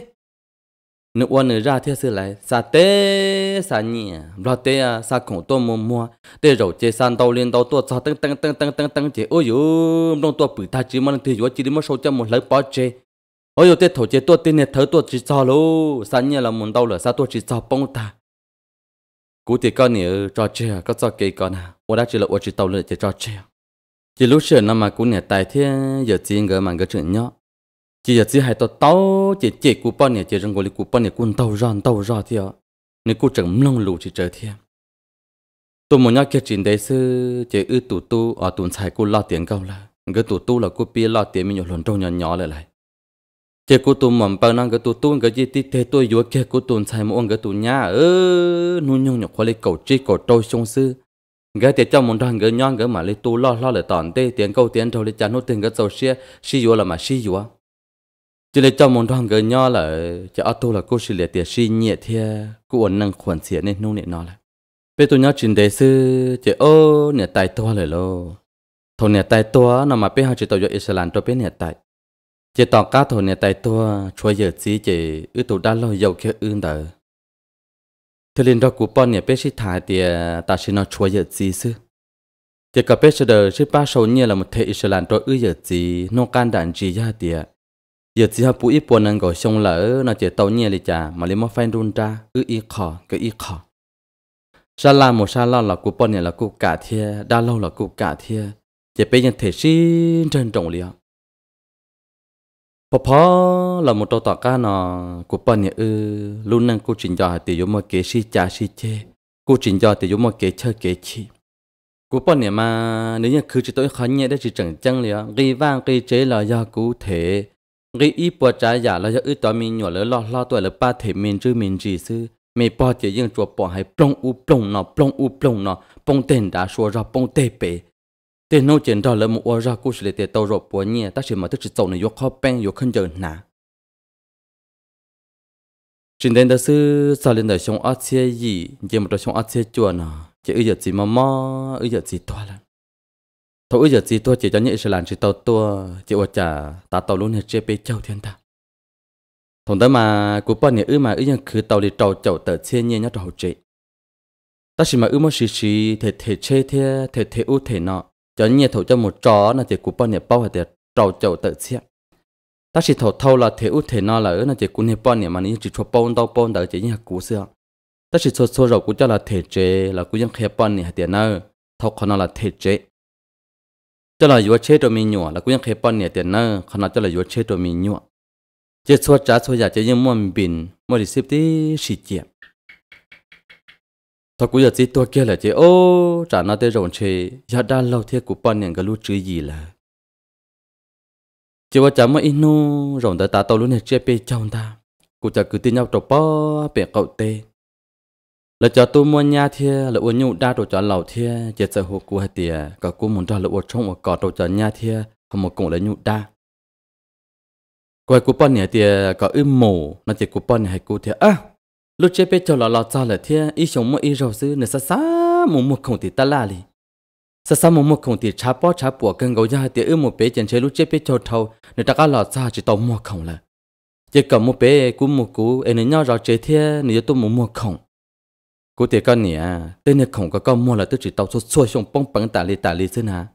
nếu quan nữa ra thế sự lại, sa tế sa nhỉ lo tế à sa khổng to mua mua tê rồi chế san tàu liên tàu tua sa tăng tăng tăng tăng tăng tăng chế ôi dồi đông tua bự ta chỉ mà thì dồi chỉ đi mà sâu cho một lấy bao chế ôi yo tế thổ chế tua tên này thở tua chỉ cho lô, sa nhỉ là muốn tàu là sa tua chỉ cho bông ta. Cú thì con nhỉ cho chơi à, có cho kỳ con à tôi đã chỉ là tôi chỉ tàu lệ chỉ cho chơi à. chỉ lúc sửa năm mà cú nhớ tài thế, giờ chỉ người mà cái chuyện nhóc chỉ giờ chỉ hai tao tao chỉ chỉ cú bao nhớ chỉ rằng gọi là cú bao nhớ cú tao ròn tao ra thì nếu cú chẳng mông lù chỉ chơi thêm tôi muốn nhắc kia chuyện đấy sư, chỉ ư tụ tu, ở tuần sai cú lo tiền câu là. Cái tụ tu là cô bia lo tiền mình nhiều lần trong nhỏ nhỏ lại lại. Chỉ cú tụ mầm bao năng cái tụ tu cái gì tí thế tôi vừa kia cú tuần sai một cái tụ nhà ơ nu nhung nhọc qua lấy cầu chi cầu trôi sông sư. Cái tiền cho một đoàn cái nhon cái mà lấy tu lo lo lại tòn tê, tiền câu, tiền trâu, lấy trả nốt tiền cái dầu xe xí vừa là mà xí vừa chỉ lấy cho một đoàn gỡ nhon là cho auto là cô xí lấy tiền xí nhẹ thế cô ổn năng khoản tiền nên nông nệ nó là bây tôi nhớ chuyện đấy sư chỉ ô nè tài to rồi lo thằng nè tài to nó mà bây họ chỉ tàu cho Israel cho bên nè tài. Chỉ tàu cá thằng nè tài to chúa giờ chỉ chỉ ư tụ đã lo dầu kia ư đời. Thế liền đó cụ bọn nè bây sĩ thải tiền ta sẽ nó chúa giờ chỉ sư. Chỉ cả bây giờ chỉ ba số nhẹ là một thế Israel cho ư giờ chỉ nông can đàn gì ra tiền giờ chỉ học bùi bọn nên gọi xong lỡ nó chỉ tàu nhẹ đi chả mà lấy mà phải run ra, cứ y khó cứ y khó sa la một sa la là cụ bọn này là cụ cả thia, đa lâu là cụ cả thia. Chỉ bây giờ thể xin trân trọng liền phò là một trâu tọa cá nọ cụ bọn này ư, luôn năng cụ trình cho thì dùng một kế si cha si chê cụ trình cho thì dùng một kế chơi kế chi cụ bọn này mà, nếu như cứ chỉ tôi khó nhẹ để chỉ chẳng chăng liền ghi vang ghi chế là do cụ thể ghi ít bữa trái giả là do ư tòa mình nhỏ lỡ lo lo tuổi là ba thể mình chứ mình chỉ sư mẹ bỏ chỉ những chùa bỏ hay plong u plong nọ plong u plong nọ, bông tên đã xua ra bông tê bể. Tên nô chuyện đó là một ô ra cú sẽ để tàu rồi bỏ nhẹ ta chỉ mà tức chỉ tàu này vô khó bèn vô khăn giờ nà. Trên đến đó sư sau lên đời sống ở xe gì giờ một đời sống ở xe chùa nọ chỉ ư giờ gì mà mò ư giờ gì toa là thôi giờ chỉ tôi chỉ cho nhị sẽ làm chỉ tàu tua chỉ ở trả ta tàu luôn hết chế bê châu thiên ta. Thằng đó mà cú bọn nhị ư mà ư nhưng cứ tàu đi tàu chậu tờ chia nhị nhá tàu chế ta chỉ mà ư một xí xí thể thể chế thế thể thể u, thể nọ. Cho nhị thầu cho một chó là chỉ cú bọn nhị bao hết tàu chậu tờ chia. Ta chỉ thầu thâu là thể u, thể nọ là ư là chỉ cú nhị bọn nhị mà nhị chỉ cho bông tàu bông tờ chỉ nhị cú xưa. Ta chỉ cho số rồi cú cho là thể chế là cú nhưng khép bọn nhị hết tiền nơ. Thâu còn là thể chế cho là yếu chế đồ mình nhọ là cụยังkhép bọn này tiền nợ còn cho là yếu chế đồ mình nhọ chế xua trả xua giả chế những món bình món đi xếp tí xì chè thôi cũng giờ chỉ tôi kia là chế ô trả nó tới rộn chế giờ đã lâu thế của bọn những cái lũ chữ gì là chếว่าจะไม่อินูรองแต่ตาโตรู้เนี่ยเจ๊ไปจองตากูจะคือตีnhau trò bó bẹ cậu tê là cho tôi mua nhà thia là uống nhụt đa đồ cho lão thia chế sợ hồ của hai tiề cả cô muốn ra là uốn trong một cỏ đồ cho nhà thia không một cũng là nhụt đa. Quay cú bọn này thì có ưm mù nó chỉ cú bọn này hay cú thì à lúc chế biết cho lão lọt cho là thì ý sống một ý rồi sư nên sa sa một một không thì ta la li sa sa một một không thì chả bỏ chả bỏ cần gấu ra thì ưm một bé chân chế lúc chế biết cho thâu nên ta cả lọt ra chỉ tao một không là chỉ cần một bé cú một cú em nhau rồi chế thì nên tôi một một không cú tiệt con nè tên này không có con mua là tôi chỉ tàu số số xong bông bắn tả li tả lì thế nào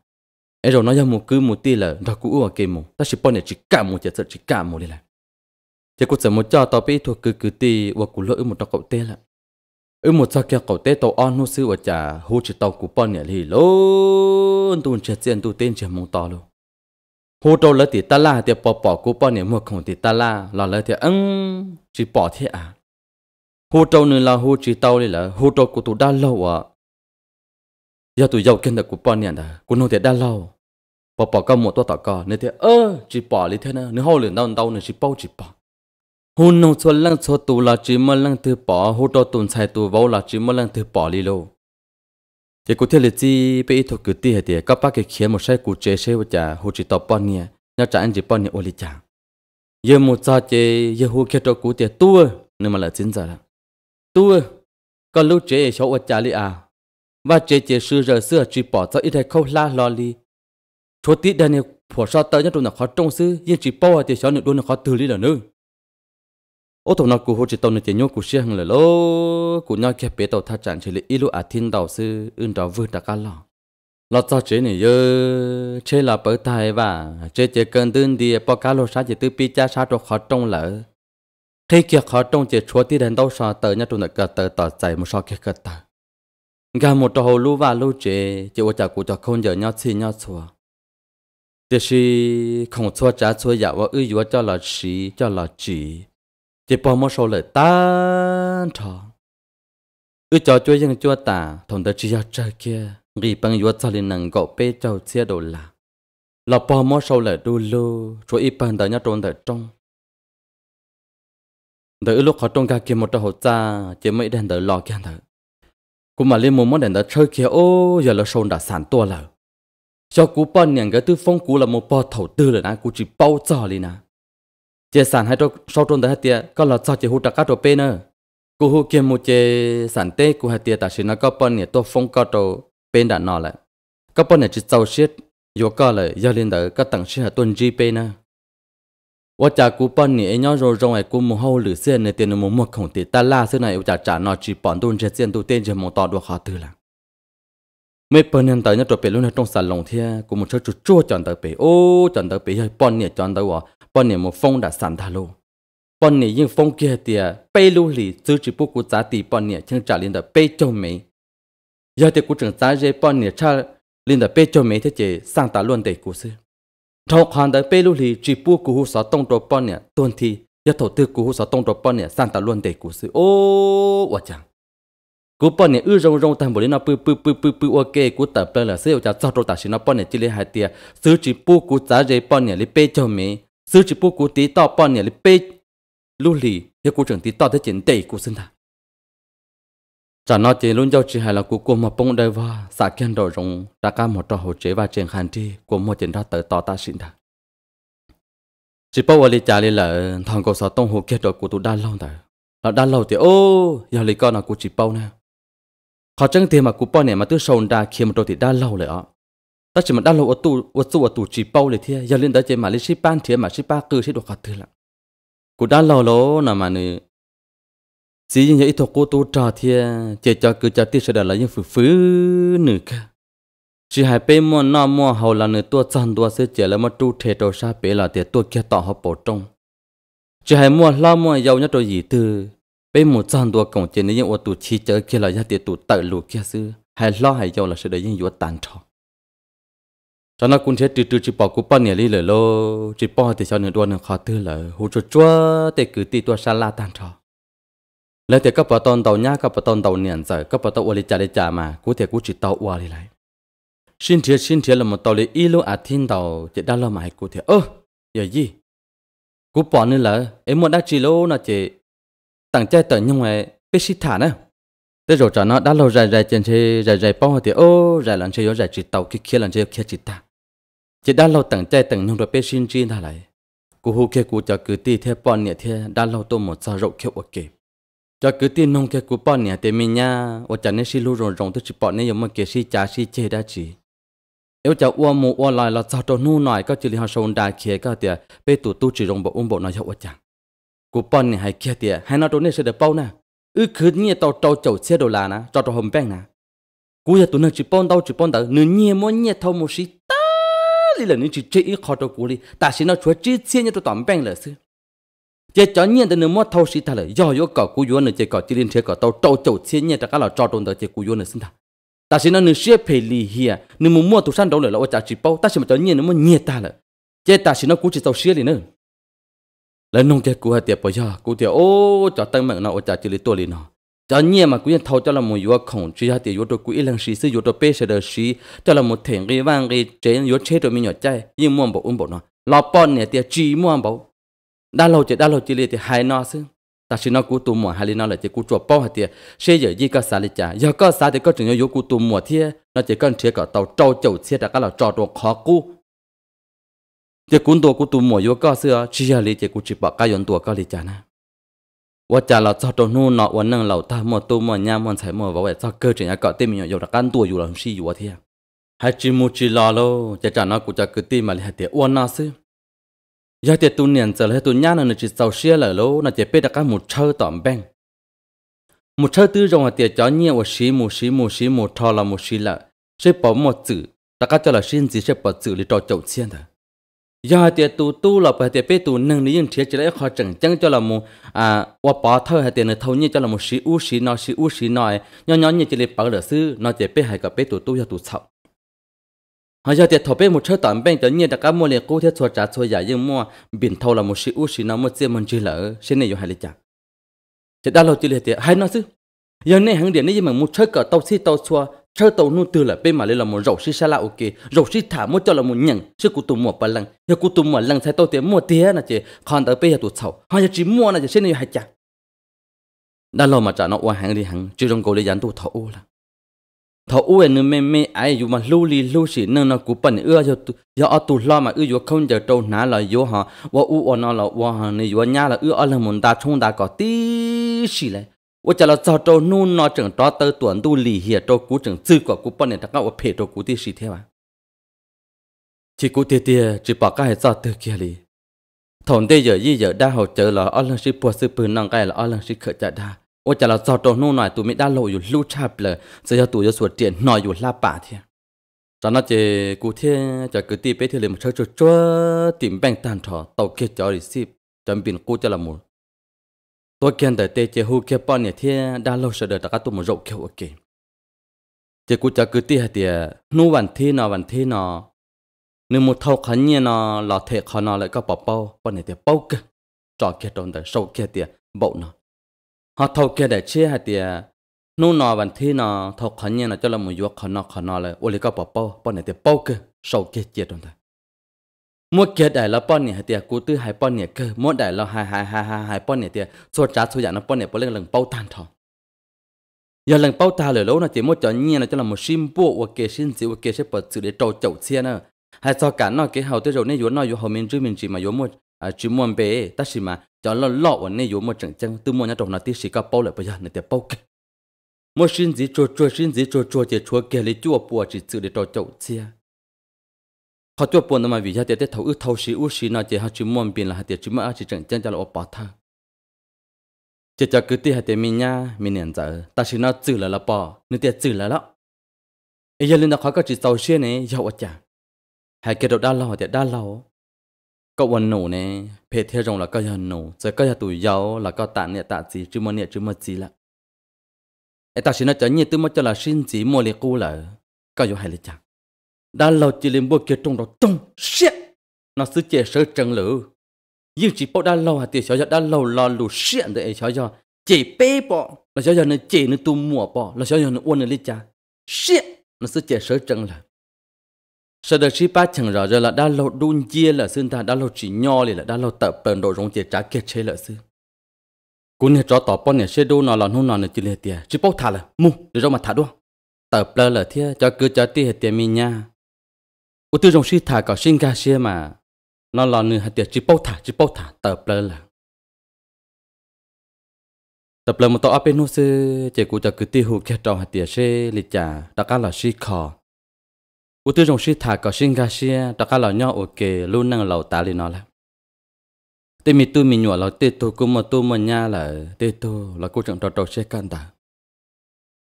ấy rồi nói ra một cứ một tí là đó cũng ở kia một ta chỉ bọn này chỉ cả một sợ chỉ cả một đi là chỉ có một cho tao biết thuộc cứ cứ tí và cú lỡ một tao cậu tê là ở một sao kia cậu tê tao on nó sư và trả hô chỉ tao cú bọn này thì luôn tuôn chết tiền tu tên chỉ mong to luôn hô tàu lỡ thì ta la thì bỏ bỏ cú bọn này mua không thì ta la là lỡ thì ưng chỉ bỏ thế à hô trâu nữa là hô chỉ tàu là hô trâu của tụi đã lâu à. Giờ tôi giàu kiến được của bọn nhận đã của nó thì đã lâu. Bỏ bỏ công một tuột tao cò nên thì ơ chỉ bỏ lý thế nào nếu hô liền đau đau nên chỉ bao chỉ bỏ. Hô nó cho lăng cho tụ là chỉ mà lăng từ bỏ hô trâu tuần sai tụi vâu là chỉ mà lăng từ bỏ lý lô. Thì cụ thể là gì bây giờ cứ tiếc thì các bác cái khiến một sai cụ chế sẽ với cha hô chỉ tao bọn nhận nhà cha anh chỉ bọn nhận ô lý cha giờ một cha chơi, giờ hô kia cho cụ tiếc tua nên mà là chính giờ là tu, có lúc chế cho ở trả li à và chế chế sư giờ xưa chỉ bỏ cho ít hay không la lo li. Chúa tí đàn này phổ sao tới nhất là khó trông sư nhưng chỉ bao thì sao nữa đôi là khó từ lý là nữa ô thằng nó cụ hồ chỉ tàu này chỉ nhô cụ xe hàng là lô cụ nhau kia bé tàu thắt chặt chỉ lý ít lúc à thiên đầu sư ưn đó vừa đã cá lò. Lọ cho chế này dơ chế là bớt thai và chế chế cần tương đi bỏ cá lô sát chỉ tư pi cha sát cho khó trông lỡ khi kia khó trong chỉ chúa tí đến đâu sao tờ nhà trung được cả tờ tờ chạy một sao kia cả tờ gà một trò hồ lú và lú chế chỉ ô chả cụ cho không giờ nhau chi nhau chùa chỉ là không chùa trả chùa giả và ư dùa cho là sĩ cho là chỉ chỉ bỏ một số lời tan thọ ư cho chúa dân chúa ta thằng tớ chỉ cho chơi kia. Nghĩ bằng dùa cho lên nằng gõ bê cho chia đồ là. Là bỏ một số lời đu lú chúa ít bằng tờ nhà trung được trong đỡ lúc họ trong cả kia một trò hồ cha, chỉ mấy đèn đỡ lo kia đợi cũng mà lên một món đèn đỡ chơi kia, ô, giờ là sồn đã sản tua lờ. Cho cú bận nhận cái tư phong cú là một bò thầu tư rồi nè cú chỉ bao giờ đi nè chế sản hai trò, sau trong đấy tiệt có là cho chỉ hút đặc trò bên nữa cú hút kia một chế sản tê cú hay tiệt ta chỉ nó có bận nhận tôi phong có trò bên đã nọ lại có bận nhận chỉ sau shit yoga có là giờ lên đỡ có tặng shit tuần ว่าจากกูปอนนี่ไอ้ย่อโรจงไอ้กูมูเฮาหรือเสียนในเตียนมูมดของติตาล่าซึ่งไหนว่าจากจานอจีปอนตุนเชเซียนตูเต้นเชมองต่อดัวคอตือหลังไม่เปิ้นยันต่อยนัดตัวเป็นรุ่นในตรงสันลงเทียกูมูเชจุดจู่จอนเตอร์ไปโอ้จอนเตอร์ไปยัยปอนเนี่ยจอนเตอร์วะปอนเนี่ยมูฟงดัดสันทาโลปอนเนี่ยยิ่งฟงเกียเตียไปลู่หลีซื้อจีปุกูจ้าตีปอนเนี่ยเชิงจ่าลินเตอร์ไปจมเมย์ยัยเตกูจึงจ้าเจปอนเนี่ยชาลินเตอร์ไปจมเมย์เทเจสร้างตาล้วนเตกูซื้อ thọ khoản đại bê lu lì chỉ bu cú hú sáu tông đồ bọn nè tuần thì giờ thổ tư cú hú sáu tông đồ bọn nè sang ta luôn để cú sư ô wa chẳng cú bọn nè ư rong rong thằng bố nó bự bự bự bự bự ok cú tập lên là sẽ cho cho đồ tạ xin nó bọn nè chỉ lấy hai tia. Sử chỉ bu cú giá dây bọn nè lấy bê cho mẹ. Sử chỉ bu cú tí to bọn nè lấy bê lưu lì thì cú trưởng tí to thế chuyện tệ cú xin thà chả nói chỉ luôn giao chỉ hay là của cô mà bông đây và xã dạ kiên đồ rồng đã cả một trò hỗ trợ và chuyện hàn đi của một chuyện đó tới tỏ ta xin đã. Chỉ bao giờ đi trả lại là thằng cô sợ tông hồ kia rồi của tôi đã lâu rồi là đã lâu thì, ô, giờ lý con là của chỉ bao nè. Họ chẳng thì mà của bao này mà tôi sầu đã khi mà tôi thì đã lâu rồi ạ ta chỉ mà đã lâu ở tù ở tù ở tù chỉ bao rồi thì giờ lên tới chỉ mà lên ship ban thì mà ship ba cứ sẽ được họ thứ là của đã lâu lố là mà này chỉ như cái thôi, cô tu trò thế chỉ cho cứ cho tiết sẽ là những phứ phứ nữa cả chỉ hai bên mua nọ mua hậu là nửa tua chân tua sẽ chỉ là một chút thể đồ sa bể là để tua kia tỏ họ bổ trong chỉ hai mua la mua giàu nhất rồi gì từ bên một chân tua cổng trên những ô tu chi chơi kia là giá tiền tu tự lù kia sư hai lo hai giàu là sẽ để những yếu tàn trò. Cho nó cũng sẽ từ từ chỉ bỏ cú bao nhiêu lời lô, chỉ bỏ thì cho nửa đua nửa khó tư là hú cho chúa để cứ ti tua sa la tàn trò lấy thì các bà tôn tàu nhá các bà tôn tàu niệm giờ các bà tàu ô trả mà. Cú thì cú chỉ tàu ô li lại. Xin thiệt xin thiệt là một tàu li ilu lô à thiên tàu chỉ đa lo mãi cú thì ơ giờ gì? Cú bỏ nữa là em muốn đã chỉ lô nó chỉ tặng chạy tận nhưng mà biết xí thả nữa thế rồi cho nó đã lâu dài dài trên xe, dài dài bao thì ô dài lần chơi dài chỉ tàu kia kia lần chơi kia chỉ ta. Chỉ đã lâu tặng chạy tận nhưng rồi biết xin chi thả lại. Cú hú kia cú cho cứ ti theo bọn nhẹ theo đã lâu tôi một sao rộng kia ok cho cứ tin nông kia cú bọn nhà thì mình nha ở chả nên xí lưu rồi rộng tôi chỉ bọn này giống mà kia xí trả xí chê đã chỉ nếu cho uo mù uo lại là sao cho nu nói có chỉ là họ sồn đà kia, có tiệt bê tụ tu chỉ rộng bộ ung bộ nói cho chẳng cú bọn này hay kia tiệt hay nó đồ nên sẽ được bao nè. Ư cứ nhẹ tàu tàu chậu xe đồ là nè cho tàu hầm beng nè cú giờ tụi nó chỉ bọn tàu chỉ bọn tàu nửa nhẹ mua nhẹ thâu một xí ta li là nửa chỉ chơi ít khó tàu cú đi ta xí nó chúa chỉ xe nhẹ tàu tàu beng là xứ chế cho nhiên từ nương mua thâu xí ta là do yếu cỏ cú yếu nữa chế cỏ chỉ liên thế cỏ tàu tàu trâu chế nhiên ta cái là cho tàu tàu chế cú yếu nữa xin ta ta xin nó nửa xếp phải lì hìa nửa mua mua tụ san đâu là ở chả chỉ bao ta xin mà cho nhiên nó mua nhẹ ta là chế ta xin nó cú chỉ tàu xe liền nữa lấy nông chế cú hạt tiệp bây giờ cú tiệp, ô, cho tăng mạnh nó ở chả chỉ lì tua liền nó cho nhiên mà cú yên thâu cho là một yếu khổng chỉ hạt tiệp yếu đồ cú ít lần xí sư yếu đồ bê sẽ được xí, cho là một thèn cái vang cái chế yếu chế đồ mình nhỏ chay, nhưng mua bộ ung bộ nó lọ bọn nè tiệp, chỉ mua bộ đa lâu chỉ đa lâu chỉ liền thì hai nó xứ. Ta chỉ nó cú tu mùa, hai nó là chỉ cú chuột bao hạt tiền xe giờ gì có xả liền chả giờ có xả thì có chừng nhau cú tu mùa thiê nó chỉ cần thiê cả tàu trâu chầu thiê đã cả là trò đồ khó cú. Chỉ cú tu cú tu mùa yếu có xưa chỉ giờ liền chỉ cú chỉ bỏ cái yon tua có liền chả na và chả là cho đồ nu nọ và nâng lẩu ta mùa tu mùa nhà mùa sải mùa và vậy cho cơ chừng nhau cả tim mình đã căn tua yếu không xí yếu thiê hai chỉ mua chỉ lo lô chả chả cú chả cứ tim mà liền hạt tiền uôn nó xứ giờ thì tu niệm giờ là tu nhang là chỉ giàu xia là lố nó chỉ biết được cái một chơi tỏm beng. Một chơi tư trong là tiệt cho nhiều một xí một xí một xí, một thò là một xí là sẽ bỏ một chữ. Đặt cái cho là xin gì sẽ bỏ chữ để cho chậu xiên thôi. Giờ thì tu tu là phải thì biết tu nâng lý những thiệt chỉ lấy khó chẳng chẳng cho là một à và bỏ thơ hay tiền là thâu như cho là một xí u xí nó xí u xí nó nhỏ nhỏ như chỉ lấy bảo là sư nó chỉ biết hay cả biết tu tu cho tu chậu họ giờ tiệt thọ bên một chơi tạm bên tự nhiên đã cả mua liền cố thiết cho trả cho giả nhưng mua. Biển thâu là một sự u sự nó một chiếc mình chỉ lỡ. Xin này dùng hai lý chả. Chỉ đã lâu chỉ liệt tiệt. Hay nó chứ. Giờ này hàng điện này mà một chơi cờ tàu xí tàu xua chơi tàu nu từ là bên mà lên là một rậu xí xa là ok. Rậu xí thả mua cho là một nhẫn, chứ cụ tụ mua ba lần giờ cụ tụ mua lần sai tàu tiền mua tiền là chỉ còn tới bây giờ tụ sầu. Hay chỉ mua là chỉ xin này hai chả. Đã lâu mà trả nó qua hàng đi hàng chưa trong cổ lấy dán tụ thấu là thọ u en mẹ mẹ ai dù mà lưu li lưu sĩ nên nó cũng bận ưa cho cho ở tù lo mà ưa dù không giờ trâu ná là dù họ và u ở nó là và họ này dù nhà là ưa ở là muốn ta chung ta có tí xí lại và chả là cho trâu nu nó chẳng cho tới tuần tu lì hiệp trâu cú chẳng dư quả cú bận này ta có phê trâu cú tí xí thế mà chỉ cú tiệt tiệt chỉ bảo cái hệ cho từ kia đi thằng đây giờ gì giờ đa hậu trợ là ở lần sĩ bùa sư bùn năng cái là ở lần sĩ khởi trả đa ô, chả là giọt đồ nô nổi tụi mình đã lộ dù lưu chạp lờ. Giờ cho tụi cho sửa tiền nổi dù la bả thế nó chỉ cụ thể cho cứ tìm bé thì lấy một chút chút tìm bánh tàn thọ tàu kia cho đi ship chuẩn bị cụ cho là một tôi kiện đời chế hưu kia bọn này thế đã lâu sợ đời đã các tụi một rộng kiểu ok chỉ cụ cho cứ tìm hay thì nu bản thi nào bản thi nếu một thâu khẩn nhiên nó là thể khó nó lại có bỏ bao bọn này thì bao cơ trò kia trong đời sâu kia thì bậu nó họ thâu kia để chia hạt tiền nô nọ bản thi nọ thâu khẩn nhiên là cho là một vua khẩn nọ khẩn nọ là ô li có bỏ bao bao này tiền bao cơ sâu kia chia trong đây mua kia đại là bao này hạt tiền cú tư hai bao này cơ mua đại là hai hai hai hai hai bao này tiền số trả số dạng nó bao này bao lên lần bao tan thọ. Giờ lần bao tan lời lỗ nó chỉ mua cho nhiên là cho là một sim bộ ô kia sim gì và kia sẽ bật sự để trâu chậu xe nữa hay sao cả nó cái hậu tới rồi nên vua nó vua hậu mình chứ mình chỉ mà vua mua à chỉ muốn bé ta chỉ mà cho nó lọ ở nơi dùng một trận chân tư muốn nhà trồng nó tiếc sĩ cao bao lại bây giờ, này tiếc bao kì. Mua xin gì, chua chua xin gì, chua chua chỉ chua kề lấy chua bùa chỉ xử để trò chậu chia. Họ chua bùa nó mà vì gia tiếc tiếc thấu ước thấu sĩ ước sĩ nó chỉ họ chỉ muốn biến là tiếc chỉ mà chỉ trận chân cho là bỏ thang chỉ cho cứ tiếc tiếc mình nha mình nhận giờ ta chỉ nó xử là là bỏ, nên tiếc xử là lắm ấy giờ lên đó khó có chỉ tàu xe này giàu chả. Hai cái đầu đa lâu thì đa lâu có วัน nổ này phê theo rồng là có giờ nổ. Rồi có giờ tuổi giàu là có tạm niệm tạ gì, chứ mà niệm chứ mà gì là ai ta xin nó cho nhiên tư mới cho là xin chỉ mua liệt cũ là có dù hay là chẳng đã lâu chỉ liền bố kia trong đó. Trong shit! Nó sẽ chế sơ trần lử. Nhưng chỉ bao đã lâu hả thì cho đã lâu lo lù shit để xóa cho chỉ bê bỏ là xóa cho nó chỉ nó tu mua bỏ là xóa cho nó uốn nó đi cha shit! Nó sẽ chế sơ trần lử sau đó chỉ ba chẳng rõ rồi là đã lâu đun chia là xương ta đã lâu chỉ nho là đã lâu tập bền độ rong tiệt, trả kết chế là xương cú này cho tỏ bọn này sẽ đu nó là nô nó chỉ là tiền chỉ bốc thả là mu, để cho mà thả đua. Tập lơ là thế cho cứ cho tiền tiền mình nha. U tư rong suy thả có sinh ca xe mà nó là nửa hạt tiền chỉ bốc thả, chỉ bốc thả, tập lơ là. Tập lơ một tao bên nô sư chỉ cú cho cứ tiêu hụt cho trong hạt tiền xe lịch trả đã cả là suy khó u tư trong sĩ thả có sinh ga xe đã cả là nhau ok luôn năng lầu tá lên nó là tê mi tu mi nhọ là tê tu cũng mà tu mà nha là tê tu là cô chẳng trò trò xe can ta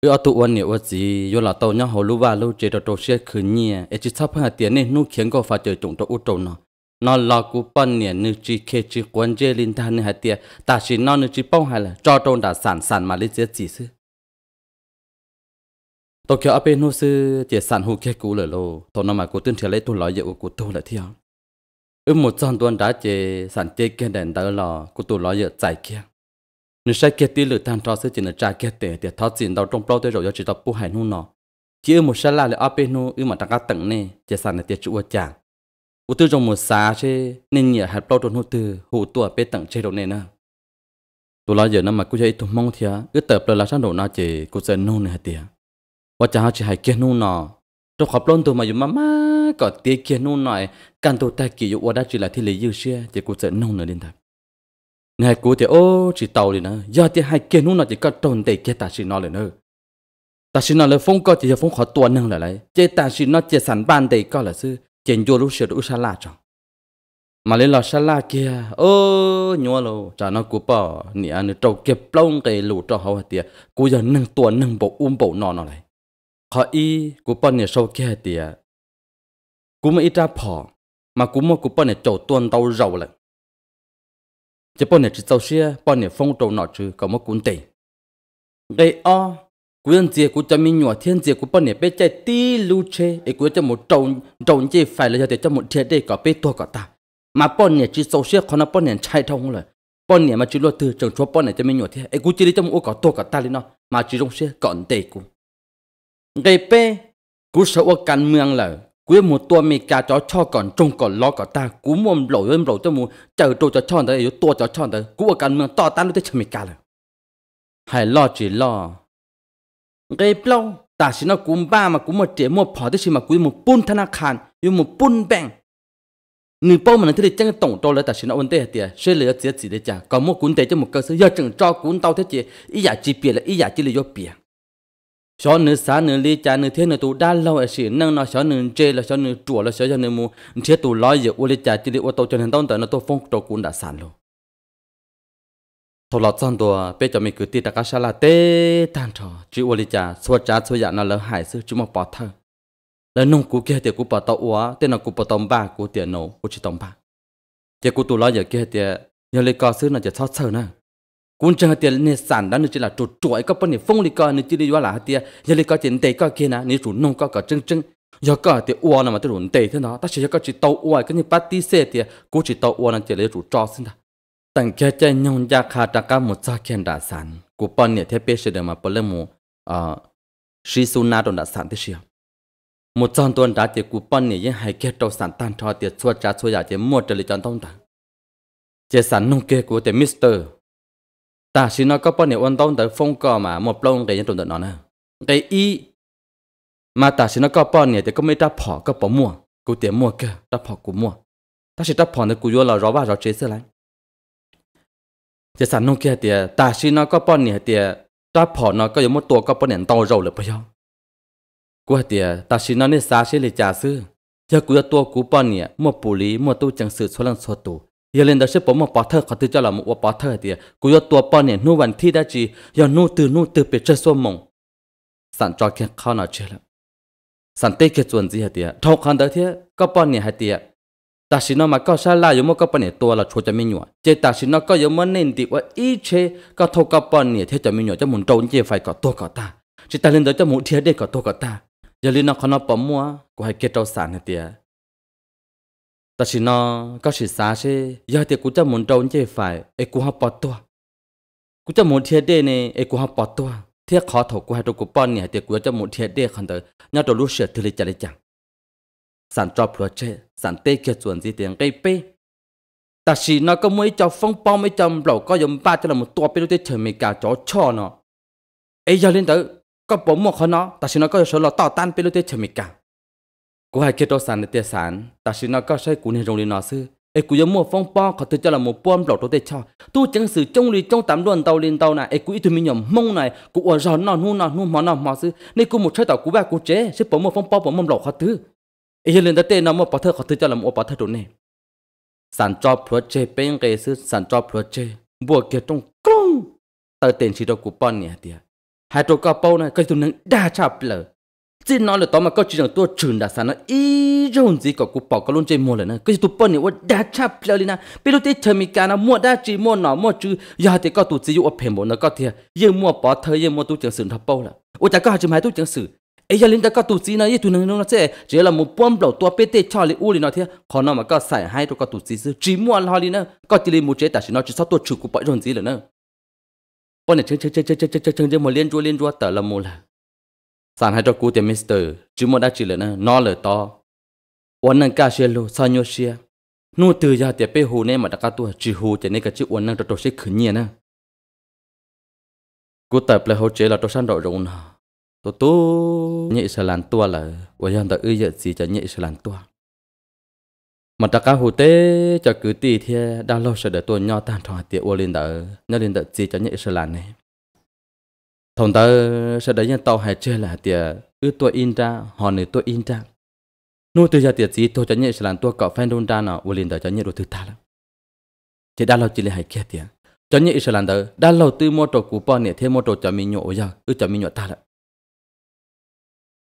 ư ở tu ôn nhiều ở gì yo là tàu nhau hồ lu ba lu chế trò trò xe khử nhẹ ấy chỉ sắp hai tiền nên nu khiến có phải chờ chúng trò u trò nó nó là cú bận nhẹ nữ chỉ khe chỉ quan chế linh thanh hai tiền ta chỉ nó nữ chỉ bao hai là trò trò đã sản sản mà lấy chết gì sư tôi kêu ở nô sư chỉ sản hụ khe cũ rồi lô. Tôi nói mà cô tin theo lấy tôi nói dịu của tôi là theo ư, một trăm tuần đã chế sản chế kia đèn đỡ lò của tôi lò dịu chạy kia. Nếu sai kia tí lửa than cho sư chỉ là trả kia tiền để tháo tiền đầu trong bao tới rồi cho chỉ tập bu hải nu nọ. Chỉ ư một sai là ở bên nô, ư mà đang cá tận nè chế sản là tiệt chủ chả u tư trong một xá chế nên nhờ hạt bao trong hỗ tư hỗ tua bê tận chế độ nè nè tôi lò dịu nó mà cô chơi tôi mong thia ư tập là sang đồ nó chế cô sẽ nu nè tiệt ว่าจะหาจีหายเกียนู่นนอตัวขับล้นตัวมาอยู่มามากก็เตีเกียนู่หน่อยการตัวแต่กี่อยู่ว่าได้จีละที่เลยยืดเชี่ยจะกูจะนุ่งเนื้อดินทับนี่ยกูจะโอ้จีเตาเลยนะยาดที่ห้เกียนู่หน่อยจะก็ต้นเตะเกียตาชินอเลยเนอะตาชินอเลยฟงก็จะจะฟงขอตัวหนึ่งเลยไรเจตาชินอเจสันบ้านเตะก็เลยซื้อเจนโยรุเชิดอุชาลาจังมาเลยหลอชาลาเกียโอ้ยัวโลจานอกูป่อเนี่ยนึกเจ้าเก็บปล้องเกลุดเจ้าเขาเตียกูจะนั่งตัวนึ่งบกอุ้มบกนอนอะไร họ y cú bỏ nị sâu kia tiệt cú mà ít ra phò, mà cú mà cú bọn này trầu tuần tàu rầu lại chỉ bọn này chỉ tàu xe bọn này phong trầu nọ chứ có một cuốn tệ đây o cú dân gì cú cho mình nhỏ, thiên gì cú bọn này bé chạy tí lưu chê ấy cú cho một trầu trầu gì phải là cho để cho một thiệt đây có bé tua có ta. Mà bọn này chỉ tàu xe còn nó bọn nhảy chạy thông rồi bọn nhẹ mà chỉ lo từ trường chúa bọn này cho mình nhọ thiên ấy cú chỉ đi trong ô có to cả ta lên nó, mà chỉ trong xe còn tệ cú ngay pe, cú sợ ở căn mương là cú một tua mi cả cho cho còn trông còn lo còn ta. Cú mồm lỗi em lỗi cho mù. Chờ trâu cho chọn tới, yếu tua cho chọn tới. Cú ở căn mương to ta lúc tới chờ mi cả hay lo chỉ lo. Ngay lâu, ta xin nó cú ba mà cú một trẻ một phò tới xin mà cú một bún thân khan yêu một bún bèn người bao mà nó thấy chẳng tổng trâu lại ta xin nó vấn đề tiệt sẽ lừa tiệt gì đấy chả. Có một cuốn tế cho một cơ sở. Giờ chẳng cho cuốn tao thế chị ý giả chỉ bịa là ý giả chỉ là do 小女三女离家女天女都大老的是，能那小女这了小女做了小小女母，天都老爷我离家这里我到今天当等那都风到滚打散了。头老张多，别叫没个地大家下 la 得单朝，只我离家说家说呀那老孩子只么把他，那弄古给的古把到我，但那古把到爸古点弄我去当爸，结果都老爷给的，要来告诉那就吵吵呢。Cú chẳng tiền nè sản đó nè chỉ là chuột chuỗi có bên này phong lý coi nè chỉ đi qua là hạt tiền. Giờ lấy coi tiền tệ coi kia nè nè chủ nông coi cả chân chân giờ coi tiền uo nè mà tôi rủn tệ thế đó ta chỉ cho coi chỉ tàu uo cái như party xe thì cú chỉ tàu uo nè chỉ lấy chủ cho xin ta. Tặng kia chơi nhung gia khá ta cả một gia kiện đã sản. Cú bên này thế biết sẽ được mà bên lên mu à sĩ su na đồng đã sản thế sao một trăm tuần đã tiệc của bọn này hay kết đầu sản tan cho tiền chua trả chua giả tiền mua trở lại chọn thông ta. Chỉ sản nông kê của tiền Mister ta xin nó có bao nhiêu quan tâm tới phong cò mà một lông cái nhân tồn nó nè. Cái y mà ta xin nó có bao nhiêu thì có mấy ta bỏ có bỏ mua cụ tiền mua cơ ta bỏ cụ mua. Ta sẽ ta bỏ được cụ vô là rõ ba, rõ chế sơ lại chế sản nông kia thì ta xin nó có bao nhiêu thì ta bỏ nó có giống một tổ có bao nhiêu tàu rồi là bao nhiêu. Qua thì ta xin nó nên xa sẽ lấy trả sư giờ cú tổ cụ bao nhiêu một bù lý một tu chẳng sự số lần số tù ยาเลนดาเชผมมาปอเธอขอตื่นจะหลับว่าปอเธอเดียกูยอตัวปอนเนี่ยนู่วันที่ได้จียอนู่ตื่นนู่ตื่นเป็ดเชสวมมงสันจอดแค่เข้าหน่อเชลสันเต้แค่จวนจีเดียทองคันเดียก็ปอนเนี่ยหเดียตาชินอมาก็ชาลาอยู่มั่ก็ปอนเนี่ยตัวเราชัวจะไม่หนัวเจตาชินอก็ยู่มั่เน้นติว่าอีเชก็ทอก็ปอนเนี่ยเทจะไม่หนัวจะหมุนโจนเจไฟก็ตัวก็ตาจิตาเลนดาจะหมุนเทียเด็กก็ตัวก็ตายเลนดาขนอปอมัวกูให้เกตเอาสันเดีย ta chỉ nó có sự xa chứ giờ thì cũng cho muốn trâu như phải ấy cũng học bỏ tua cũng cho muốn thiệt đề này ấy cũng học bỏ tua thiệt khó thầu của hai đôi của bọn này thì cũng cho muốn thiệt đề khẩn tới nhớ đồ lúc sửa thì lấy chạy chẳng sản cho pro chế sản tê kia chuẩn gì tiền cây pê ta chỉ nó có mấy cho phong bao mấy cho lẩu có dùng ba cho là một tua bê đôi chờ mình cả chó cho nó ấy giờ lên tới có bố một khó nó ta xin nó có số lo tao tan bê lô tê chả mì cả cô hai kết đồ sản để tiền sản ta xin nó có sai cú này rồng đi nó sư. Ấy cú giống một phong bao có thể cho là một bom lọt đồ tê cho. Tu chẳng sự trong lì trong tám luôn tàu lên tàu này. Ấy cú ít mình nhầm, mông này. Cú ở giòn nó, nu nó, nu mỏ nó, mỏ sư. Nên cú một chơi tàu cú ba cú chế sẽ bỏ một phong bao bỏ mâm lọt khó thứ. Ấy lên đó tê nó một bảo thơ, có thứ cho là một bảo thơ đồ này. Sản cho chế bên cái sư sản cho chế bùa kia trong công tờ tiền chỉ đâu cú bọn nhỉ tiệt hai trâu cao bao này cái tụi nó đa chạp lờ chỉ nói là tao mà có chuyện rằng tôi trường đã sẵn nó ý rồi gì có cụ bảo có luôn chơi mua lần nữa cái gì tụi bọn này ว่า đa chắp lờ đi na bây giờ chơi mi cái nó mua đã chỉ mua nó mua chứ giờ thì có tụi chỉ ở phèn bộ nó có thiệt giờ mua bỏ thời giờ mua tụi chẳng sử thập bao là ôi chả có hai chừng hai tụi chẳng sử ấy giờ linh ta có tụi chỉ nó, giờ tụi nó nó sẽ chỉ là một bom đầu tua bê cho lấy u lên nó thiệt còn nó mà có xài hai tụi có tụi chỉ chỉ mua lo lên nữa có chỉ li một chế tại chỉ nó chỉ sao tụi chủ cụ bảo rồi gì nữa bọn này chơi chơi chơi chơi chơi chơi chơi chơi một liên chua liên chua tờ là một là sản hai cho cú tiền Mister, chứ một đã chỉ là nó nó to. Uốn năng cá xe lô sao nhau xe nu từ giờ tiền bê hồ này mà đã cá tua, chỉ hồ tiền nên cái chữ uốn năng cho tôi sẽ khử nhiên nè cú tập là hỗ trợ là tôi sang đội rồi nè tôi tu nhẹ sẽ làm tua là uốn năng ta ư giờ gì cho nhẹ sẽ làm tua. Mà ta cá hồ tế, cho cứ tì thì đã lâu sẽ để tôi nhỏ tan thọ tiền uốn lên đỡ nhỏ lên đỡ gì cho nhẹ sẽ làm này thằng ta sẽ đấy nhân tàu hay chơi là tiệt ư tôi in ra, họ nữ tôi in ra. Nô từ giờ tiệt gì, tôi cho nhẹ sẽ làm tôi cọ fan đôn ra nào u liền đó cho nhẹ đồ thứ ta lắm. Chỉ đã lâu chỉ là hay kia tiệt. Cho nhẹ sẽ làm đó đã lâu từ mua đồ của bọn nè thêm mua đồ cho mình nhộ giờ ư cho mình nhộ ta lắm.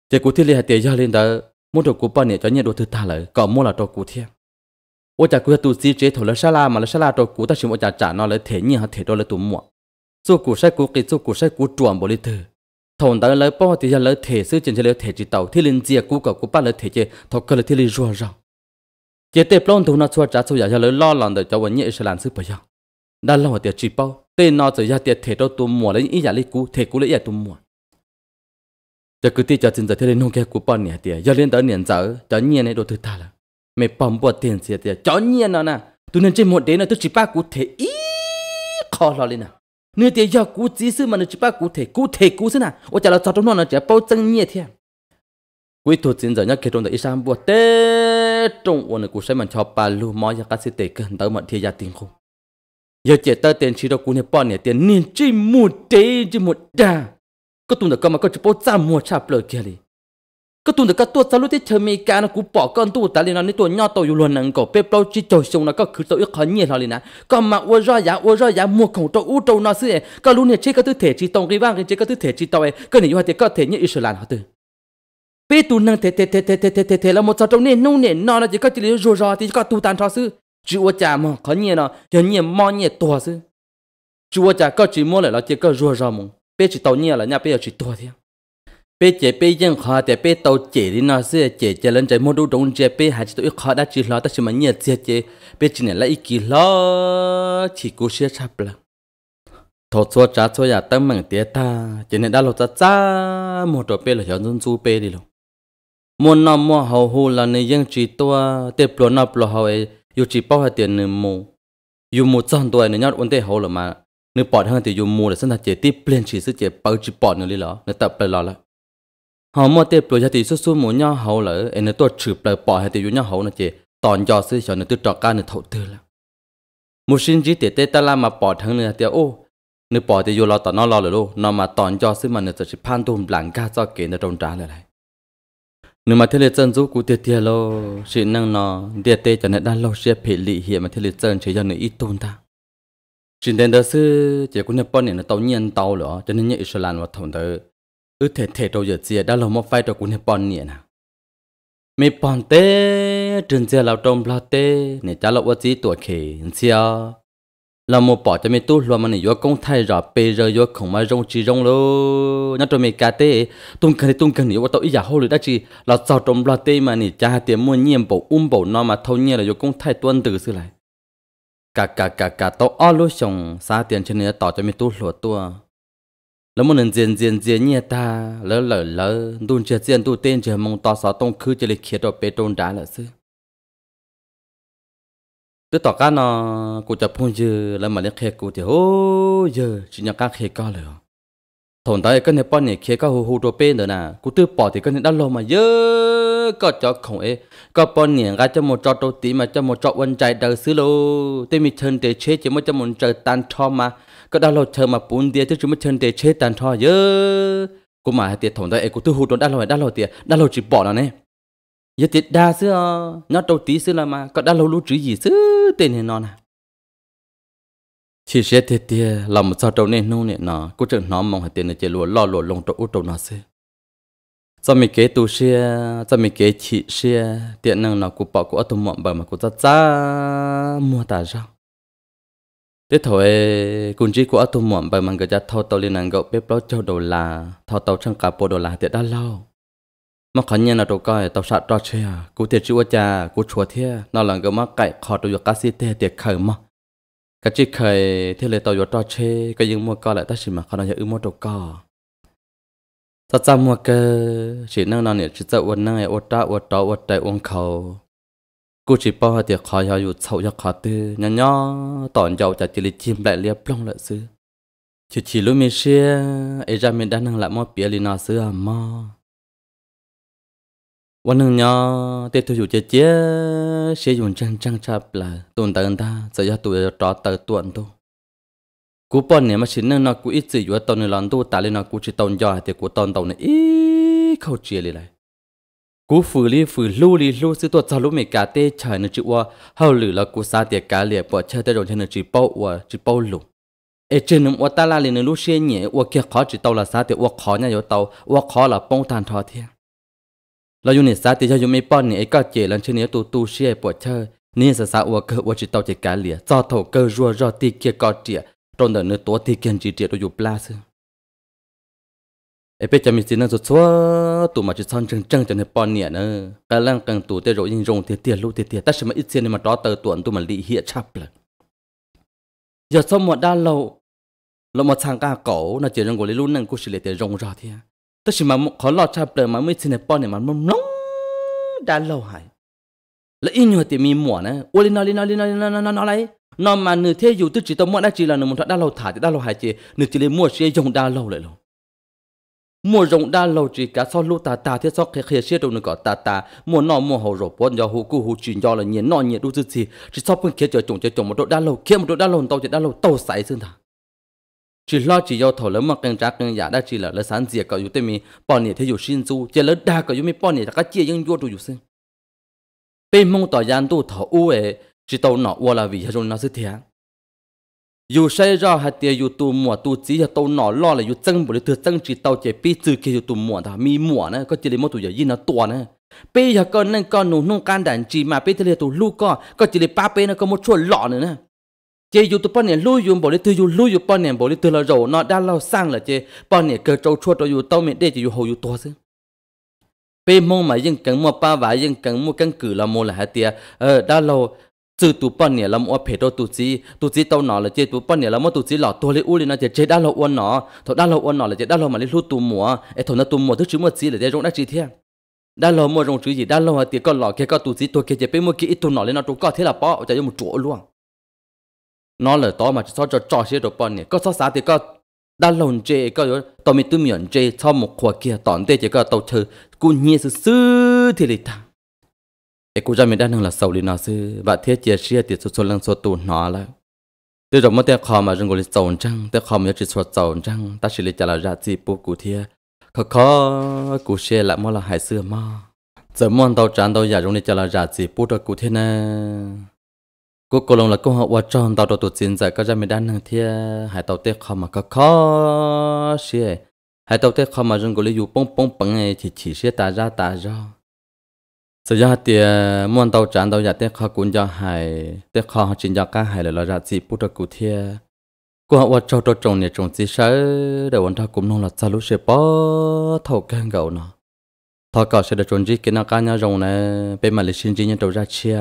Chỉ cụ thiết liên hệ tiệt giờ lên đó mua đồ của bọn nè cho nhẹ đồ thứ ta lại cọ mua là đồ cụ thiết ôi chả cụ tu sĩ chế thổ là sa la mà là sa la đồ cụ ta chỉ một chả trả nó là thể nhiên hay thể đó là tu 做古晒古给做古晒古转不里头。thằng đó lấy bao thì giờ lấy thể sư trên lấy thể chỉ tàu thì lên chia cú cả cú ba lấy thể chế thọ cơ lấy thì lấy rùa rau chế tép lon thùng nó xua trả xua giờ lấy lo lòn để cho vấn nhẹ sẽ làm sư bây giờ đã lâu tiệt chỉ bao tên nó rồi ra tiệt thể đâu tụm mùa lấy ý giả lấy cú thể cú lấy ý tụm mùa giờ cứ tiệt cho chính giờ thế lên nông kia cú bao nhiêu tiệt giờ lên tới niệm giờ cho nhiên này đồ thứ ta là mẹ bấm bột tiền gì tiệt cho nhiên nó nè tụi nên trên một đến là tôi chỉ ba cú thể ý khó lo lên nào nếu tiệt giờ cú chỉ sư mà nó chỉ ba cú thể cú thể cú sư nào 我讲了早中弄了只包正业天。quý thủ chính giờ nhắc kết trong đời isam bùa tê trong ôn của sai mình cho bà lu mò ya cá sĩ tệ cần tới mận thiên gia tiền không giờ chỉ tới tiền chỉ đâu cũng nên bọn này tiền nên chỉ một tế chỉ một đà có tuần được có mà có chỉ bao trăm mua chạp lời kia đi có tuần được có tua sao lúc thế chờ mấy cái nó cũng bỏ con tu tại liền nó tua nhỏ tàu yêu luôn nâng cổ, bếp lâu chỉ trồi xong nó có khử tàu ít khó nhiều thôi liền nè có mà ua ra giá, ua ra giá, mua khổng tàu u tàu nó xí có lúc này chỉ có thứ thể chỉ tông cái vang cái chỉ có thứ thể chỉ tàu ấy cái này yêu thì có thể như Israel họ từ bé tu năng thế thế thế thế thế thế thế thế là một trong nên nông nên nó là chỉ có chỉ là rồi rồi thì có tu tàn cho sư chú cha mà có nhiều nó giờ nhiều mò nhiều tua sư chú cha có chỉ mua lại là chỉ có rồi rồi mong bé chỉ tàu nhiều là nhà bé chỉ tua thôi bé chế bé dân khó để bé tàu chế đi nó sẽ chế chế lên trái mua đồ đồng chế bé hay chữ tụi khó đã chỉ lo ta chỉ mà nhớ chế chế bé chỉ này là ít kỳ lo chỉ cố xia chắp là thọ cho trả cho nhà tâm mừng tiệt ta. Chỉ nên đã lo cha cha mua đồ bé là hiểu dân du bé đi luôn muốn nó mua hầu hồ là nên dân chỉ tua để bỏ nó bỏ hầu ấy yêu chỉ bao hai tiền nửa mù yêu mù trăm tuổi nữa nhát ổn tệ hầu là mà nửa bỏ hơn thì yêu mù là sinh thật chế tiếp lên chỉ sự chế bao chỉ bỏ nữa đi lo nửa tập lại lo là họ mua tiếp lo thì số số muốn nhau hậu là em nó tôi chụp lại bỏ hai thì nhau hậu nó chế tòn cho sư cho nó tôi trọ ca nó thấu tư là một sinh chỉ tiền tết ta làm mà bỏ thằng nữa thì ô nửa bỏ thì yêu lo tao nó lo rồi luôn nó mà tòn cho sư mà nó chỉ phan tôm lặng ca cho kể nó trong trả lại lại nếu mà thế là chân giúp cụ tiền tiền lo sự năng nó tiền tết cho nên đang lo sẽ phải lì hiện mà thế là chân chỉ cho nó ít tôn ta. Chỉ đến đó sư chỉ cũng nhập bọn này nó tàu nhiên tàu rồi cho nên nhớ Israel và thằng đó ư thể thể đâu giờ chia đã là một vai trò của nhập bọn này nào mấy bọn tê trên chia lao trong lao tê, nè trả lâu gì tuổi khỉ chia là một bỏ cho mấy tu luôn mà nè vô công thay rõ bê rồi vô không mà rong chỉ rong lô. Nhắc cho mấy cá tê, tung cần tung cần vô tao ý giả hồ được đã chỉ là sao trong lo tê mà nè cha tiền mua nhiệm bộ um bộ nó mà thâu nhiên là vô công thay tuân từ xưa lại. Cả cả cả cả tao ở lúc xong xa tiền cho nên tỏ cho mấy tu lúa tua lỡ một lần diễn diễn diễn nhẹ ta. Lỡ lỡ lỡ. Đun chơi diễn đun tên chơi mong to sáu tông khứ chơi lịch khiết đồ bê tôn đá lỡ sư. Tôi tỏ cá nó cụ chập phun dư. Lỡ mà lấy khe cụ thì ô dư chỉ nhà cá khe cao lỡ thổn tới cái này bọn này khe cao hù hù đồ bê nữa nè cụ tư bỏ thì cái này đã lâu mà dư có cho không ấy có bọn này gái cho một trò đầu tí mà cho một trò quân chạy đầu xứ lô. Tên mi chân để chế chỉ mới cho một trời tan cho mà. ก็ดาวโหลดเธอมาปุ่นเดียที่จุดไม่เชิญเดชเชตันทอเยอะกูมาเตียถอนได้เอกูตู้หูตอนดาวโหลดดาวโหลดเตียดาวโหลดจีบบอกนะเนี่ยยติดดาเสื้อนัดตัวตีเสื้อละมาก็ดาวโหลดรู้จีจีเสื้อเต็นเห็นนอนนะชีเชตเตียเราไม่ชอบตัวเนี่ยนู่นเนี่ยนะกูจะน้อมมองเห็นเตียนเจรัวล่อหลวลงตัวอุตโตนาเสื้อจะมีเกตูเชียจะมีเกชีเชียเตียนนั่งเรากูปอกกูเอาตัวหมอนบ่มากูจะจ้ามัวตาเจ้า thế thôi cũng chỉ của tôi mọn bởi mang cái ta thâu tàu liên năng bếp lót cho đồ là, thâu tàu trong cả bộ đồ là tiệt đã lâu. Mà khẩn nhiên là đồ coi, tàu sạt trò chơi à? Cú tiệt chữ cha, cú chùa thế nó là cái mắc cậy, khó đồ cá sĩ tê tiệt khởi mà. Cái chỉ khởi, thế là tao trò chơi cái những mua coi lại ta chỉ mà khả năng ư mua đồ coi ta cha mua cái chỉ năng nó này chỉ cho uốn năng uốn ta uốn tàu uốn tay uốn khẩu. กู chỉ บอกเดี๋ยวขอยาอยู่เสาอยากขอตื้อย่อย่อตอนเยาจะจิลิจิมแหลเลียบลงละซื้อชิชิลูมิเชียเอจามิด้านนังละมอเปียลินาซื้ออ่ะมอวันหนึ่งย่อเตะตัวอยู่เจ๊เจ๊เชียยุ่นจังจังชับละตุนเตินตาจะยาตัวจะจอเติตัวนตัวกูปอนเนี่ยมาชินนึงนะกูอีจีอยู่ตอนในหลังตัวตาเลยนะกูชิตอนย่อเดี๋ยวกูตอนตอนเนี่ยอีเข้าเจียเลย cú phử li phử lu li lu sư tuột sau lúc mình cả tê trời nó chịu wa hầu lử là cú sa tiệt cá liệt bỏ chơi tê rồi trên nó chỉ bao wa chỉ bao lù. Ở trên nó wa ta la liền nó lúc xe nhẹ wa kia khó chỉ tàu là sa tiệt wa khó nhà yo tàu wa khó là bông tan thọ thiên là yo này sa tiệt cho yo mấy bọn này có chế lần trên này tu tu xe bỏ chơi nên sa sa wa cơ wa chỉ tàu chỉ cá liệt do thầu cơ rùa rò tì kia có tiệt trong đó nó tổ tì kiên chỉ tiệt rồi yo plas เอเปจะมีสินะจะชัวตัวมาจะซ้อนจังจังจะในปอนเนี่ยเนอกำลังกังตัวเตโรยิงรงเตียเตียลูเตียเตียแต่ฉันมาอิจเซียนมาต่อเตอตัวตัวมันลีเฮียชับเลยอย่าสมหมดด้านเราเรามาทางกาเก่าน่าจะยังกูเลยรู้นั่งกุศลเตียรงรอเทียแต่ฉันมาขอหลอดชับเลยมาไม่ใสิในปอนเนี่ยมันมันน้องด้านเราหายและอินอยู่ที่มีหมวนะโอลินอลินอลินอลินอลินอลินอะไรนอนมาเนื้อเทีนอยู่ตุจิตนวดได้จีเราหนึ่งมันถ้าด้านเราถ่ายด้านเราหายเจเนื้อจีเลยมั่วเชียยงด้านเราเลยหรอ mua rộng đa lâu chỉ cả sau lúa ta ta thiết sóc khía khía xia đâu nữa cả ta ta mua nọ mua hậu rộp bọn do hụ cụ hụ chuyển do là nhiệt nọ nhiệt đu dư gì chỉ sóc phân kia chờ chồng chờ chồng một độ đa lâu kia một độ đa lâu tàu chỉ đa lâu tàu sải xương thà. Chỉ lo chỉ do thổ lớn mà càng trá càng giả đa chỉ là lỡ sáng dìa cậu yêu tên mi. Bọn nhiệt thấy yêu xin du chỉ lỡ đa cậu yêu mi, bọn nhiệt đã chia nhưng vô đồ yêu sinh bên mong tỏ gian tu thổ u ấy chỉ tàu nọ u là vì hệ rồi nó sẽ thiệt dù say ra hạt tiền, dù tụ mùa tụ chỉ cho tàu nọ lo là dù chân bộ để thừa chân chỉ tàu chỉ pi từ kia dù tụ mùa thà mi mùa nữa có chỉ lấy một tụ giờ yên nó tua nữa pi giờ con nên con nụ nung can đàn chỉ mà, pi giờ tụ lu co, có chỉ lấy ba pi nó có một chuột lọ nữa nè. Chỉ dù tụ bao nhiêu lu dù bộ để thừa dù lu dù bao nhiêu bộ để thừa là rồi nó đã lao sang là chỉ bao nhiêu cơ trâu chuột rồi dù tàu miệng để chỉ dù hầu dù tua chứ. Pi mong mà nhưng cần mua ba vải nhưng cần mua căn cử là mua là hạt tiền ờ đã lâu từ tụ bọn nè làm mua phê đồ tụ gì tụ gì tao nọ là chết tụ bọn nè làm mua tụ gì lọ tua lấy u lên nó chết đã đa lọ uốn nọ thôi đa lọ uốn nọ là chết đa lọ mà lấy lút tụ mùa ấy thọ nó tụ mùa thứ chứ một gì là chết rong đa chi thế. Đa lọ mùa rong chữ gì? Đa lọ thì con lọ kia con tụ gì tụ kia chết bên mua kia ít tụ nọ lên nó tụ có thế là bỏ chơi một chỗ luôn. Nó là to mà cho cho cho xe đồ bọn nè. Có sao sao thì có đa lọ chơi có rồi tao mới tụ miệng chết cho một khoa kia tòn tê chỉ có tàu chơi. Cú nhie sư sư thì lịch thằng để cô ra mình đang là sầu đi nó sư. Và thiết chia sẻ thì số số lần số tụ nó là. Từ rồi mới tiền khó mà rừng gọi là sầu trăng, tiền khó mà chỉ số sầu trăng. Ta chỉ lấy trả là ra gì bố cụ thia. Khó khó, cụ xe lại mua là hải xưa mà giờ muốn tàu tràn tàu giả rong để trả là ra gì bố cho cụ thia nè. Cô cô lòng là cô học qua tròn, tàu tàu tụt chiến giải có ra mình đang thia. Hải tàu tiền khó mà khó khó xe hải tàu tiền khó mà rừng gọi là dù bông bông bằng này thì chỉ xe ta ra ta ra giờ ra tiền muốn tàu tràn tàu giả tết khó cũng do hay tết khó họ chỉ cho cá hay là lo ra gì bút được cụ thiê cô họ cho cho trồng nhà trồng gì sớ để bọn ta cũng nông là sao lúc sẽ bỏ thầu càng gạo nó thầu gạo sẽ được trồng gì cái nào cá nhau rồng này bên mà lịch sinh gì nhân đầu ra chia.